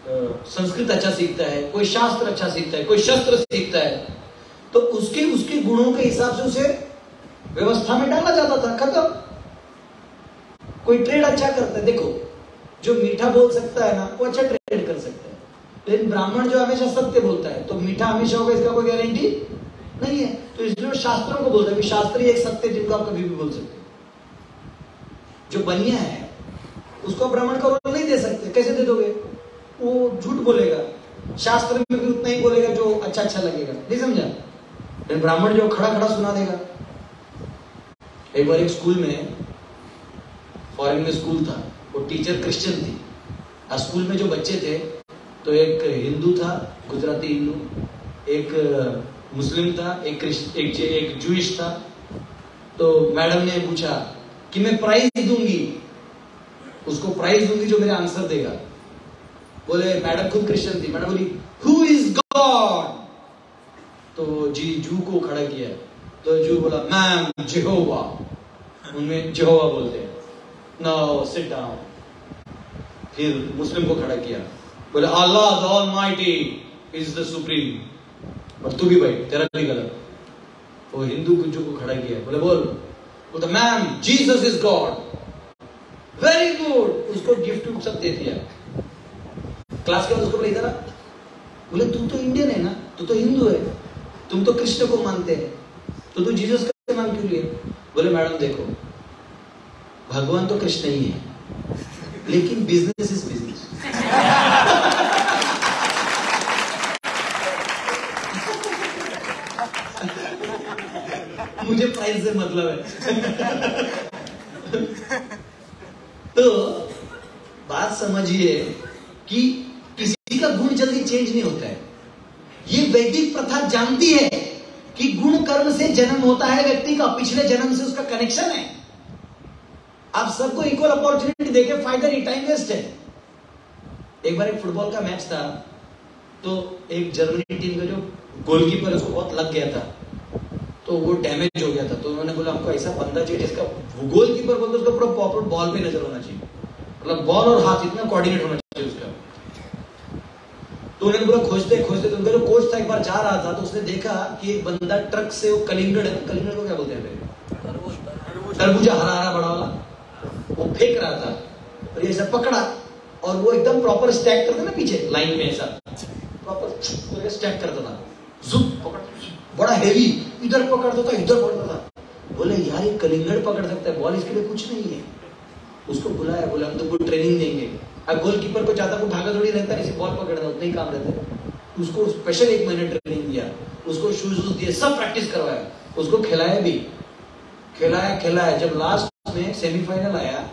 संस्कृत अच्छा सीखता है, कोई शास्त्र अच्छा सीखता है, कोई शस्त्र सीखता है तो उसके उसके गुणों के हिसाब से उसे व्यवस्था में डाला जाता था, खत्म। कोई ट्रेड अच्छा करता है, देखो, जो मीठा बोल सकता है ना, वो अच्छा ट्रेड लेकिन ब्राह्मण जो हमेशा सत्य बोलता है तो मीठा हमेशा होगा, इसका कोई गारंटी नहीं है। तो इसलिए शास्त्रों को बोलता है शास्त्र एक सत्य जिनको आप कभी भी बोल सकते जो बनिया है, उसको ब्राह्मण का रोल नहीं दे सकते। कैसे दे दोगे? वो झूठ बोलेगा। शास्त्र में भी उतना ही बोलेगा जो अच्छा अच्छा लगेगा। नहीं समझा? ब्राह्मण जो खड़ा खड़ा सुना देगा। एक बार एक स्कूल में फॉरेन में स्कूल था। वो टीचर क्रिश्चियन थी। स्कूल में जो बच्चे थे तो एक हिंदू था, गुजराती हिंदू, एक मुस्लिम था, एक एक एक जूइश था। तो मैडम ने पूछा, कि मैं प्राइज दूँगी? उसको प्राइज दूँगी जो मेरा आंसर देगा। बोले, मैडम खुद क्रिश्चियन थी। मैडम बोली हु इज़ गॉड तो जी, जू को खड़ा किया। तो जू बोला मैम जेहोवा उनमें जेहोवा बोलते हैं। नो सिट डाउन फिर मुस्लिम को खड़ा किया। बोले Allah the almighty is the supreme और तू भी भाई तेरा भी गलत वो हिंदू गुज्जू को खड़ा किया बोले बोल बोलता ma'am Jesus is God very good उसको गिफ्ट सब दे दिया क्लास के बाद उसको बोले इधर बोले तू तो इंडियन है ना तू तो हिंदू है तुम तो कृष्ण को मानते हैं तो तू जीसस का नाम क्यों लिए बोले मैडम देखो भगवान तो कृष्ण ही है लेकिन बिज़नेस इज़ बिज़नेस मुझे प्राइस से मतलब है। तो बात समझिए कि किसी का गुण जल्दी चेंज नहीं होता है। ये वैदिक प्रथा जानती है कि गुण कर्म से जन्म होता है, व्यक्ति का पिछले जन्म से उसका कनेक्शन है। आप सबको इक्वल अपॉर्चुनिटी देके फ़ायदा नहीं टाइम वेस्ट है। एक बार एक फुटबॉल का मैच था तो एक जर्मनी टीम का जो गोलकीपर है, उसको बहुत लग गया था। तो वो डैमेज हो गया था। तो उन्होंने बोला हमको ऐसा बंदा चाहिए जिसका गोलकीपर बोलते उसका पूरा प्रॉपर बॉल पे नज़र होना चाहिए। मतलब बॉल और हाथ इतना कोऑर्डिनेट होना चाहिए उसका। तो उन्होंने बोला खोजते खोजते तो उनका जो कोच था एक बार जा रहा था तो उसने देखा कि एक बंदा ट्रक से वो कलिंगड़ कलिंगड़ को क्या बोलते हैं तरबूजा। हरा हरा बड़ा वाला। वो फेंक रहा था और ये ऐसा पकड़ा और वो एकदम प्रॉपर स्टैक करता ना पीछे लाइन में ऐसा। प्रॉपर स्टैक करता था। जुप पकड़। बड़ा हेवी इधर पकड़ता था इधर पकड़ता था बोले, यार, ये कलिंगड़ पकड़ सकता है बॉल इसके लिए कुछ नहीं है। उसको बुलाया, बोले, हम तुमको ट्रेनिंग देंगे। अब गोलकीपर को ज़्यादा को ढाका थोड़ी रहता है बॉल पकड़ना उतना ही काम रहता है। उसको स्पेशल एक महीने ट्रेनिंग दिया, उसको शूज़ वूज दिए, सब प्रैक्टिस करवाया, उसको खिलाया भी। खिलाया खिलाया। जब लास्ट में सेमीफाइनल आया,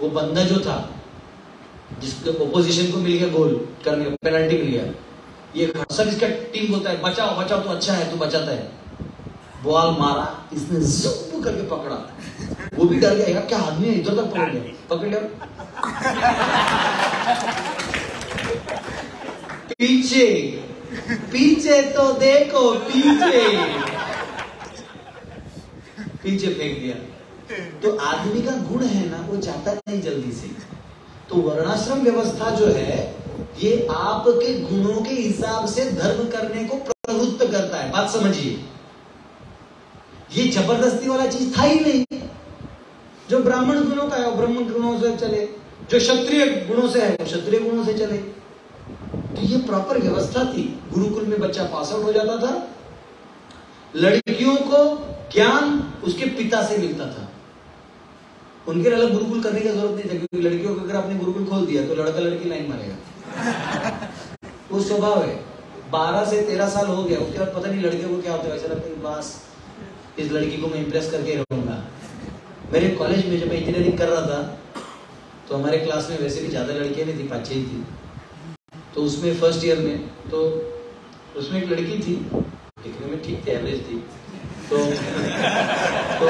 वो बंदा जो था, जिसके ओपोजिशन को मिल गया गोल करने पेनल्टी मिल गया ये सब इसका टीम बोलता है, बचाओ बचाओ तो अच्छा है, तू बचाता है। बॉल मारा, इसने जुप करके पकड़ा। वो भी डर गया क्या आदमी है, इधर तक पकड़ लिया पकड़ लिया। पीछे पीछे तो देखो, पीछे। पीछे फेंक दिया। तो आदमी का गुण है ना, वो जाता नहीं जल्दी से। तो वर्णाश्रम व्यवस्था जो है ये आपके गुणों के हिसाब से धर्म करने को प्रवृत्त करता है। बात समझिए। ये ज़बरदस्ती वाला चीज़ था ही नहीं। जो ब्राह्मण गुणों का है वो ब्राह्मण गुणों से चले। जो क्षत्रिय गुणों से है, वो क्षत्रिय गुणों से चले। तो ये प्रॉपर व्यवस्था थी। गुरुकुल में बच्चा पास आउट हो जाता था। लड़कियों को ज्ञान उसके पिता से मिलता था। उनके अलग गुरुकुल करने की ज़रूरत नहीं थी, क्योंकि लड़कियों को अगर आपने गुरुकुल खोल दिया तो लड़का लड़की लाइन मारेगा। वो स्वभाव है बारह से तेरह साल हो गया। उसके बाद पता नहीं लड़के को क्या होता है। बस इस लड़की को मैं इम्प्रेस करके रहूँगा। मेरे कॉलेज में जब मैं इंजीनियरिंग कर रहा था तो हमारे क्लास में वैसे भी ज़्यादा लड़कियाँ नहीं थी पाँच ही थी। तो उसमें फ़र्स्ट ईयर में तो उसमें एक लड़की थी। दिखने में ठीक थी एवरेज थी। तो तो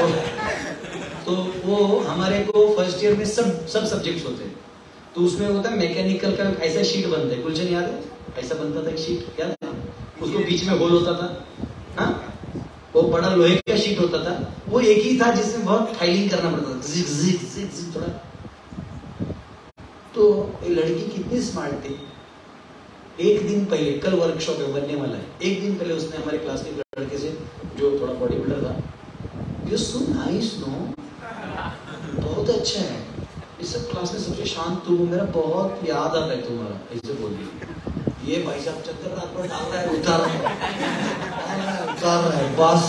तो वो हमारे को फ़र्स्ट ईयर में सब सब सब्जेक्ट्स होते। हैं तो उसमें होता है मैकेनिकल का ऐसा शीट बनता है। गुलशन याद है? ऐसा बनता था एक शीट याद है? उसको बीच में होल होता था। हाँ? वो बड़ा लोहे का शीट होता था। वो एक ही था जिसमें बहुत फाइलिंग करना पड़ता था। जिक जिक जिक जिक थोड़ा। तो ये लड़की कितनी स्मार्ट थी। एक दिन पहले कल वर्कशॉप है बनने वाला है। एक दिन पहले उसने हमारे क्लास के लड़के से जो थोड़ा बॉडी बिल्डर था यू सो नाइस नो बहुत अच्छा है इस सब क्लास में सबसे शांत तुम मेरा बहुत याद आता है तुम्हारा, ऐसे बोलिए। ये भाई साहब चक्कर रात भर डाल रहा है, उतार रहा है। उतार रहा है, बस।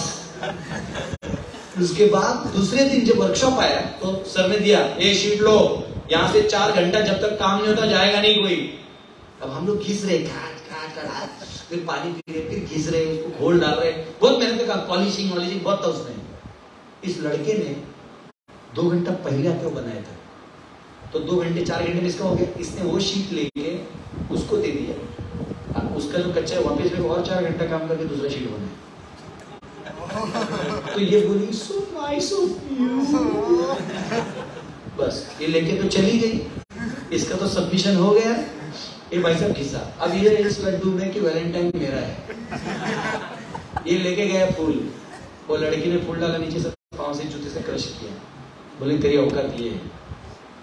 उसके बाद दूसरे दिन जब वर्कशॉप आया तो सर ने दिया, ये शीट लो, यहाँ से चार घंटा जब तक काम नहीं होता, जाएगा नहीं कोई। अब हम लोग घिस रहे काट काट काट फिर पानी पी रहे फिर घिस रहे उसको घोल डाल रहे बहुत मेहनत का पॉलिशिंग वॉलिशिंग बहुत था उसमें। इस लड़के ने दो घंटा पहले आके बनाया था? तो दो घंटे, चार घंटे में इसका हो गया। इसने वो शीट लेके उसको दे दिया। अब उसका जो कच्चा है, वापस में और चार घंटा काम करके दूसरा शीट बनाया। तो ये बोली सो नाइस ऑफ़ यू बस, ये लेके तो चली गई। इसका तो सबमिशन हो गया। ये भाई साहब घिसा अब ये इस लड्डू में कि वैलेंटाइन मेरा है। ये लेके गया फूल। वो लड़की ने फूल डाला, नीचे से पाँव से जूते से क्रश किया। बोले, तेरी औकात ये है।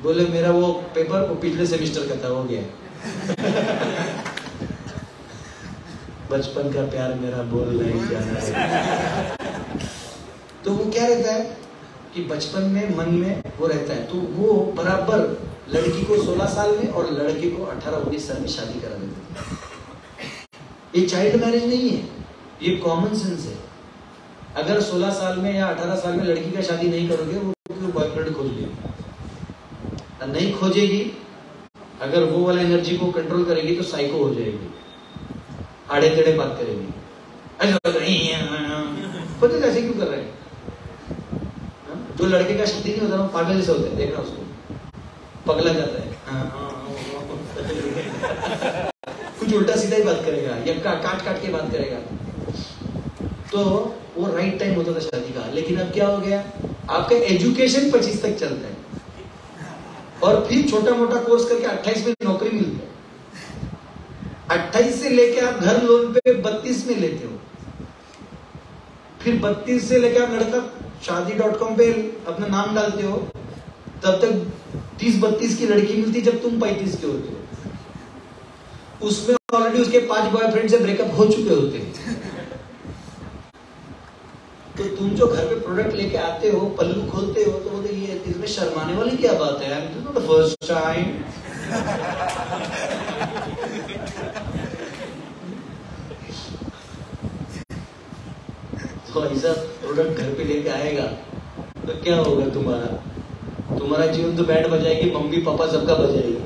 बोले, मेरा वो पेपर वो पिछले सेमिस्टर का था, हो गया। बचपन का प्यार मेरा बोल नहीं जाना है। तो वो क्या रहता है कि बचपन में, मन में वो रहता है। तो वो बराबर लड़की को 16 साल में और लड़के को 18 19 साल में शादी करा देते ये चाइल्ड मैरिज नहीं है, ये कॉमन सेंस है। अगर 16 साल में या 18 साल में लड़की का शादी नहीं करोगे, वो बॉयफ्रेंड लेगी। और नहीं खोजेगी। अगर वो वाला एनर्जी को कंट्रोल करेगी तो साइको हो जाएगी। आड़े तेड़े बात करेगी। पता ऐसे क्यों कर रहे हैं? हाँ? जो लड़के का शादी नहीं होता ना पागल जैसे होता है देखना उसको। पगला जाता है। हाँ, हाँ, कुछ उल्टा सीधा ही बात करेगा या काट काट के बात करेगा। तो वो राइट टाइम होता था शादी का लेकिन अब क्या हो गया? आपका एजुकेशन पच्चीस तक चलता है। और फिर छोटा मोटा कोर्स करके अट्ठाईस में नौकरी मिलती है। अट्ठाईस से लेके आप घर लोन पे बत्तीस में लेते हो। फिर बत्तीस से लेके आप लड़का शादी डॉट कॉम पे अपना नाम डालते हो, तब तक तीस बत्तीस की लड़की मिलती जब तुम पैंतीस के होते हो। उसमें ऑलरेडी उसके पाँच बॉयफ्रेंड से ब्रेकअप हो चुके होते हैं। तो तुम जो घर पे प्रोडक्ट लेके आते हो, पल्लू खोलते हो तो बोलते ये इसमें शर्माने वाली क्या बात है? फ़र्स्ट टाइम तो ऐसा प्रोडक्ट घर पे लेके आएगा तो क्या होगा तुम्हारा? तुम्हारा जीवन तो बैंड बजाएगी, मम्मी, पापा सबका बजाएगी।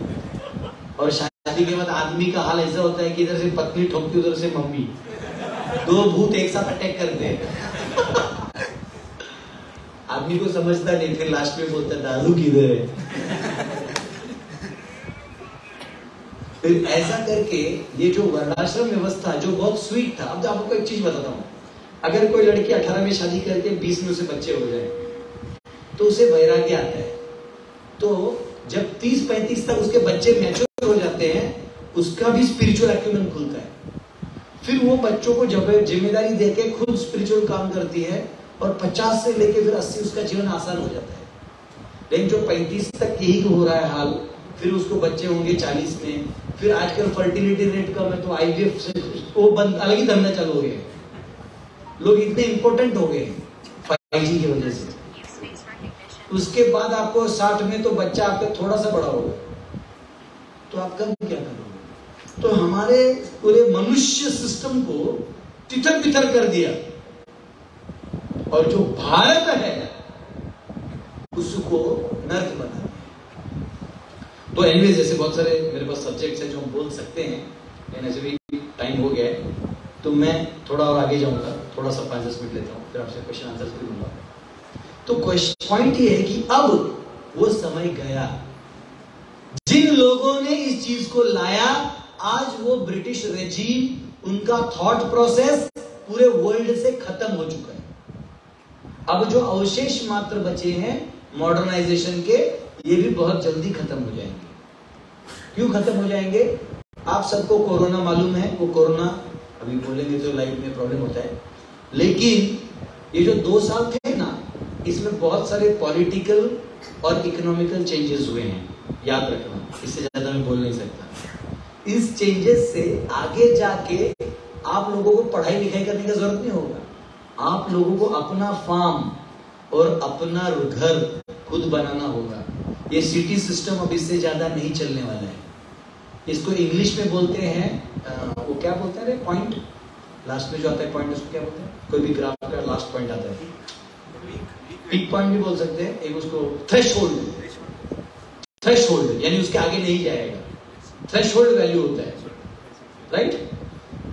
और शादी के बाद आदमी का हाल ऐसा होता है कि इधर से पत्नी ठोकती उधर से मम्मी। दो भूत एक साथ अटैक करते हैं। आदमी को समझता नहीं, फिर लास्ट में बोलता दादू किधर है फिर ऐसा करके ये जो वर्णाश्रम व्यवस्था, जो बहुत स्वीट था, अब तो आपको एक चीज़ बताता हूँ। अगर कोई लड़की 18 में शादी करके 20 में उसे बच्चे हो जाए तो उसे वैराग्य आता है। तो जब 30-35 तक उसके बच्चे मैच्योर हो जाते हैं, उसका भी स्पिरिचुअल एक्यूमेंट खुलता है। फिर वो बच्चों को जब ज़िम्मेदारी देके खुद स्पिरिचुअल काम करती है और 50 से लेके फिर 80 उसका जीवन आसान हो जाता है। लेकिन जो 35 तक यही हो रहा है हाल, फिर उसको बच्चे होंगे 40 में, फिर आजकल फर्टिलिटी रेट कम है तो आईवीएफ से वो बंद, अलग ही धंधा चालू हो गया लोग इतने इंपॉर्टेंट हो गए की वजह से। उसके बाद आपको साठ में तो बच्चा आपका थोड़ा सा बड़ा होगा। तो आप कब क्या करोगे? तो हमारे पूरे मनुष्य सिस्टम को तितर बितर कर दिया। और जो भारत है, उसको नर्क बना दिया। तो एनवे जैसे बहुत सारे मेरे पास सब्जेक्ट्स हैं जो हम बोल सकते हैं ऐसे भी टाइम हो गया है तो मैं थोड़ा और आगे जाऊँगा, थोड़ा सा पाँच दस मिनट लेता हूँ, फिर आपसे क्वेश्चन आंसर भी दूँगा। तो क्वेश्चन पॉइंट ये है कि अब वो समय गया। जिन लोगों ने इस चीज़ को लाया आज वो ब्रिटिश रेजीम उनका थॉट प्रोसेस पूरे वर्ल्ड से खत्म हो चुका है। अब जो अवशेष मात्र बचे हैं मॉडर्नाइजेशन के, ये भी बहुत जल्दी खत्म हो जाएँगे। क्यों खत्म हो जाएँगे? आप सबको कोरोना मालूम है, वो कोरोना, अभी बोलेंगे तो लाइफ में प्रॉब्लम होता है। लेकिन ये जो दो साल थे ना, इसमें बहुत सारे पॉलिटिकल और इकोनॉमिकल चेंजेस हुए हैं। याद रखना, इससे ज़्यादा मैं बोल नहीं सकता। इस चेंजेस से आगे जाके आप लोगों को पढ़ाई लिखाई करने की ज़रूरत नहीं होगा। आप लोगों को अपना फार्म और अपना घर खुद बनाना होगा। ये सिटी सिस्टम अब इससे ज़्यादा नहीं चलने वाला है। इसको इंग्लिश में बोलते हैं वो क्या बोलते हैं पॉइंट लास्ट में जो आता है पॉइंट उसको क्या बोलते हैं? कोई भी ग्राफ का लास्ट पॉइंट आता है। पीक पॉइंट भी बोल सकते हैं, एक उसको थ्रेश होल्ड थ्रेश होल्ड यानी उसके आगे नहीं जाएगा। थ्रेश वैल्यू होता है राइट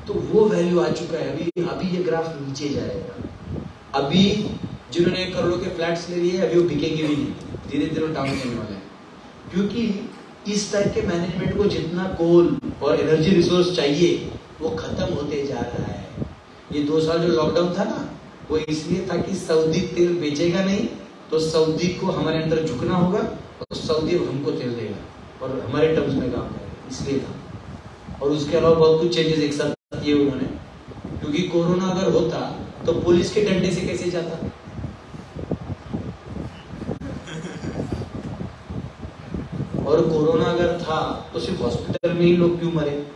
तो वो वैल्यू आ चुका है अभी। अभी ये ग्राफ नीचे जाएगा। अभी जिन्होंने करोड़ों के फ्लैट्स ले लिए अभी वो बिकेंगे भी नहीं। धीरे धीरे डाउन होने वाले हैं। क्योंकि इस टाइप के मैनेजमेंट को जितना कोल और एनर्जी रिसोर्स चाहिए, वो खत्म होते जा रहा है। ये दो साल जो लॉकडाउन था ना, वो इसलिए था कि सऊदी तेल बेचेगा नहीं तो सऊदी को हमारे अंदर झुकना होगा और सऊदी हमको तेल देगा और हमारे टर्म्स में काम करेगा। इसलिए था। और उसके अलावा बहुत कुछ चेंजेस एक साथ किए उन्होंने। क्योंकि कोरोना अगर होता तो पुलिस के डंडे से कैसे जाता? और कोरोना अगर था तो सिर्फ़ हॉस्पिटल में ही लोग क्यों मरे?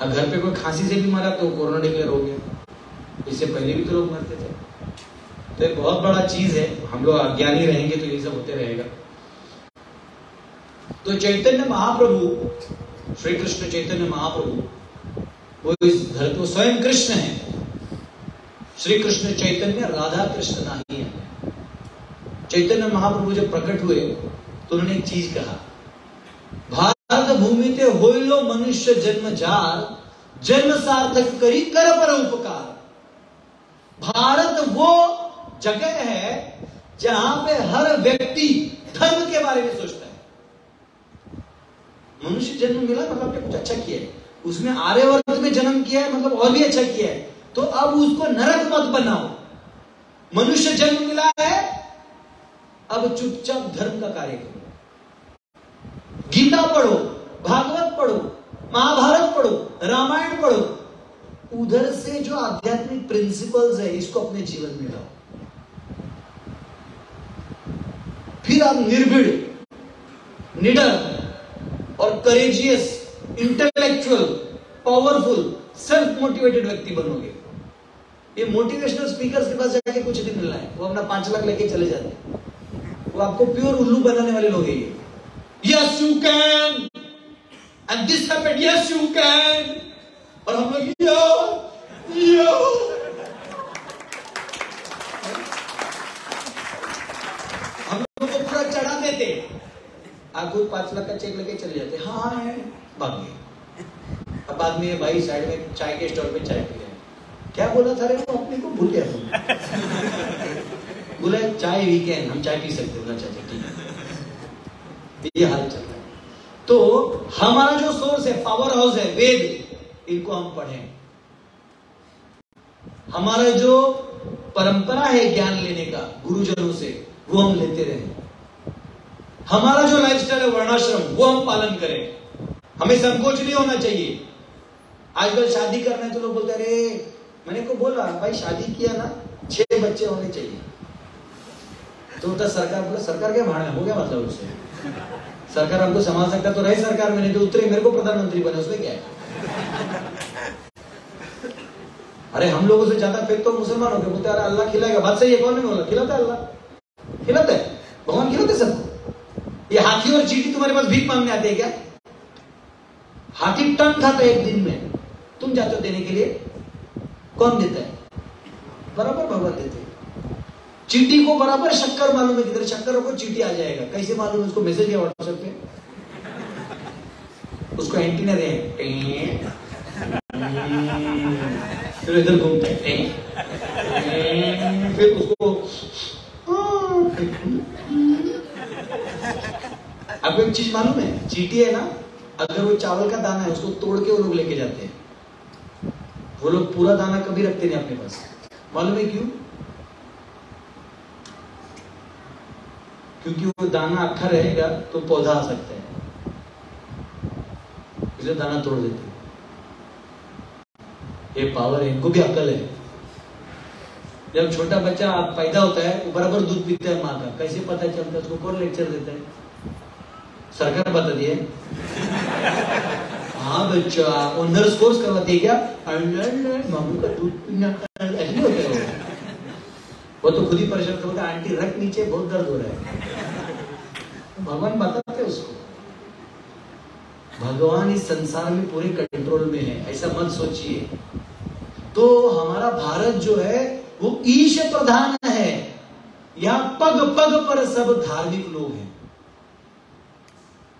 अब घर पे कोई खांसी से भी मरा तो कोरोना डिक्लेयर हो गया। इससे पहले भी तो लोग मरते थे। तो एक बहुत बड़ा चीज़ है। हम लोग अज्ञानी रहेंगे तो ये सब होते रहेगा। तो चैतन्य महाप्रभु श्री कृष्ण चैतन्य महाप्रभु, वो इस धरती वो स्वयं कृष्ण है। श्री कृष्ण चैतन्य, राधा कृष्ण नहीं है। चैतन्य महाप्रभु जब प्रकट हुए तो उन्होंने एक चीज़ कहा, भारत भूमि ते होइलो मनुष्य जन्म जार जन्म सार्थक करी कर पर उपकार। भारत वो जगह है जहाँ पे हर व्यक्ति धर्म के बारे में सोचता है। मनुष्य जन्म मिला मतलब आपने कुछ अच्छा किया है। उसने आर्यवर्त में जन्म किया है मतलब और भी अच्छा किया है। तो अब उसको नरक मत बनाओ। मनुष्य जन्म मिला है, अब चुपचाप धर्म का कार्य करो। गीता पढ़ो, भागवत पढ़ो, महाभारत पढ़ो, रामायण पढ़ो। उधर से जो आध्यात्मिक प्रिंसिपल्स है, इसको अपने जीवन में लाओ। फिर आप निर्भीड़, निडर और courageous intellectual powerful self motivated व्यक्ति बनोगे। ये मोटिवेशनल स्पीकर्स के पास जाके कुछ नहीं मिलना है। वो अपना पाँच लाख लेके चले जाते हैं। वो आपको प्योर उल्लू बनाने वाले लोग हैं ये। Yes you can and this happened yes you can और हम लोग यो यो हम लोग को पूरा चढ़ा देते आप खुद पाँच लाख का चेक लेके चले जाते हाँ। हाँ है भाग गए अब बाद में भाई साइड में चाय के स्टॉल पे चाय पी क्या बोला था रे वो अपने को? भूल गया बोला, चाय वीकेंड हम चाय पी सकते अच्छा अच्छा ठीक है। ये हाल चल रहा है। तो हमारा जो सोर्स है पावर हाउस है, वेद, इनको हम पढ़ें। हमारा जो परंपरा है ज्ञान लेने का, गुरुजनों से, वो हम लेते रहे। हमारा जो लाइफस्टाइल है, वर्णाश्रम, वो हम पालन करें। हमें संकोच नहीं होना चाहिए। आजकल शादी करना है तो लोग बोलते अरे, मैंने को बोला, भाई शादी किया ना, छह बच्चे होने चाहिए। तो होता सरकार बोला, सरकार क्या भाड़ना हो? गया मतलब उससे। सरकार हमको संभाल सकता तो रहे सरकार मैंने तो उतरे मेरे को प्रधानमंत्री बने, उसमें क्या है? अरे, हम लोगों से ज़्यादा फेक तो मुसलमान हो गए, बोलते अरे, अल्लाह खिलाएगा। बात सही है, कौन नहीं बोला? खिलाता अल्लाह। खिलाता है। भगवान खिलाते सबको। ये हाथी और चीटी तुम्हारे पास भीख मांगने आते हैं क्या? हाथी टन खाता है एक दिन में। तुम जाते हो देने के लिए? कौन देता है? बराबर भगवान देते हैं। चीटी को बराबर शक्कर मालूम है किधर शक्कर को चीटी आ जाएगा। कैसे मालूम है उसको? मैसेज किया व्हाट्सएप पे? उसको एंटीना दे। फिर इधर घूमते फिर उसको आपको एक चीज़ मालूम है? चीटी है ना? अगर वो चावल का दाना है, उसको तोड़ के वो लोग लेके जाते हैं। वो लोग पूरा दाना कभी रखते नहीं अपने पास। मालूम है क्यों? क्योंकि वो दाना अक्खा रहेगा तो पौधा आ सकता है। इसलिए दाना तोड़ देते ये पावर है, इनको भी अकल है। जब छोटा बच्चा पैदा होता है, वो बराबर दूध पीता है माँ का। कैसे पता चलता है? उसको कौन लेक्चर देता है? सरकार बता दिए हाँ। बच्चा वो नर्स कोर्स करवाती है क्या? मामू का दूध पीना ऐसे नहीं होता है वो। वो तो खुद ही परेशान होता है आंटी रख नीचे, बहुत दर्द हो रहा है। भगवान बताते उसको। भगवान इस संसार में पूरे कंट्रोल में है, ऐसा मत सोचिए। तो हमारा भारत जो है, वो ईश प्रधान है। यहाँ पग पग पर सब धार्मिक लोग हैं।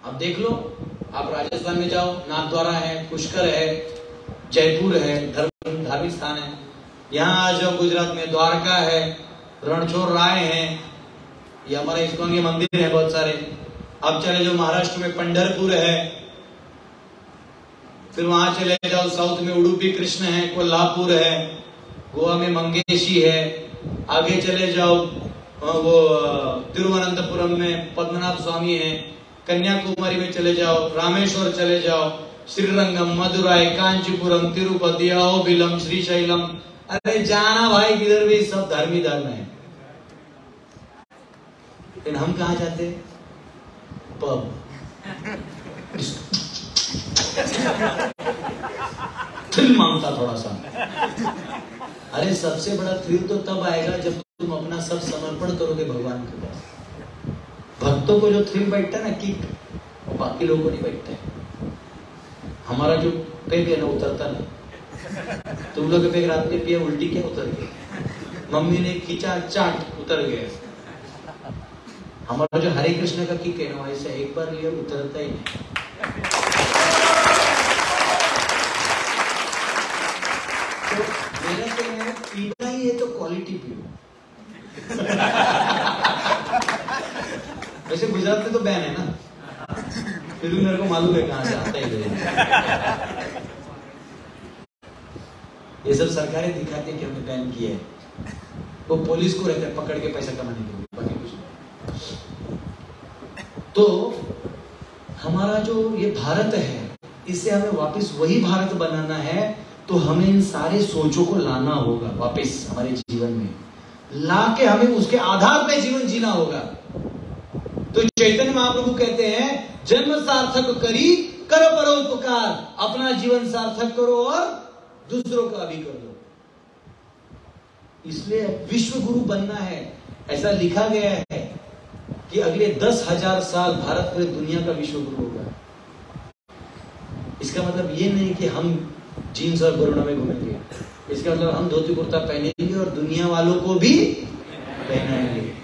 अब देख लो, आप राजस्थान में जाओ, नाथद्वारा है, पुष्कर है, जयपुर है, धर्म, धार्मिक स्थान है। यहाँ आ जाओ गुजरात में, द्वारका है, रणछोड़ राय है। ये हमारे इस्कॉन के मंदिर है बहुत सारे। अब चले जाओ महाराष्ट्र में पंडरपुर है। फिर वहाँ चले जाओ, साउथ में उडुपी कृष्ण है, कोल्हापुर है, गोवा में मंगेशी है। आगे चले जाओ वो, तिरुवनंतपुरम में पद्मनाभ स्वामी है। कन्याकुमारी में चले जाओ, रामेश्वर चले जाओ, श्रीरंगम, मदुराई, कांचीपुरम, तिरुपति, अहोबिलम, श्रीशैलम। अरे जाना भाई, किधर भी, सब धर्मी धर्म है। लेकिन हम कहा जाते पब। थ्रिल माँगता थोड़ा सा। अरे सबसे बड़ा थ्रिल तो तब आएगा जब तुम अपना सब समर्पण करोगे भगवान के पास। भक्तों को जो थ्रिल बैठता है ना, किक वो बाकी लोगों को नहीं बैठता हमारा जो पेग है ना, उतरता नहीं। तुम लोग पेग रात में पिए, उल्टी क्या उतर गए मम्मी ने खींचा, चाट, उतर गया। हमारा जो हरे कृष्ण का किक है ना ऐसे एक बार लिया, उतरता ही नहीं। तो मेरा कहना है, पीना ही है तो क्वालिटी पियो। वैसे गुजरात में तो बैन है ना। फिर भी मेरे को मालूम है कहाँ से आता है ये। सब सरकारें दिखाती है कि हमने बैन किया है। वो पुलिस को रहता पकड़ के पैसा कमाने के लिए, बाकी कुछ तो हमारा जो ये भारत है, इससे हमें वापस वही भारत बनाना है तो हमें इन सारे सोचों को लाना होगा वापस हमारे जीवन में। ला के हमें उसके आधार पे जीवन जीना होगा। तो चैतन्य महाप्रभु कहते हैं, जन्म सार्थक करी, करो परोपकार, अपना जीवन सार्थक करो और दूसरों का भी कर दो। इसलिए विश्व गुरु बनना है। ऐसा लिखा गया है कि अगले दस हज़ार साल भारत पूरे दुनिया का विश्व गुरु होगा। इसका मतलब ये नहीं कि हम जीन्स और बरुणा में घूमेंगे। इसका मतलब हम धोती कुर्ता पहनेंगे और दुनिया वालों को भी पहनाएँगे।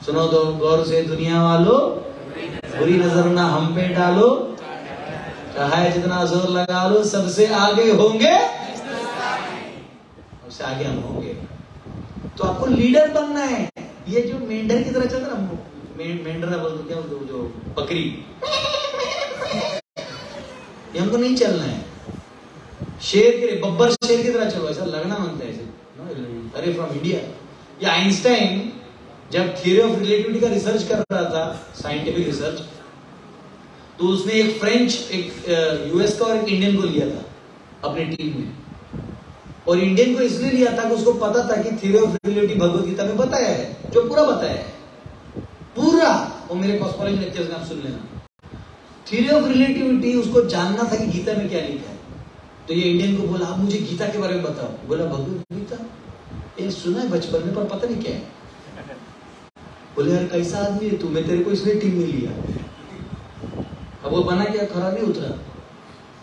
सुनो तो गौर से दुनिया वालों, बुरी नज़र ना हम पे डालो। चाहे जितना ज़ोर लगा लो, सबसे आगे होंगे। सबसे आगे हम होंगे। तो आपको लीडर बनना है। ये जो मेंढर की तरह चलता ना मेंढर बोलते क्या जो बकरी। ये हमको नहीं चलना है। शेर के, बब्बर शेर की तरह चलो, ऐसा लगना मानता है अरे फ्रॉम इंडिया ये आइंस्टाइन जब थियरी ऑफ़ रिलेटिविटी का रिसर्च कर रहा था साइंटिफिक रिसर्च तो उसने एक फ्रेंच एक यूएस का और एक इंडियन को लिया था, अपनी टीम में। और इंडियन को इसलिए लिया था कि उसको पता था कि theory of relativity Bhagavad Gita में बताया है, जो पूरा बताया है। पूरा! वो मेरे कॉस्मोलॉजी लेक्चर्स में आप सुन लेना। थ्योरी ऑफ़ रिलेटिविटी उसको जानना था कि गीता में क्या लिखा है। तो ये इंडियन को बोला, आप मुझे गीता के बारे में बताओ। बोला भगवत गीता ये सुना है बचपन में, पर पता नहीं क्या है? बोले, यार, कैसा आदमी है तू? मैं तेरे को इसलिए टीम में लिया। अब वो बना क्या? खरा नहीं उतरा।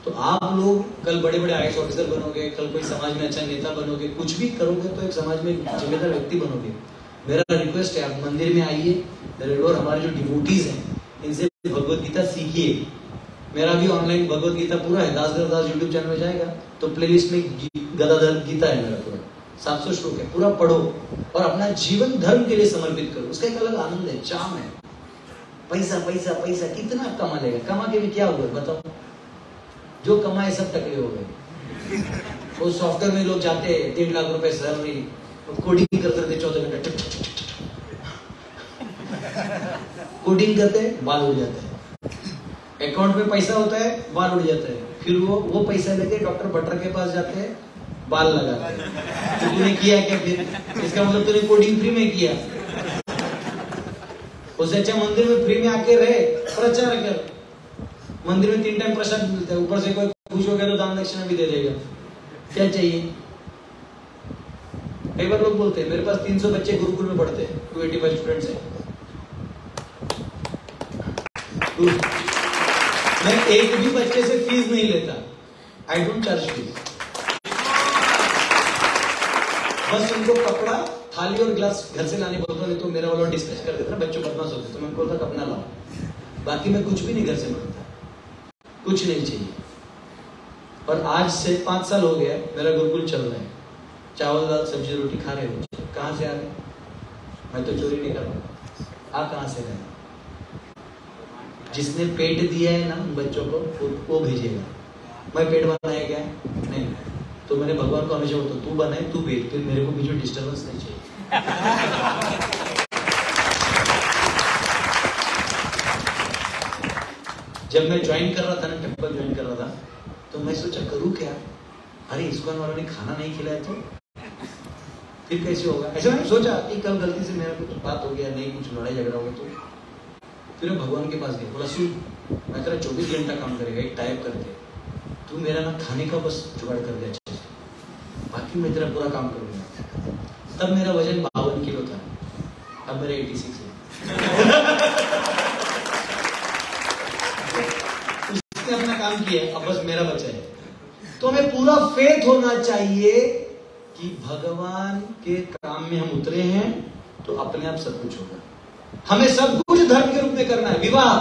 तो आप लोग कल बड़े बड़े आई ऑफिसर बनोगे, कल कोई समाज में अच्छा नेता बनोगे, कुछ भी करोगे तो एक समाज में जिम्मेदार व्यक्ति बनोगे। मेरा रिक्वेस्ट है, आप मंदिर में आइए रेडोर हमारे जो डिवोटीज हैं, इनसे भगवत गीता सीखिए। मेरा भी ऑनलाइन भगवत गीता पूरा है, दास दास यूट्यूब चैनल में जाएगा तो प्लेलिस्ट में गदाधर गीता है मेरा पूरा। सात सौ श्लोक है पूरा पढ़ो और अपना जीवन धर्म के लिए समर्पित करो। उसका एक अलग आनंद है, चाम है। पैसा पैसा पैसा, कितना कमा लेगा? कमा के भी क्या हुआ बताओ। जो कमाए सब टकले हो गए। वो सॉफ्टवेयर में लोग जाते हैं, डेढ़ लाख रुपए सैलरी कोडिंग कर करते चौदह घंटे। कोडिंग करते हैं, बाल उड़ जाते हैं। अकाउंट में पैसा होता है, बाल उड़ जाता है। फिर वो वो पैसा लेके डॉक्टर बटर के पास जाते हैं बाल लगाते हैं तो तूने किया क्या फिर? इसका मतलब तूने कोडिंग फ्री में किया? उससे अच्छा मंदिर में फ्री में आके रहे, प्रचार कर। मंदिर में तीन टाइम प्रसाद मिलता है। ऊपर से कोई खुश हो गया तो दान दक्षिणा भी दे देगा। क्या चाहिए? कई बार लोग बोलते हैं, मेरे पास 300 बच्चे गुरुकुल में पढ़ते हैं टू स्टूडेंट्स हैं। मैं एक भी बच्चे से फ़ीस नहीं लेता। आई डोंट चार्ज फ़ीस बस उनको कपड़ा थाली और गिलास घर से लाने बोलता तो मेरा वाला डिस्कस कर देता बच्चों बदमाश होते तो मैं बोलता कि अपना लाओ। बाकी मैं कुछ भी नहीं घर से माँगता। कुछ नहीं चाहिए। और आज से पाँच साल हो गया मेरा गुरुकुल चल रहा है। चावल दाल सब्ज़ी रोटी खा रहे हो कहाँ से आ रहे मैं तो चोरी नहीं कर रहा आ कहाँ से रहे जिसने पेट दिया है ना बच्चों को वो, भेजेगा। मैं पेट बनाया क्या? नहीं। तो मैंने भगवान को हमेशा बोलता तू बनाए तू भेज फिर मेरे को बीच में डिस्टर्बेंस नहीं चाहिए. जब मैं ज्वाइन कर रहा था ना टेंपल ज्वाइन कर रहा था तो मैं सोचा, करूँ क्या? अरे, इसको वालों ने खाना नहीं खिलाया तो? फिर कैसे होगा? ऐसा मैंने सोचा कि कल गलती से मेरा कुछ बात हो गया, नहीं, कुछ लड़ाई झगड़ा हो गया तो। फिर मैं भगवान के पास गया, बोला, सुन, मैं तेरा चौबीस घंटा काम करेगा, एक टाइप करके तू मेरा ना खाने का बस जुगाड़ कर दे बाकी मैं तेरा पूरा काम करूँगा। तब मेरा वज़न बावन किलो था। अब मेरा एटी सिक्स है। उसने अपना काम किया, अब बस मेरा बचा है। तो हमें पूरा फेथ होना चाहिए कि भगवान के काम में हम उतरे हैं तो अपने आप सब कुछ होगा। हमें सब कुछ धर्म के रूप में करना है। विवाह,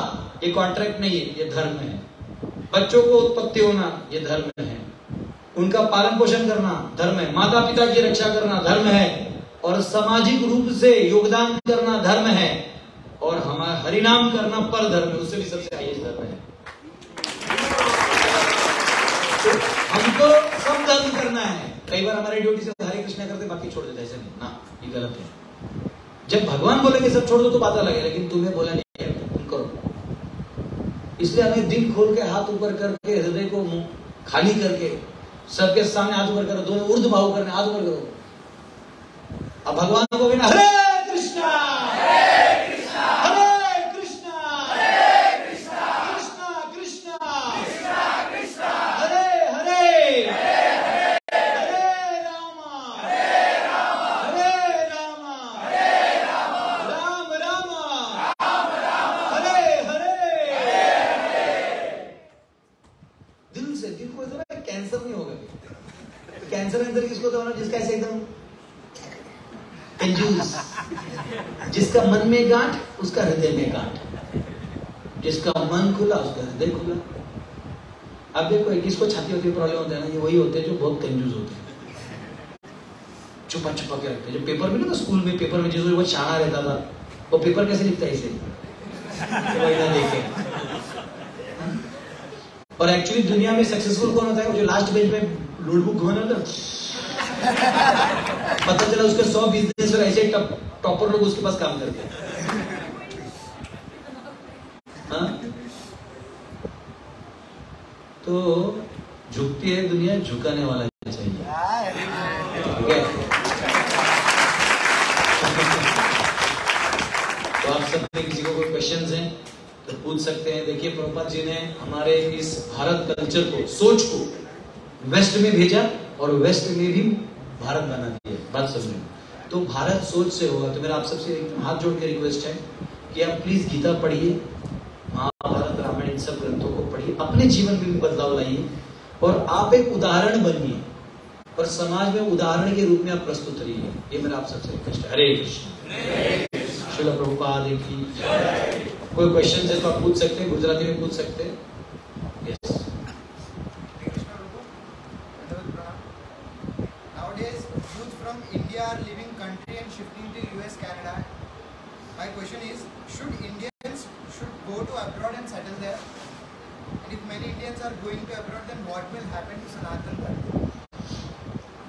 ये कॉन्ट्रैक्ट नहीं है, ये धर्म है। बच्चों को उत्पत्ति होना, ये धर्म है। उनका पालन पोषण करना, धर्म है। माता पिता की रक्षा करना, धर्म है। और सामाजिक रूप से योगदान करना, धर्म है। और हमारा हरिनाम करना पर धर्म है, उससे भी सबसे हाईएस्ट धर्म है। तो हमको सब धर्म करना है। कई बार हमारे ड्यूटी से हरे कृष्णा करते, बाकी छोड़ देते ऐसे ना, ये गलत है। जब भगवान बोलेंगे, सब छोड़ दो तो बात अलग है लेकिन तुम्हें बोला नहीं इसलिए हमें दिल खोल के, हाथ ऊपर करके, हृदय को खाली करके सबके सामने हाथ करो, दोनों उर्द भाव करने हाथ करो। अब भगवान को बिना हरे कृष्णा हरे कृष्णा हरे कृष्णा हरे कृष्णा कृष्णा कृष्णा हरे हरे हरे रामा हरे रामा राम राम हरे हरे दिल से दिल को ऐसा ना कैंसर नहीं कैंसर अंदर किसको होना जिसका ऐसे एकदम कंजूस जिसका मन में गांठ, उसका हृदय में गांठ। जिसका मन खुला, उसका हृदय खुला। अब देखो किसको छाती होती प्रॉब्लम होता है ना, ये वही होते हैं जो बहुत कंजूस होते हैं। छुपा छुपा के रखते हैं। जो पेपर में ना स्कूल में पेपर में जिसको वो छाना रहता था, वो पेपर कैसे लिखता है इसे? देखे। और एक्चुअली दुनिया में सक्सेसफुल कौन होता है? जो लास्ट बेंच में नोटबुक घुमाने है पता चला उसके सौ बिज़नेस और ऐसे टॉप टॉपर लोग उसके पास काम करते हैं हाँ? तो झुकती है दुनिया, झुकाने वाला चाहिए? तो आप सब में किसी को कोई क्वेश्चंस हैं तो पूछ सकते हैं देखिए, प्रभुपाद जी ने हमारे इस भारत कल्चर को, सोच को वेस्ट में भेजा और वेस्ट में भी भारत बना दिया, बात समझो तो भारत सोच से होगा। तो मेरा आप सबसे हाथ जोड़ के रिक्वेस्ट है कि आप प्लीज़ गीता पढ़िए, महाभारत, रामायण, इन सब ग्रंथों को पढ़िए, अपने जीवन में भी बदलाव लाइए और आप एक उदाहरण बनिए और समाज में उदाहरण के रूप में आप प्रस्तुत रहिए। ये मेरा आप सबसे रिक्वेस्ट है। हरे कृष्ण। शिल प्रभुपाद की कोई क्वेश्चन है तो आप पूछ सकते हैं, गुजराती में पूछ सकते हैं। यस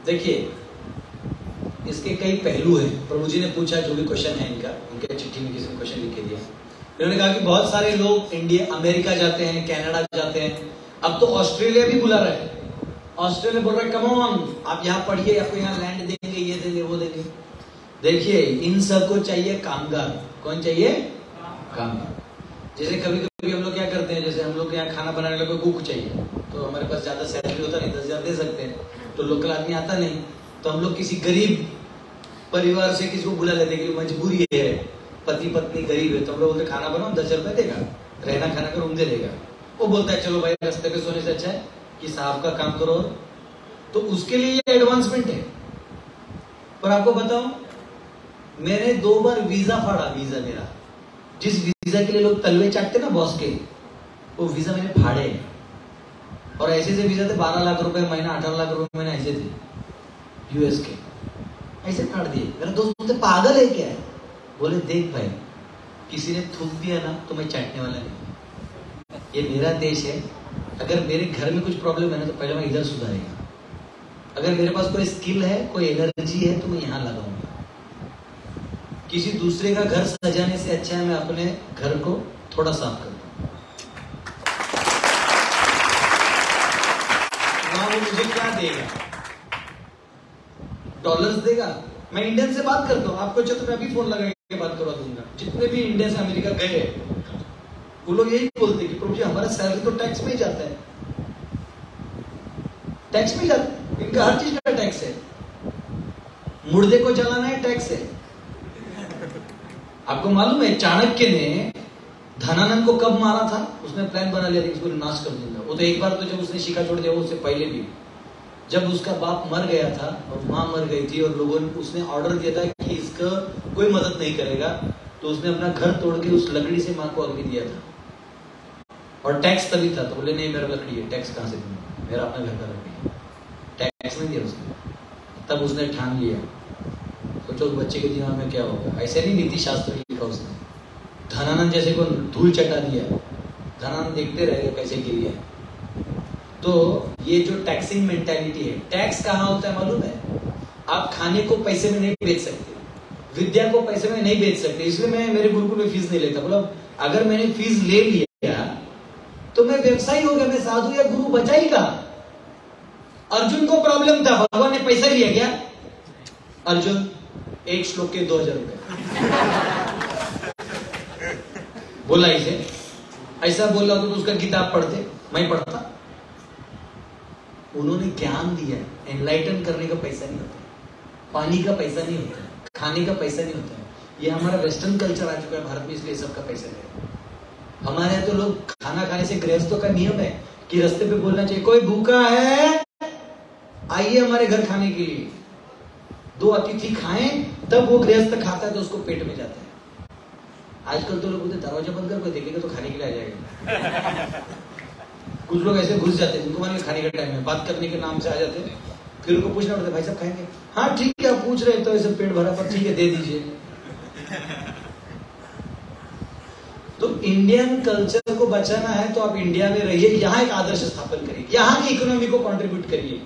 देखिए, इसके कई पहलू हैं प्रभु जी ने पूछा, जो भी क्वेश्चन है इनका, इनके चिट्ठी में किसी क्वेश्चन लिख के दिया। इन्होंने कहा कि बहुत सारे लोग इंडिया अमेरिका जाते हैं कनाडा जाते हैं। अब तो ऑस्ट्रेलिया भी बुला रहे हैं। ऑस्ट्रेलिया बोल रहे कम ऑन आप यहाँ पढ़िए, आपको यहाँ लैंड देंगे, ये देंगे, वो देंगे। देखिए, इन सबको चाहिए कामगार। कौन चाहिए? कामगार। जैसे कभी कभी हम लोग क्या करते हैं, जैसे हम लोग यहाँ खाना बनाने लगे कुक चाहिए तो हमारे पास ज़्यादा सैलरी होता नहीं, दस हज़ार दे सकते हैं। तो लोकल आदमी आता नहीं तो हम लोग किसी गरीब परिवार से किसी को बुला लेते कि मजबूरी है, पति पत्नी गरीब है तो हम लोग बोलते खाना बनाओ, दस हज़ार देगा, रहना खाना का रूम दे देगा वो बोलता है, चलो भाई, रास्ते पे सोने से अच्छा है कि साहब का काम करो तो उसके लिए ये एडवांसमेंट है। पर आपको बताओ मैंने दो बार वीज़ा फाड़ा वीज़ा मेरा। जिस वीज़ा के लिए लोग तलवे चाटते ना बॉस के, वो वीज़ा मैंने फाड़े और ऐसे से वीज़ा थे बारह लाख रुपए महीना, अठारह लाख रुपए महीना ऐसे थे। यूएस के। ऐसे काट दिए। मेरा दोस्त बोलते, पागल है क्या? है बोले, देख भाई, किसी ने थूक दिया ना तो मैं चाटने वाला नहीं ये मेरा देश है। अगर मेरे घर में कुछ प्रॉब्लम है ना तो पहले मैं इधर सुधारेगा। अगर मेरे पास कोई स्किल है, कोई एनर्जी है तो मैं यहाँ लगाऊँगा। किसी दूसरे का घर सजाने से अच्छा है, मैं अपने घर को थोड़ा साफ़ कर दूँ वहाँ वो मुझे क्या देगा? डॉलर्स देगा? मैं इंडियन से बात करता हूँ। आपको तो मैं अभी फ़ोन लगा के बात करवा दूँगा। जितने भी इंडिया से अमेरिका गए, वो लोग यही बोलते कि प्रभु जी, हमारा सैलरी तो टैक्स में ही जाता है। टैक्स में जाता है। इनका हर चीज़ का टैक्स है। मुर्दे को जलाना है टैक्स है। आपको मालूम है, चाणक्य ने धनानंद को कब मारा था? उसने प्लान बना लिया था कि इसको नाश कर दूँगा। वो तो एक बार तो जब उसने शिका छोड़ दिया, वो उससे पहले भी। जब उसका बाप मर गया था, और माँ मर गई थी, और लोगों ने उसने ऑर्डर दिया था कि इसका कोई मदद नहीं करेगा तो उसने अपना घर तोड़ के उस लकड़ी से माँ को अग्नि दिया था। और टैक्स तभी था तो बोले, नहीं, मेरा लकड़ी है टैक्स कहाँ से दूँगा? मेरा अपना घर का लकड़ी है। टैक्स नहीं दिया उसने। तब उसने ठान लिया। सोचो तो उस बच्चे के दिमाग में क्या होगा? ऐसे नहीं नीति शास्त्र लिखा उसने। धनानंद जैसे को धूल चटा दिया धनानंद देखते रहे कैसे गिर गया। तो ये जो टैक्सिंग मेंटेलिटी है टैक्स कहाँ होता है मालूम है? आप खाने को पैसे में नहीं बेच सकते। विद्या को पैसे में नहीं बेच सकते। इसलिए मैं मेरे गुरुकुल में फ़ीस नहीं लेता। बोला, अगर मैंने फ़ीस ले लिया तो मैं व्यवसायी हो गया, मैं साधु या गुरु, बचा ही का अर्जुन को प्रॉब्लम था, भगवान ने पैसा लिया क्या? अर्जुन, एक श्लोक के दो हज़ार रुपए। बोला इसे। ऐसा बोल रहा तो उसका किताब पढ़ते, मैं पढ़ता। उन्होंने ज्ञान दिया एनलाइटन करने का पैसा नहीं होता पानी का पैसा नहीं होता खाने का पैसा नहीं होता ये हमारा वेस्टर्न कल्चर आ चुका है, भारत में इसलिए सबका पैसा है। हमारे यहाँ तो लोग खाना खाने से गृहस्थों का नियम है कि रास्ते पे बोलना चाहिए, कोई भूखा है? आइए हमारे घर खाने के लिए। दो अतिथि खाएँ, तब वो गृहस्थ खाता है तो उसको पेट में जाता है। आजकल तो लोग बोलते दरवाज़ा बंद कर, कोई देखेगा तो खाने के लिए आ जाएगा। कुछ लोग ऐसे घुस जाते हैं, जिनको मान खाने का टाइम है, बात करने के नाम से आ जाते हैं। फिर उनको पूछना पड़ता भाई साहब खाएँगे? हाँ ठीक है, आप पूछ रहे हैं तो ऐसे पेट भरा, पर ठीक है, दे दीजिए। तो इंडियन कल्चर को बचाना है तो आप इंडिया में रहिए, यहाँ एक आदर्श स्थापन करिए। यहाँ की इकोनॉमी को कंट्रीब्यूट करिए।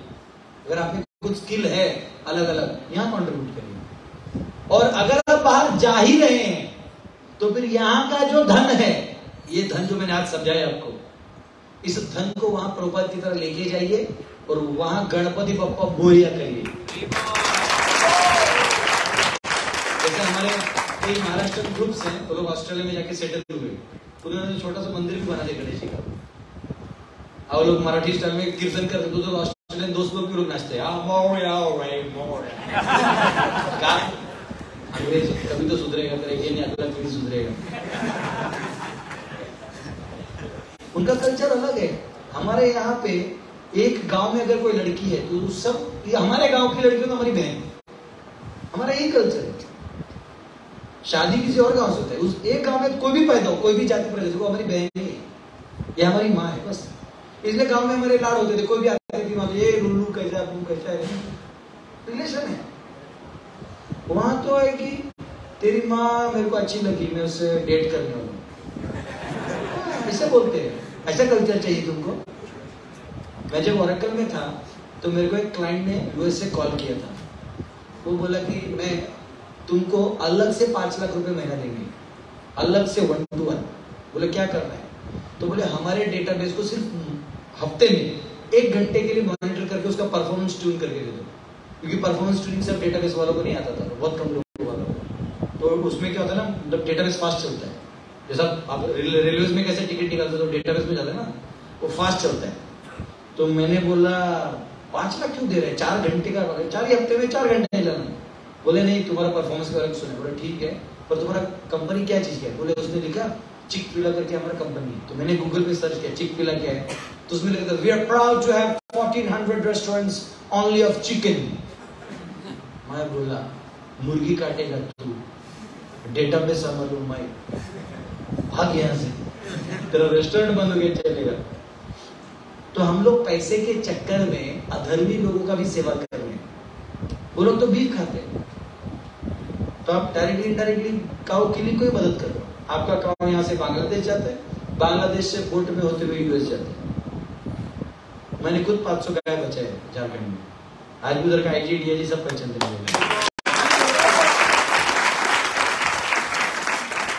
अगर आप में कुछ स्किल है अलग अलग यहाँ कंट्रीब्यूट करिए। और अगर आप बाहर जा ही रहे हैं तो फिर यहाँ का जो धन है ये धन जो मैंने आज समझाया आपको इस धन को वहाँ प्रभुपाद की तरह लेके जाइए और वहाँ गणपति बप्पा मोरिया करिए। जैसे हमारे कई महाराष्ट्र ग्रुप्स हैं वो लोग ऑस्ट्रेलिया में जाके सेटल हुए। उन्होंने छोटा सा मंदिर भी बना दिया गणेश जी का। और लोग मराठी स्टाइल में कीर्तन करते तो, तो ऑस्ट्रेलियन दोस्त लोग भी लोग नाचते हैं अंग्रेज़ कभी तो सुधरेगा करेंगे नहीं अगला पीढ़ी सुधरेगा। उनका कल्चर अलग है। हमारे यहाँ पे एक गाँव में अगर कोई लड़की है तो सब हमारे गाँव की लड़की तो हमारी बहन हमारा यही कल्चर है। शादी किसी और गाँव से होता है। उस एक गाँव में कोई भी पैदा हो, कोई भी जाति प्रदेश को हमारी बहन ही ये हमारी माँ है, बस। इसलिए गाँव में हमारे लाड होते थे, कोई भी आती थी ये लुल्लू कैसा कैसा है? रिलेशन है। वहाँ तो है कि तेरी माँ मेरे को अच्छी लगी, मैं उससे डेट करने वाला ऐसे बोलते हैं। ऐसा कल्चर चाहिए तुमको। मैं जब ओरेकल में था तो मेरे को एक क्लाइंट ने यूएस से कॉल किया था। वो बोला कि मैं तुमको अलग से पाँच लाख रुपए महीना देंगे। अलग से वन टू वन बोले, क्या करना है? तो बोले, हमारे डेटाबेस को सिर्फ़ हफ़्ते में एक घंटे के लिए मॉनिटर करके उसका परफॉर्मेंस ट्यून करके दे दो। क्योंकि परफॉर्मेंस ट्यूनिंग सब डेटाबेस वालों को नहीं आता था? बहुत कम लोगों वालों को। तो उसमें क्या होता है ना, जब डेटाबेस फास्ट चलता है। जैसा आप रेलवे में कैसे टिकट निकालते हो तो डेटाबेस में जाते ना, वो फास्ट चलता है। तो मैंने बोला, पाँच लाख क्यों दे रहे हैं? चार घंटे का चार ही हफ़्ते में चार घंटे नहीं जाना। बोले, नहीं, तुम्हारा परफॉर्मेंस के बारे में सुने। बोले, ठीक है, पर तुम्हारा कंपनी क्या चीज़ है? बोले, उसने लिखा, चिक पिला करके हमारा कंपनी तो मैंने गूगल पे सर्च किया, चिक पिला क्या है? तो उसमें लिखा था we are proud to have 1400 restaurants only of chicken मैं बोला, मुर्गी काटेगा तू? डेटाबेस समझ लो मैं भाग यहाँ से। तेरा रेस्टोरेंट बंद हो गया, चलेगा। तो हम लोग पैसे के चक्कर में अधर्मी लोगों का भी सेवा कर रहे हैं। वो लोग तो बीफ खाते हैं। तो आप डायरेक्टली इनडायरेक्टली काउ के लिए कोई मदद कर। आपका काउ यहाँ से बांग्लादेश जाता है। बांग्लादेश से बोट में होते हुए यूएस जाते हैं। मैंने खुद 500 गाय बचाए झारखंड में। आज भी उधर का आईजी डीआईजी सब पहचानते हैं। मुझे।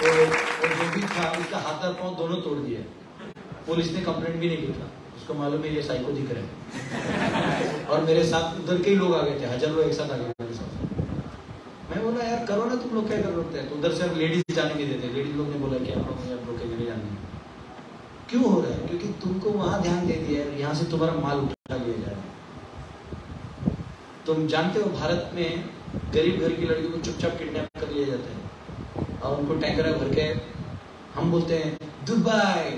तो वो जो भी था, उसका हाथ और पाँव दोनों तोड़ दिए। पुलिस ने कंप्लेंट भी नहीं था। उसको मालूम है ये साइको दिख रहे और मेरे साथ उधर के लोग आ गए थे, हज़ार लोग एक साथ आ गए मेरे साथ। मैं बोला, यार, करो ना तुम लोग, क्या कर रहे तो उधर से लेडीज़ जाने नहीं देते लेडीज़ लोग ने बोला कि आप लोग के जाने क्यों हो रहा है? क्योंकि तुमको वहाँ ध्यान दे दिया है यहाँ से तुम्हारा माल उठा लिया जा है। तुम जानते हो भारत में गरीब घर की लड़की को चुपचाप किडनैप कर लिया जाता है। और उनको टैंकर भर के हम बोलते हैं, दुबई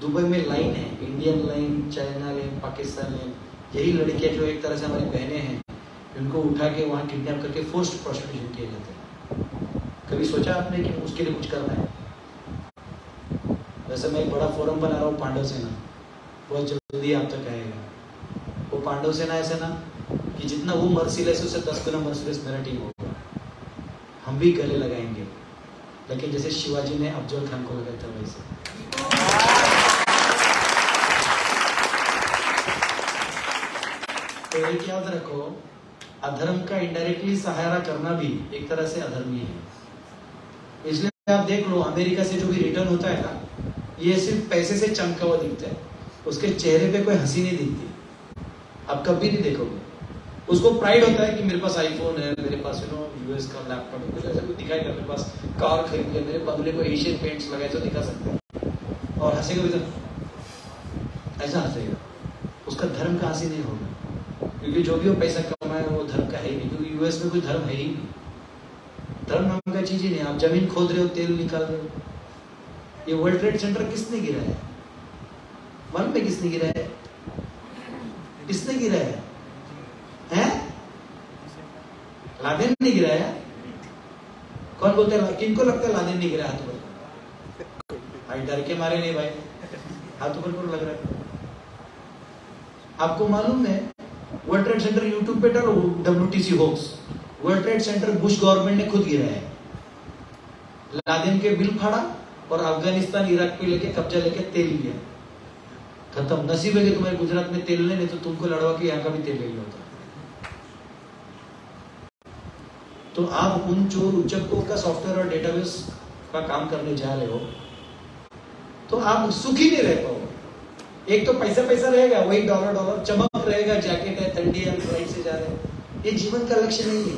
दुबई में लाइन है Indian line China line Pakistan line यही लड़कियाँ जो एक तरह से हमारी बहनें हैं उनको उठा के वहाँ किडनैप करके फोर्स्ड प्रोस्टिट्यूशन किया जाता है। कभी सोचा आपने कि उसके लिए कुछ करना है? वैसे मैं एक बड़ा फोरम बना रहा हूँ, पांडव सेना। बहुत जल्दी आप तक आएगा। वो पांडव सेना ऐसे ना कि जितना वो मर्सीलेस उससे दस गुना मर्सीलेस मेरा टीम होगा। हम भी गले लगाएँगे। लेकिन जैसे शिवाजी ने अफजल खान को लगाया था वैसे। तो एक याद रखो, अधर्म का इनडायरेक्टली सहारा करना भी एक तरह से अधर्मी है। इसलिए आप देख लो, अमेरिका से जो भी रिटर्न होता है ना, ये सिर्फ़ पैसे से चमका हुआ दिखता है। उसके चेहरे पे कोई हँसी नहीं दिखती। आप कभी नहीं देखोगे। उसको प्राइड होता है कि मेरे पास आईफोन है, मेरे पास यू नो यूएस का लैपटॉप है, कुछ ऐसा कुछ दिखाएगा मेरे पास कार खरीद लिया मेरे बंगले को एशियन पेंट्स लगाए तो दिखा सकते हैं। और हंसेगा भी ऐसा हंसेगा। उसका धर्म का हँसी नहीं होगा? क्योंकि जो भी वो पैसा कमाए, वो धर्म का है ही नहीं। क्योंकि यूएस में कोई धर्म है ही नहीं। धर्म नाम का चीज़ ही नहीं आप ज़मीन खोद रहे हो, तेल निकाल रहे हो। ये वर्ल्ड ट्रेड सेंटर किसने गिरा है मालूम है किसने गिरा है किसने गिरा है हैं? लादेन ने गिराया? कौन बोलते हैं? किनको लगता है लादेन नहीं गिरा हाथ पर? भाई, डर के मारे नहीं भाई। हाथ ऊपर क्यों लग रहा है? आपको मालूम है वर्ल्ड ट्रेड सेंटर यूट्यूब पे डालो W T C hoax world trade centre Bush government ने खुद गिराया है। लादेन के बिल फाड़ा और अफ़गानिस्तान, इराक पे लेके कब्जा लेके तेल लिया। खत्म। नसीब है कि तुम्हारे गुजरात में तेल ले नहीं तो तुमको लड़वा के यहाँ का भी तेल ले लिया होता। तो आप उन चोर उच्चकों का सॉफ्टवेयर और डेटाबेस का काम करने जा रहे हो तो आप सुखी नहीं रह पाओगे। एक तो पैसा पैसा रहेगा, वही डॉलर डॉलर चमक रहेगा जैकेट है ठंडी है फ़्लाइट से जा रहे हैं। ये जीवन का लक्ष्य नहीं है।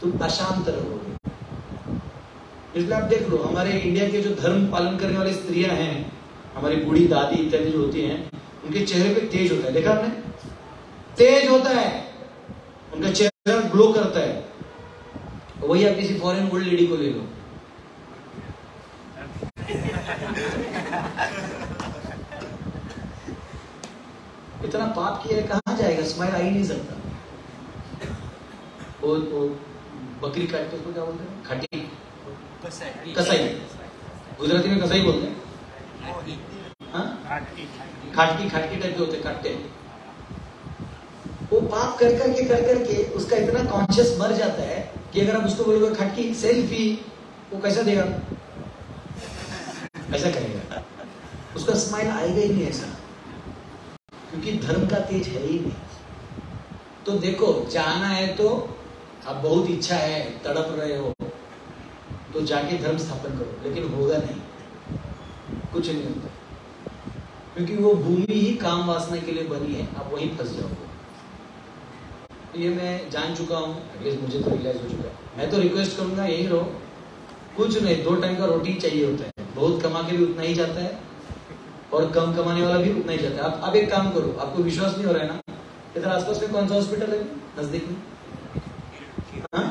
तुम अशांत रहोगे। इसलिए आप देख लो, हमारे इंडिया के जो धर्म पालन करने वाली स्त्रियाँ हैं, हमारी बूढ़ी दादी इत्यादि जो होती हैं, उनके चेहरे पे तेज होता है। देखा आपने? तेज होता है। उनका चेहरा ग्लो करता है। वही आप किसी फॉरेन ओल्ड लेडी को ले लो। इतना पाप किया है कहाँ जाएगा? स्माइल आ ही नहीं सकता। वो, वो बकरी काट के उसको क्या बोलते हैं? खटी। कसाई। गुजराती में कसाई बोलते हैं? हाँ? खाटकी खाटकी टाइप के होते काटते वो पाप कर करके कर करके उसका इतना कॉन्शियस मर जाता है कि अगर आप उसको बोलोगे, खटकी सेल्फी वो कैसा देगा? ऐसा करेगा। उसका स्माइल आएगा ही नहीं ऐसा। क्योंकि धर्म का तेज है ही नहीं। तो देखो, जाना है तो आप बहुत इच्छा है, तड़प रहे हो तो जाके धर्म स्थापन करो, लेकिन होगा नहीं। कुछ नहीं होता। क्योंकि वो भूमि ही काम वासना के लिए बनी है, आप वहीं फंस जाओगे। ये मैं जान चुका हूँ एटलीस्ट मुझे तो रियलाइज़ हो चुका है। मैं तो रिक्वेस्ट करूँगा, यही रहो। कुछ नहीं, दो टाइम का रोटी चाहिए होता है। बहुत कमा के भी उतना ही जाता है, और कम कमाने वाला भी उतना ही जाता है। आप अब एक काम करो, आपको विश्वास नहीं हो रहा है ना? इधर आसपास में कौन सा हॉस्पिटल है? नज़दीक में? हाँ?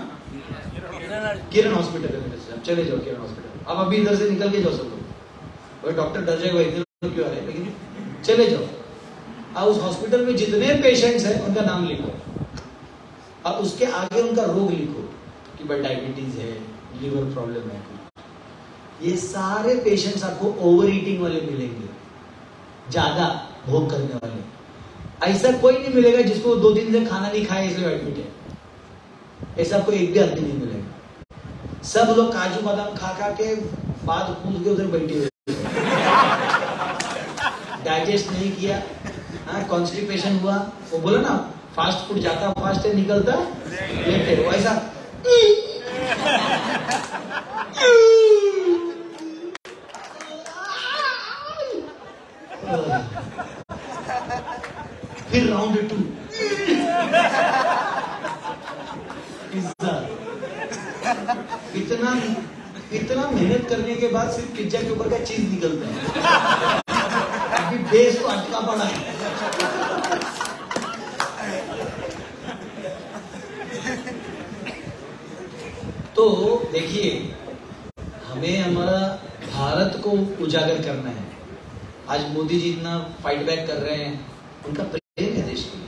किरण हॉस्पिटल है आप चले जाओ किरण हॉस्पिटल आप अभी इधर से निकल के जाओ सब लोग। डॉक्टर डर जाएगा, इतने क्यों आ रहे हैं? लेकिन चले जाओ। आप उस हॉस्पिटल में जितने पेशेंट्स हैं, उनका नाम लिखो। अब उसके आगे उनका रोग लिखो कि भाई डायबिटीज़ है लीवर प्रॉब्लम है। ये सारे पेशेंट्स आपको ओवर ईटिंग वाले मिलेंगे, ज़्यादा भोग करने वाले। ऐसा कोई नहीं मिलेगा जिसको दो दिन से खाना नहीं खाया इसलिए एडमिट है ऐसा कोई एक भी आदमी नहीं मिलेगा। सब लोग काजू बादाम खा खा के बाद कूद के उधर बैठे हुए डाइजेस्ट नहीं किया। हाँ कॉन्स्टिपेशन हुआ। वो बोला ना फास्ट फ़ूड जाता, फास्ट है निकलता है वैसा फिर राउंड टू पिज्जा इतना इतना मेहनत करने के बाद सिर्फ़ पिज्जा के ऊपर का चीज़ निकलता है। अभी बेस तो अटका पड़ा है। तो देखिए, हमें हमारा भारत को उजागर करना है। आज मोदी जी इतना फाइट बैक कर रहे हैं, उनका प्रेम है देश के लिए।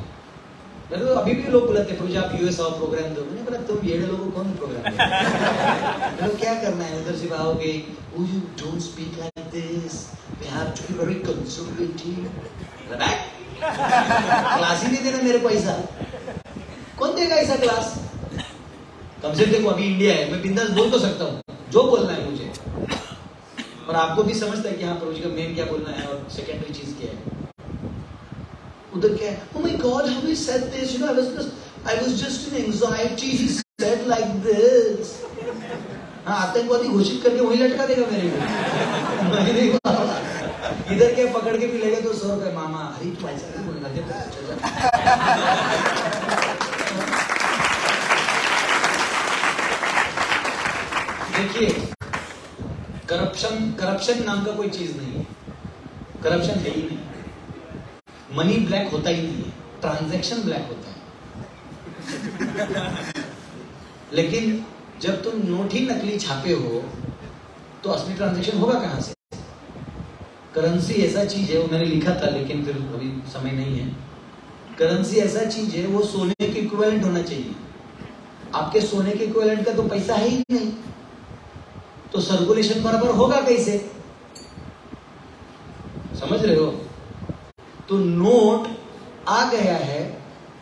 मैंने तो अभी भी लोग बोलते हैं आप यूएस आओ प्रोग्राम दो। मैंने बोला तुम येड़े लोगों को कौन प्रोग्राम मैंने क्या करना है? उधर से आओगे you don't speak like this. We have to be very conservative. Class ही नहीं देना मेरे को ऐसा। कौन देगा ऐसा क्लास कम से देखो, अभी इंडिया है, मैं बिंदास बोल तो सकता हूँ, जो बोलना है मुझे। और आपको भी समझता है कि हाँ प्रोज का मेन क्या बोलना है और सेकेंडरी चीज़ क्या है। उधर क्या है? Oh my god, how he said this? You know, I was just, I was just in anxiety. He said like this. हाँ आतंकवादी घोषित करके वही लटका देगा मेरे को इधर पकड़ के मिलेगा तो सौ रुपए। मामा, अरे तू ऐसा बोलना दे चल जा। देखिए करप्शन करप्शन नाम का कोई चीज़ नहीं है। करप्शन है ही नहीं। मनी ब्लैक होता ही नहीं है। ट्रांजैक्शन ब्लैक होता है। लेकिन जब तुम नोट ही नकली छापे हो तो असली ट्रांजैक्शन होगा कहाँ से? करेंसी ऐसा चीज़ है, वो मैंने लिखा था, लेकिन फिर अभी समय नहीं है। करेंसी ऐसा चीज़ है, वो सोने के इक्विवेलेंट होना चाहिए। आपके सोने के इक्विवेलेंट का तो पैसा है ही नहीं। तो सर्कुलेशन बराबर होगा कैसे? समझ रहे हो? तो नोट आ गया है,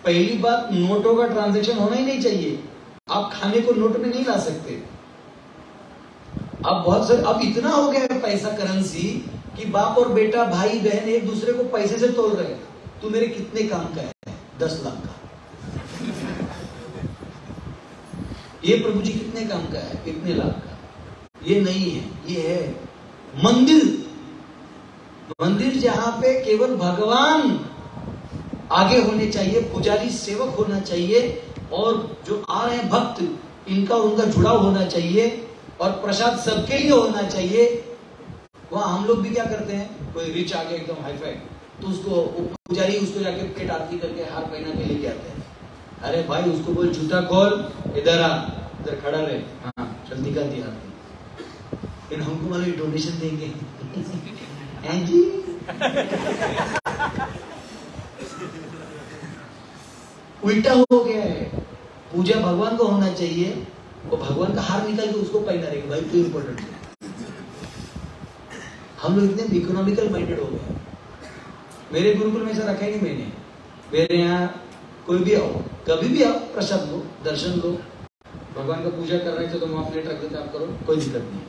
पहली बात नोटों का ट्रांजेक्शन होना ही नहीं चाहिए। आप खाने को नोट में नहीं ला सकते। अब बहुत सारे, अब इतना हो गया है पैसा करेंसी कि बाप और बेटा, भाई, बहन एक दूसरे को पैसे से तोड़ रहे तू मेरे कितने काम का है? दस लाख का। ये प्रभु जी कितने काम का है? कितने लाख का ये नहीं है, ये है मंदिर। मंदिर जहाँ पे केवल भगवान आगे होने चाहिए, पुजारी सेवक होना चाहिए, और जो आ रहे हैं भक्त, इनका उनका जुड़ाव होना चाहिए, और प्रसाद सबके लिए होना चाहिए। वहाँ हम लोग भी क्या करते हैं, कोई रिच आ गया एकदम हाई फाई तो उसको पुजारी उसको जाके पेट आरती करके हार पहना के लेके आते हैं। अरे भाई, उसको बोल, जूता खोल, इधर आ, इधर खड़ा रहे। हाँ चल निकाल दिया फिर हमको वाले डोनेशन देंगे। जी? उल्टा हो गया है। पूजा भगवान को होना चाहिए। वो भगवान का हार निकाल के उसको पहना रहेगा भाई क्यों इंपॉर्टेंट है। हम लोग इतने इकोनॉमिकल माइंडेड हो गए मेरे गुरुकुल में ऐसा रखा ही नहीं मैंने, मेरे यहाँ कोई भी आओ, कभी भी आओ, प्रसाद लो, दर्शन लो, भगवान का पूजा कर रहे थे तो वहाँ प्लेट रख देते आप करो, कोई दिक्कत नहीं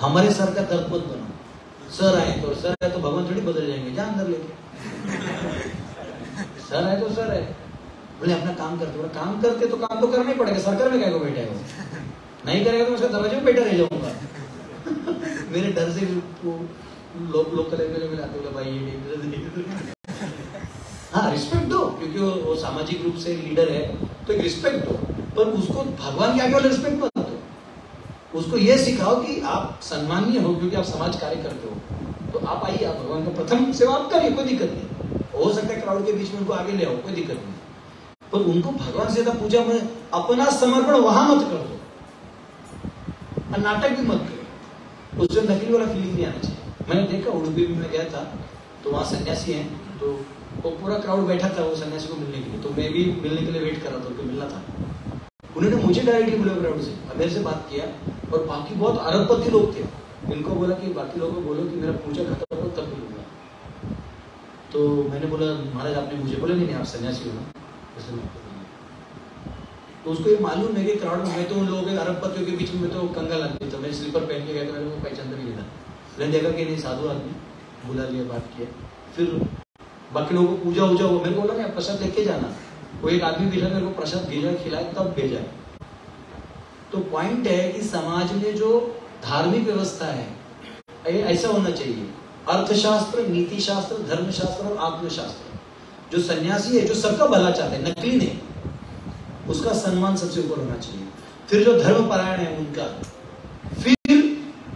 हमारे सर का दर्द मत बनो सर आए तो सर आए तो भगवान थोड़ी बदल जाएँगे जा अंदर लेके सर आए तो सर है बोले अपना काम करते बोला काम करते तो काम तो करना ही पड़ेगा सरकार में क्या बैठा है? नहीं करेगा तो उसका दरवाजे में बैठा रह जाऊँगा। मेरे डर से लोग लोग कले मेरे मिलाते बोले भाई ये हाँ। रिस्पेक्ट दो क्योंकि वो, वो सामाजिक रूप से लीडर है तो एक रिस्पेक्ट दो। पर उसको भगवान के आगे रिस्पेक्ट उसको ये सिखाओ कि आप सम्मानीय हो क्योंकि आप समाज कार्य करते हो। तो आप आइए, आप भगवान का प्रथम सेवा आप करिए कोई दिक्कत नहीं। हो सकता है क्राउड के बीच में उनको आगे ले आओ, कोई दिक्कत नहीं। पर उनको भगवान से ज़्यादा पूजा में अपना समर्पण वहाँ मत कर दो। नाटक भी मत करो। उससे नकली वाला फीलिंग नहीं आना चाहिए। मैंने देखा, उड़ुपी मैं गया था तो वहाँ सन्यासी हैं तो वो पूरा क्राउड बैठा था वो सन्यासी को मिलने के लिए। तो मैं भी मिलने के लिए वेट कर रहा था, उनको मिलना था। उन्होंने मुझे डायरेक्टली बोला क्राउड से। मेरे से बात किया और बाकी बहुत अरबपति लोग थे। इनको बोला कि बाकी लोगों को बोलो कि मेरा पूजा खत्म हो तब मिलूँगा। तो मैंने बोला, महाराज, आपने मुझे बोला नहीं आप सन्यासी हो ना। तो उसको ये मालूम है कि क्राउड में तो उन लोगों के अरबपतियों के बीच में तो कंगाल आदमी था। मैं स्लीपर पहन के गया तो मैंने को पहचानता नहीं था। मैंने देखा कि नहीं, साधु आदमी, बुला लिया, बात किया। फिर बाकी लोगों को पूजा वूजा मेरे को बोला, नहीं, आप प्रसाद लेके जाना। वो एक आदमी भेजा मेरे को प्रसाद भेजा खिलाया तब भेजा तो पॉइंट है कि समाज में जो धार्मिक व्यवस्था है ऐसा होना चाहिए। अर्थशास्त्र नीति शास्त्र धर्मशास्त्र और आत्मशास्त्र। जो सन्यासी है, जो सबका भला चाहते हैं, नकली नहीं, उसका सम्मान सबसे ऊपर होना चाहिए। फिर जो धर्म परायण है, उनका। फिर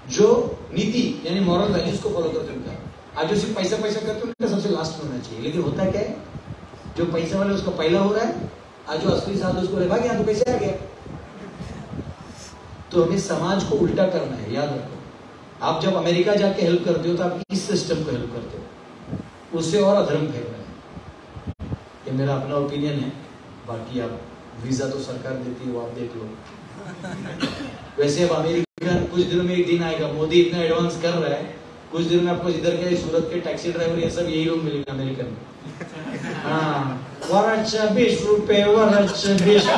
जो नीति, यानी मॉरल वैल्यूज़ को फॉलो करते हैं उनका। आज जो सिर्फ़ पैसा पैसा करते हैं, उनका सबसे लास्ट में होना चाहिए। लेकिन होता क्या है? जो पैसे वाले उसका पहला हो रहा है, आज जो असली साधु उसको रेवा गया तो कैसे आ गया तो हमें समाज को उल्टा करना है, याद रखो। आप जब अमेरिका जाके हेल्प करते हो तो आप इस सिस्टम को हेल्प करते हो। उससे और अधर्म फैल रहा है। ये मेरा अपना ओपिनियन है। बाकी आप वीज़ा तो सरकार देती है, वो आप देख लो। वैसे अब अमेरिका कुछ दिनों में एक दिन आएगा, मोदी इतना एडवांस कर रहा है। कुछ दिनों में आपको इधर के सूरत के टैक्सी ड्राइवर ये सब यही लोग मिलेंगे अमेरिकन में। वरच बीस रुपए वरच बीस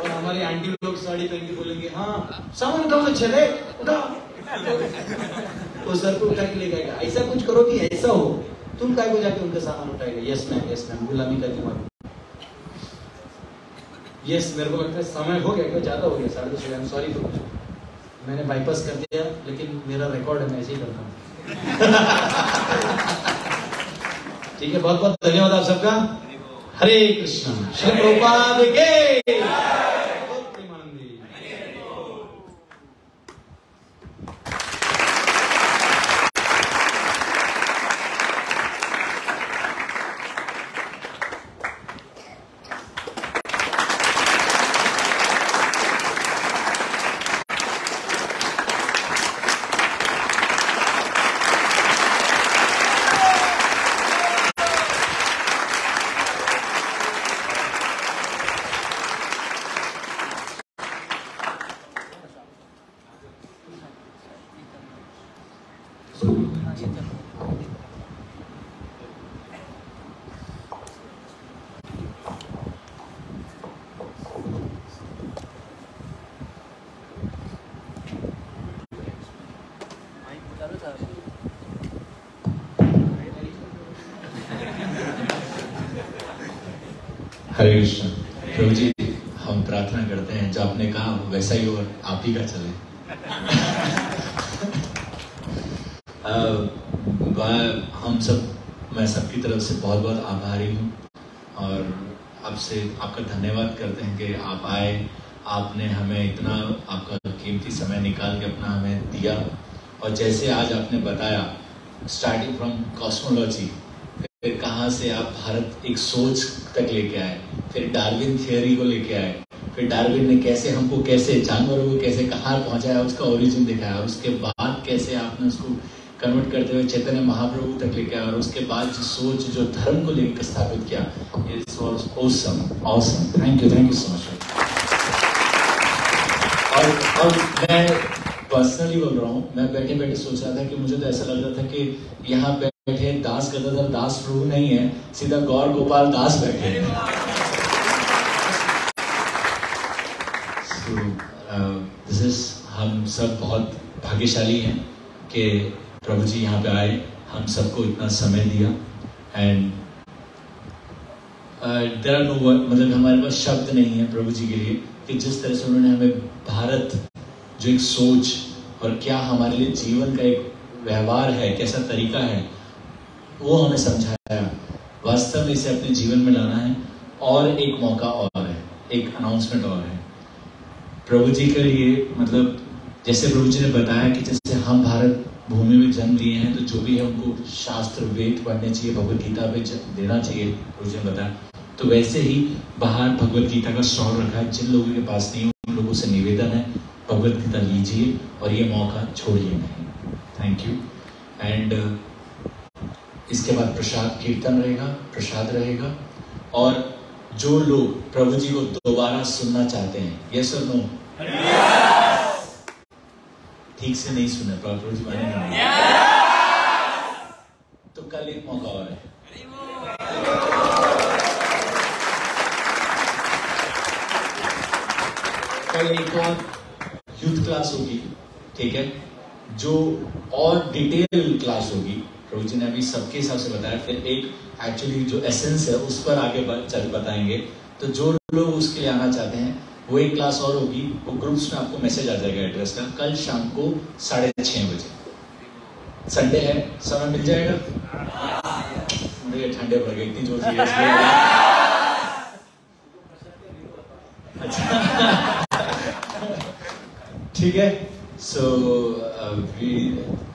और हमारी आंटी लोग साड़ी पहन के बोलेंगे हाँ सामान कम चले उठा। वो सर को उठा के ले जाएगा ऐसा कुछ करो कि ऐसा हो, तुम काय को जाके उनका सामान उठाएगा? यस मैम यस मैम गुलामी का दिमाग यस मेरे को लगता है समय हो गया, क्या? ज़्यादा हो गया, साढ़े दस हो सॉरी तो मैंने बाईपास कर दिया, लेकिन मेरा रिकॉर्ड है, मैं ऐसे ही करता हूँ। ठीक है बहुत बहुत धन्यवाद आप सबका। हरे कृष्ण। श्री प्रभुपाद के बोल प्रेमानंदी। हरे कृष्ण प्रभु जी हम प्रार्थना करते हैं जो आपने कहा वैसा ही और आप ही का चले अ, वह- हम सब मैं सबकी तरफ़ से बहुत बहुत आभारी हूँ और आपसे आपका धन्यवाद करते हैं कि आप आए आपने हमें इतना आपका कीमती समय निकाल के अपना हमें दिया और जैसे आज आपने बताया स्टार्टिंग फ्रॉम कॉस्मोलॉजी फिर कहाँ से आप भारत एक सोच तक लेके आए, फिर डार्विन थियोरी को लेके आए, फिर डार्विन ने कैसे हमको कैसे जानवरों को कैसे कहाँ पहुँचाया, उसका ओरिजिन दिखाया, उसके बाद कैसे आपने उसको कन्वर्ट करते हुए चैतन्य महाप्रभु तक लेके आए और उसके बाद जो सोच, जो धर्म को लेकर स्थापित किया it was awesome awesome thank you thank you so much और और मैं पर्सनली बोल रहा हूँ, मैं बैठे बैठे सोच रहा था कि मुझे तो ऐसा लग रहा था कि यहाँ बैठे दास गदाधर दास प्रभु नहीं है, सीधा गौर गोपाल दास बैठे हैं। दिस इज़ हम सब बहुत भाग्यशाली हैं कि प्रभु जी यहाँ पे आए, हम सबको इतना समय दिया। एंड देर आर नो मतलब हमारे पास शब्द नहीं है प्रभु जी के लिए कि जिस तरह से उन्होंने हमें भारत जो एक सोच और क्या हमारे लिए जीवन का एक व्यवहार है, कैसा तरीका है, वो हमें समझाया। वास्तव में इसे अपने जीवन में लाना है और एक मौका और है, एक अनाउंसमेंट और है। प्रभु जी के लिए मतलब जैसे प्रभु जी ने बताया कि जैसे हम भारत भूमि में जन्म लिए हैं तो जो भी है उनको शास्त्र, वेद पढ़ने चाहिए, भगवत गीता पे देना चाहिए, प्रभु जी ने बताया। तो वैसे ही बाहर भगवत गीता का स्टॉल रखा है। जिन लोगों के पास नहीं उन लोगों से निवेदन है। भगवत गीता लीजिए और ये मौका छोड़िए नहीं। थैंक यू एंड इसके बाद प्रसाद कीर्तन रहेगा, प्रसाद रहेगा। और जो लोग प्रभु जी को दोबारा सुनना चाहते हैं यस और नो ठीक से नहीं सुना, प्रभु जी माने नहीं तो कल एक मौका और है। कल एक और यूथ क्लास होगी, ठीक है? जो और डिटेल क्लास होगी, प्रभु जी ने अभी सबके हिसाब से बताया, फिर एक एक्चुअली जो एसेंस है, उस पर आगे चल बताएँगे। तो जो लोग उसके लिए आना चाहते हैं, वो एक क्लास और होगी, वो ग्रुप्स में आपको मैसेज आ जाएगा एड्रेस का, कल शाम को साढ़े छः बजे। संडे है समय मिल जाएगा? मुझे ठंडे पड़ गए, इतनी ज़ोर से। अच्छा। ठीक है? सो अभी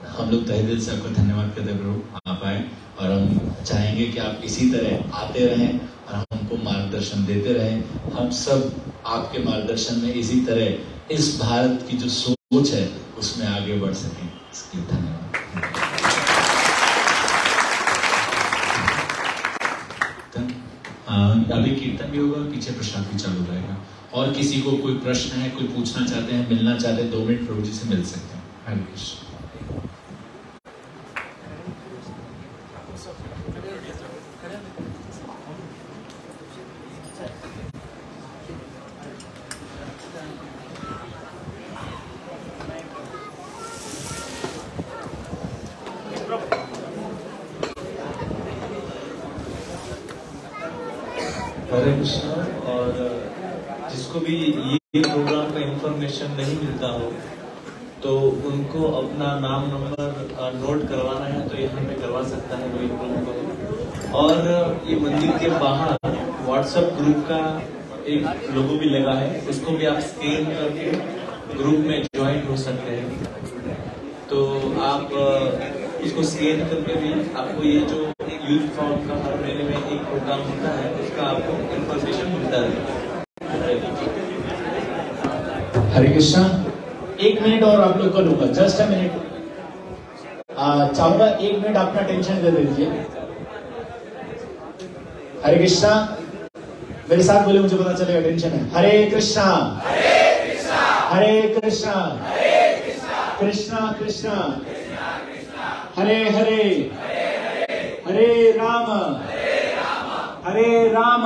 हम लोग तहे दिल से आपको धन्यवाद करते प्रभु, आप आए और हम चाहेंगे कि आप इसी तरह आते रहें और हमको मार्गदर्शन देते रहें। हम सब आपके मार्गदर्शन में इसी तरह इस भारत की जो सोच है, उसमें आगे बढ़ सकें। इसके धन्यवाद। अभी कीर्तन भी होगा, पीछे प्रसाद भी चालू रहेगा। और किसी को कोई प्रश्न है, कोई पूछना चाहते हैं, मिलना चाहते हैं, दो मिनट प्रभु जी से मिल सकते हैं। हरे कृष्ण हरे कृष्णा और जिसको भी ये प्रोग्राम का इंफॉर्मेशन नहीं मिलता हो तो उनको अपना नाम नंबर नोट करवाना है तो यहाँ पे करवा सकता है कोई प्रॉब्लम और ये मंदिर के बाहर व्हाट्सएप ग्रुप का एक लोगो भी लगा है, उसको भी आप स्कैन करके ग्रुप में ज्वाइन हो सकते हैं। तो आप इसको स्कैन करके भी आपको ये जो यूथ फॉर्म का हर महीने में एक प्रोग्राम होता है, उसका आपको इंफॉर्मेशन मिलता है। हरे कृष्णा। एक मिनट और आप लोग को लूँगा जस्ट अ मिनट चाहूँगा एक मिनट अपना टेंशन दे दीजिए। हरे कृष्णा, मेरे साथ बोले, मुझे पता चलेगा, टेंशन है। हरे कृष्णा। हरे कृष्णा। कृष्णा कृष्णा। हरे हरे। हरे राम। हरे राम।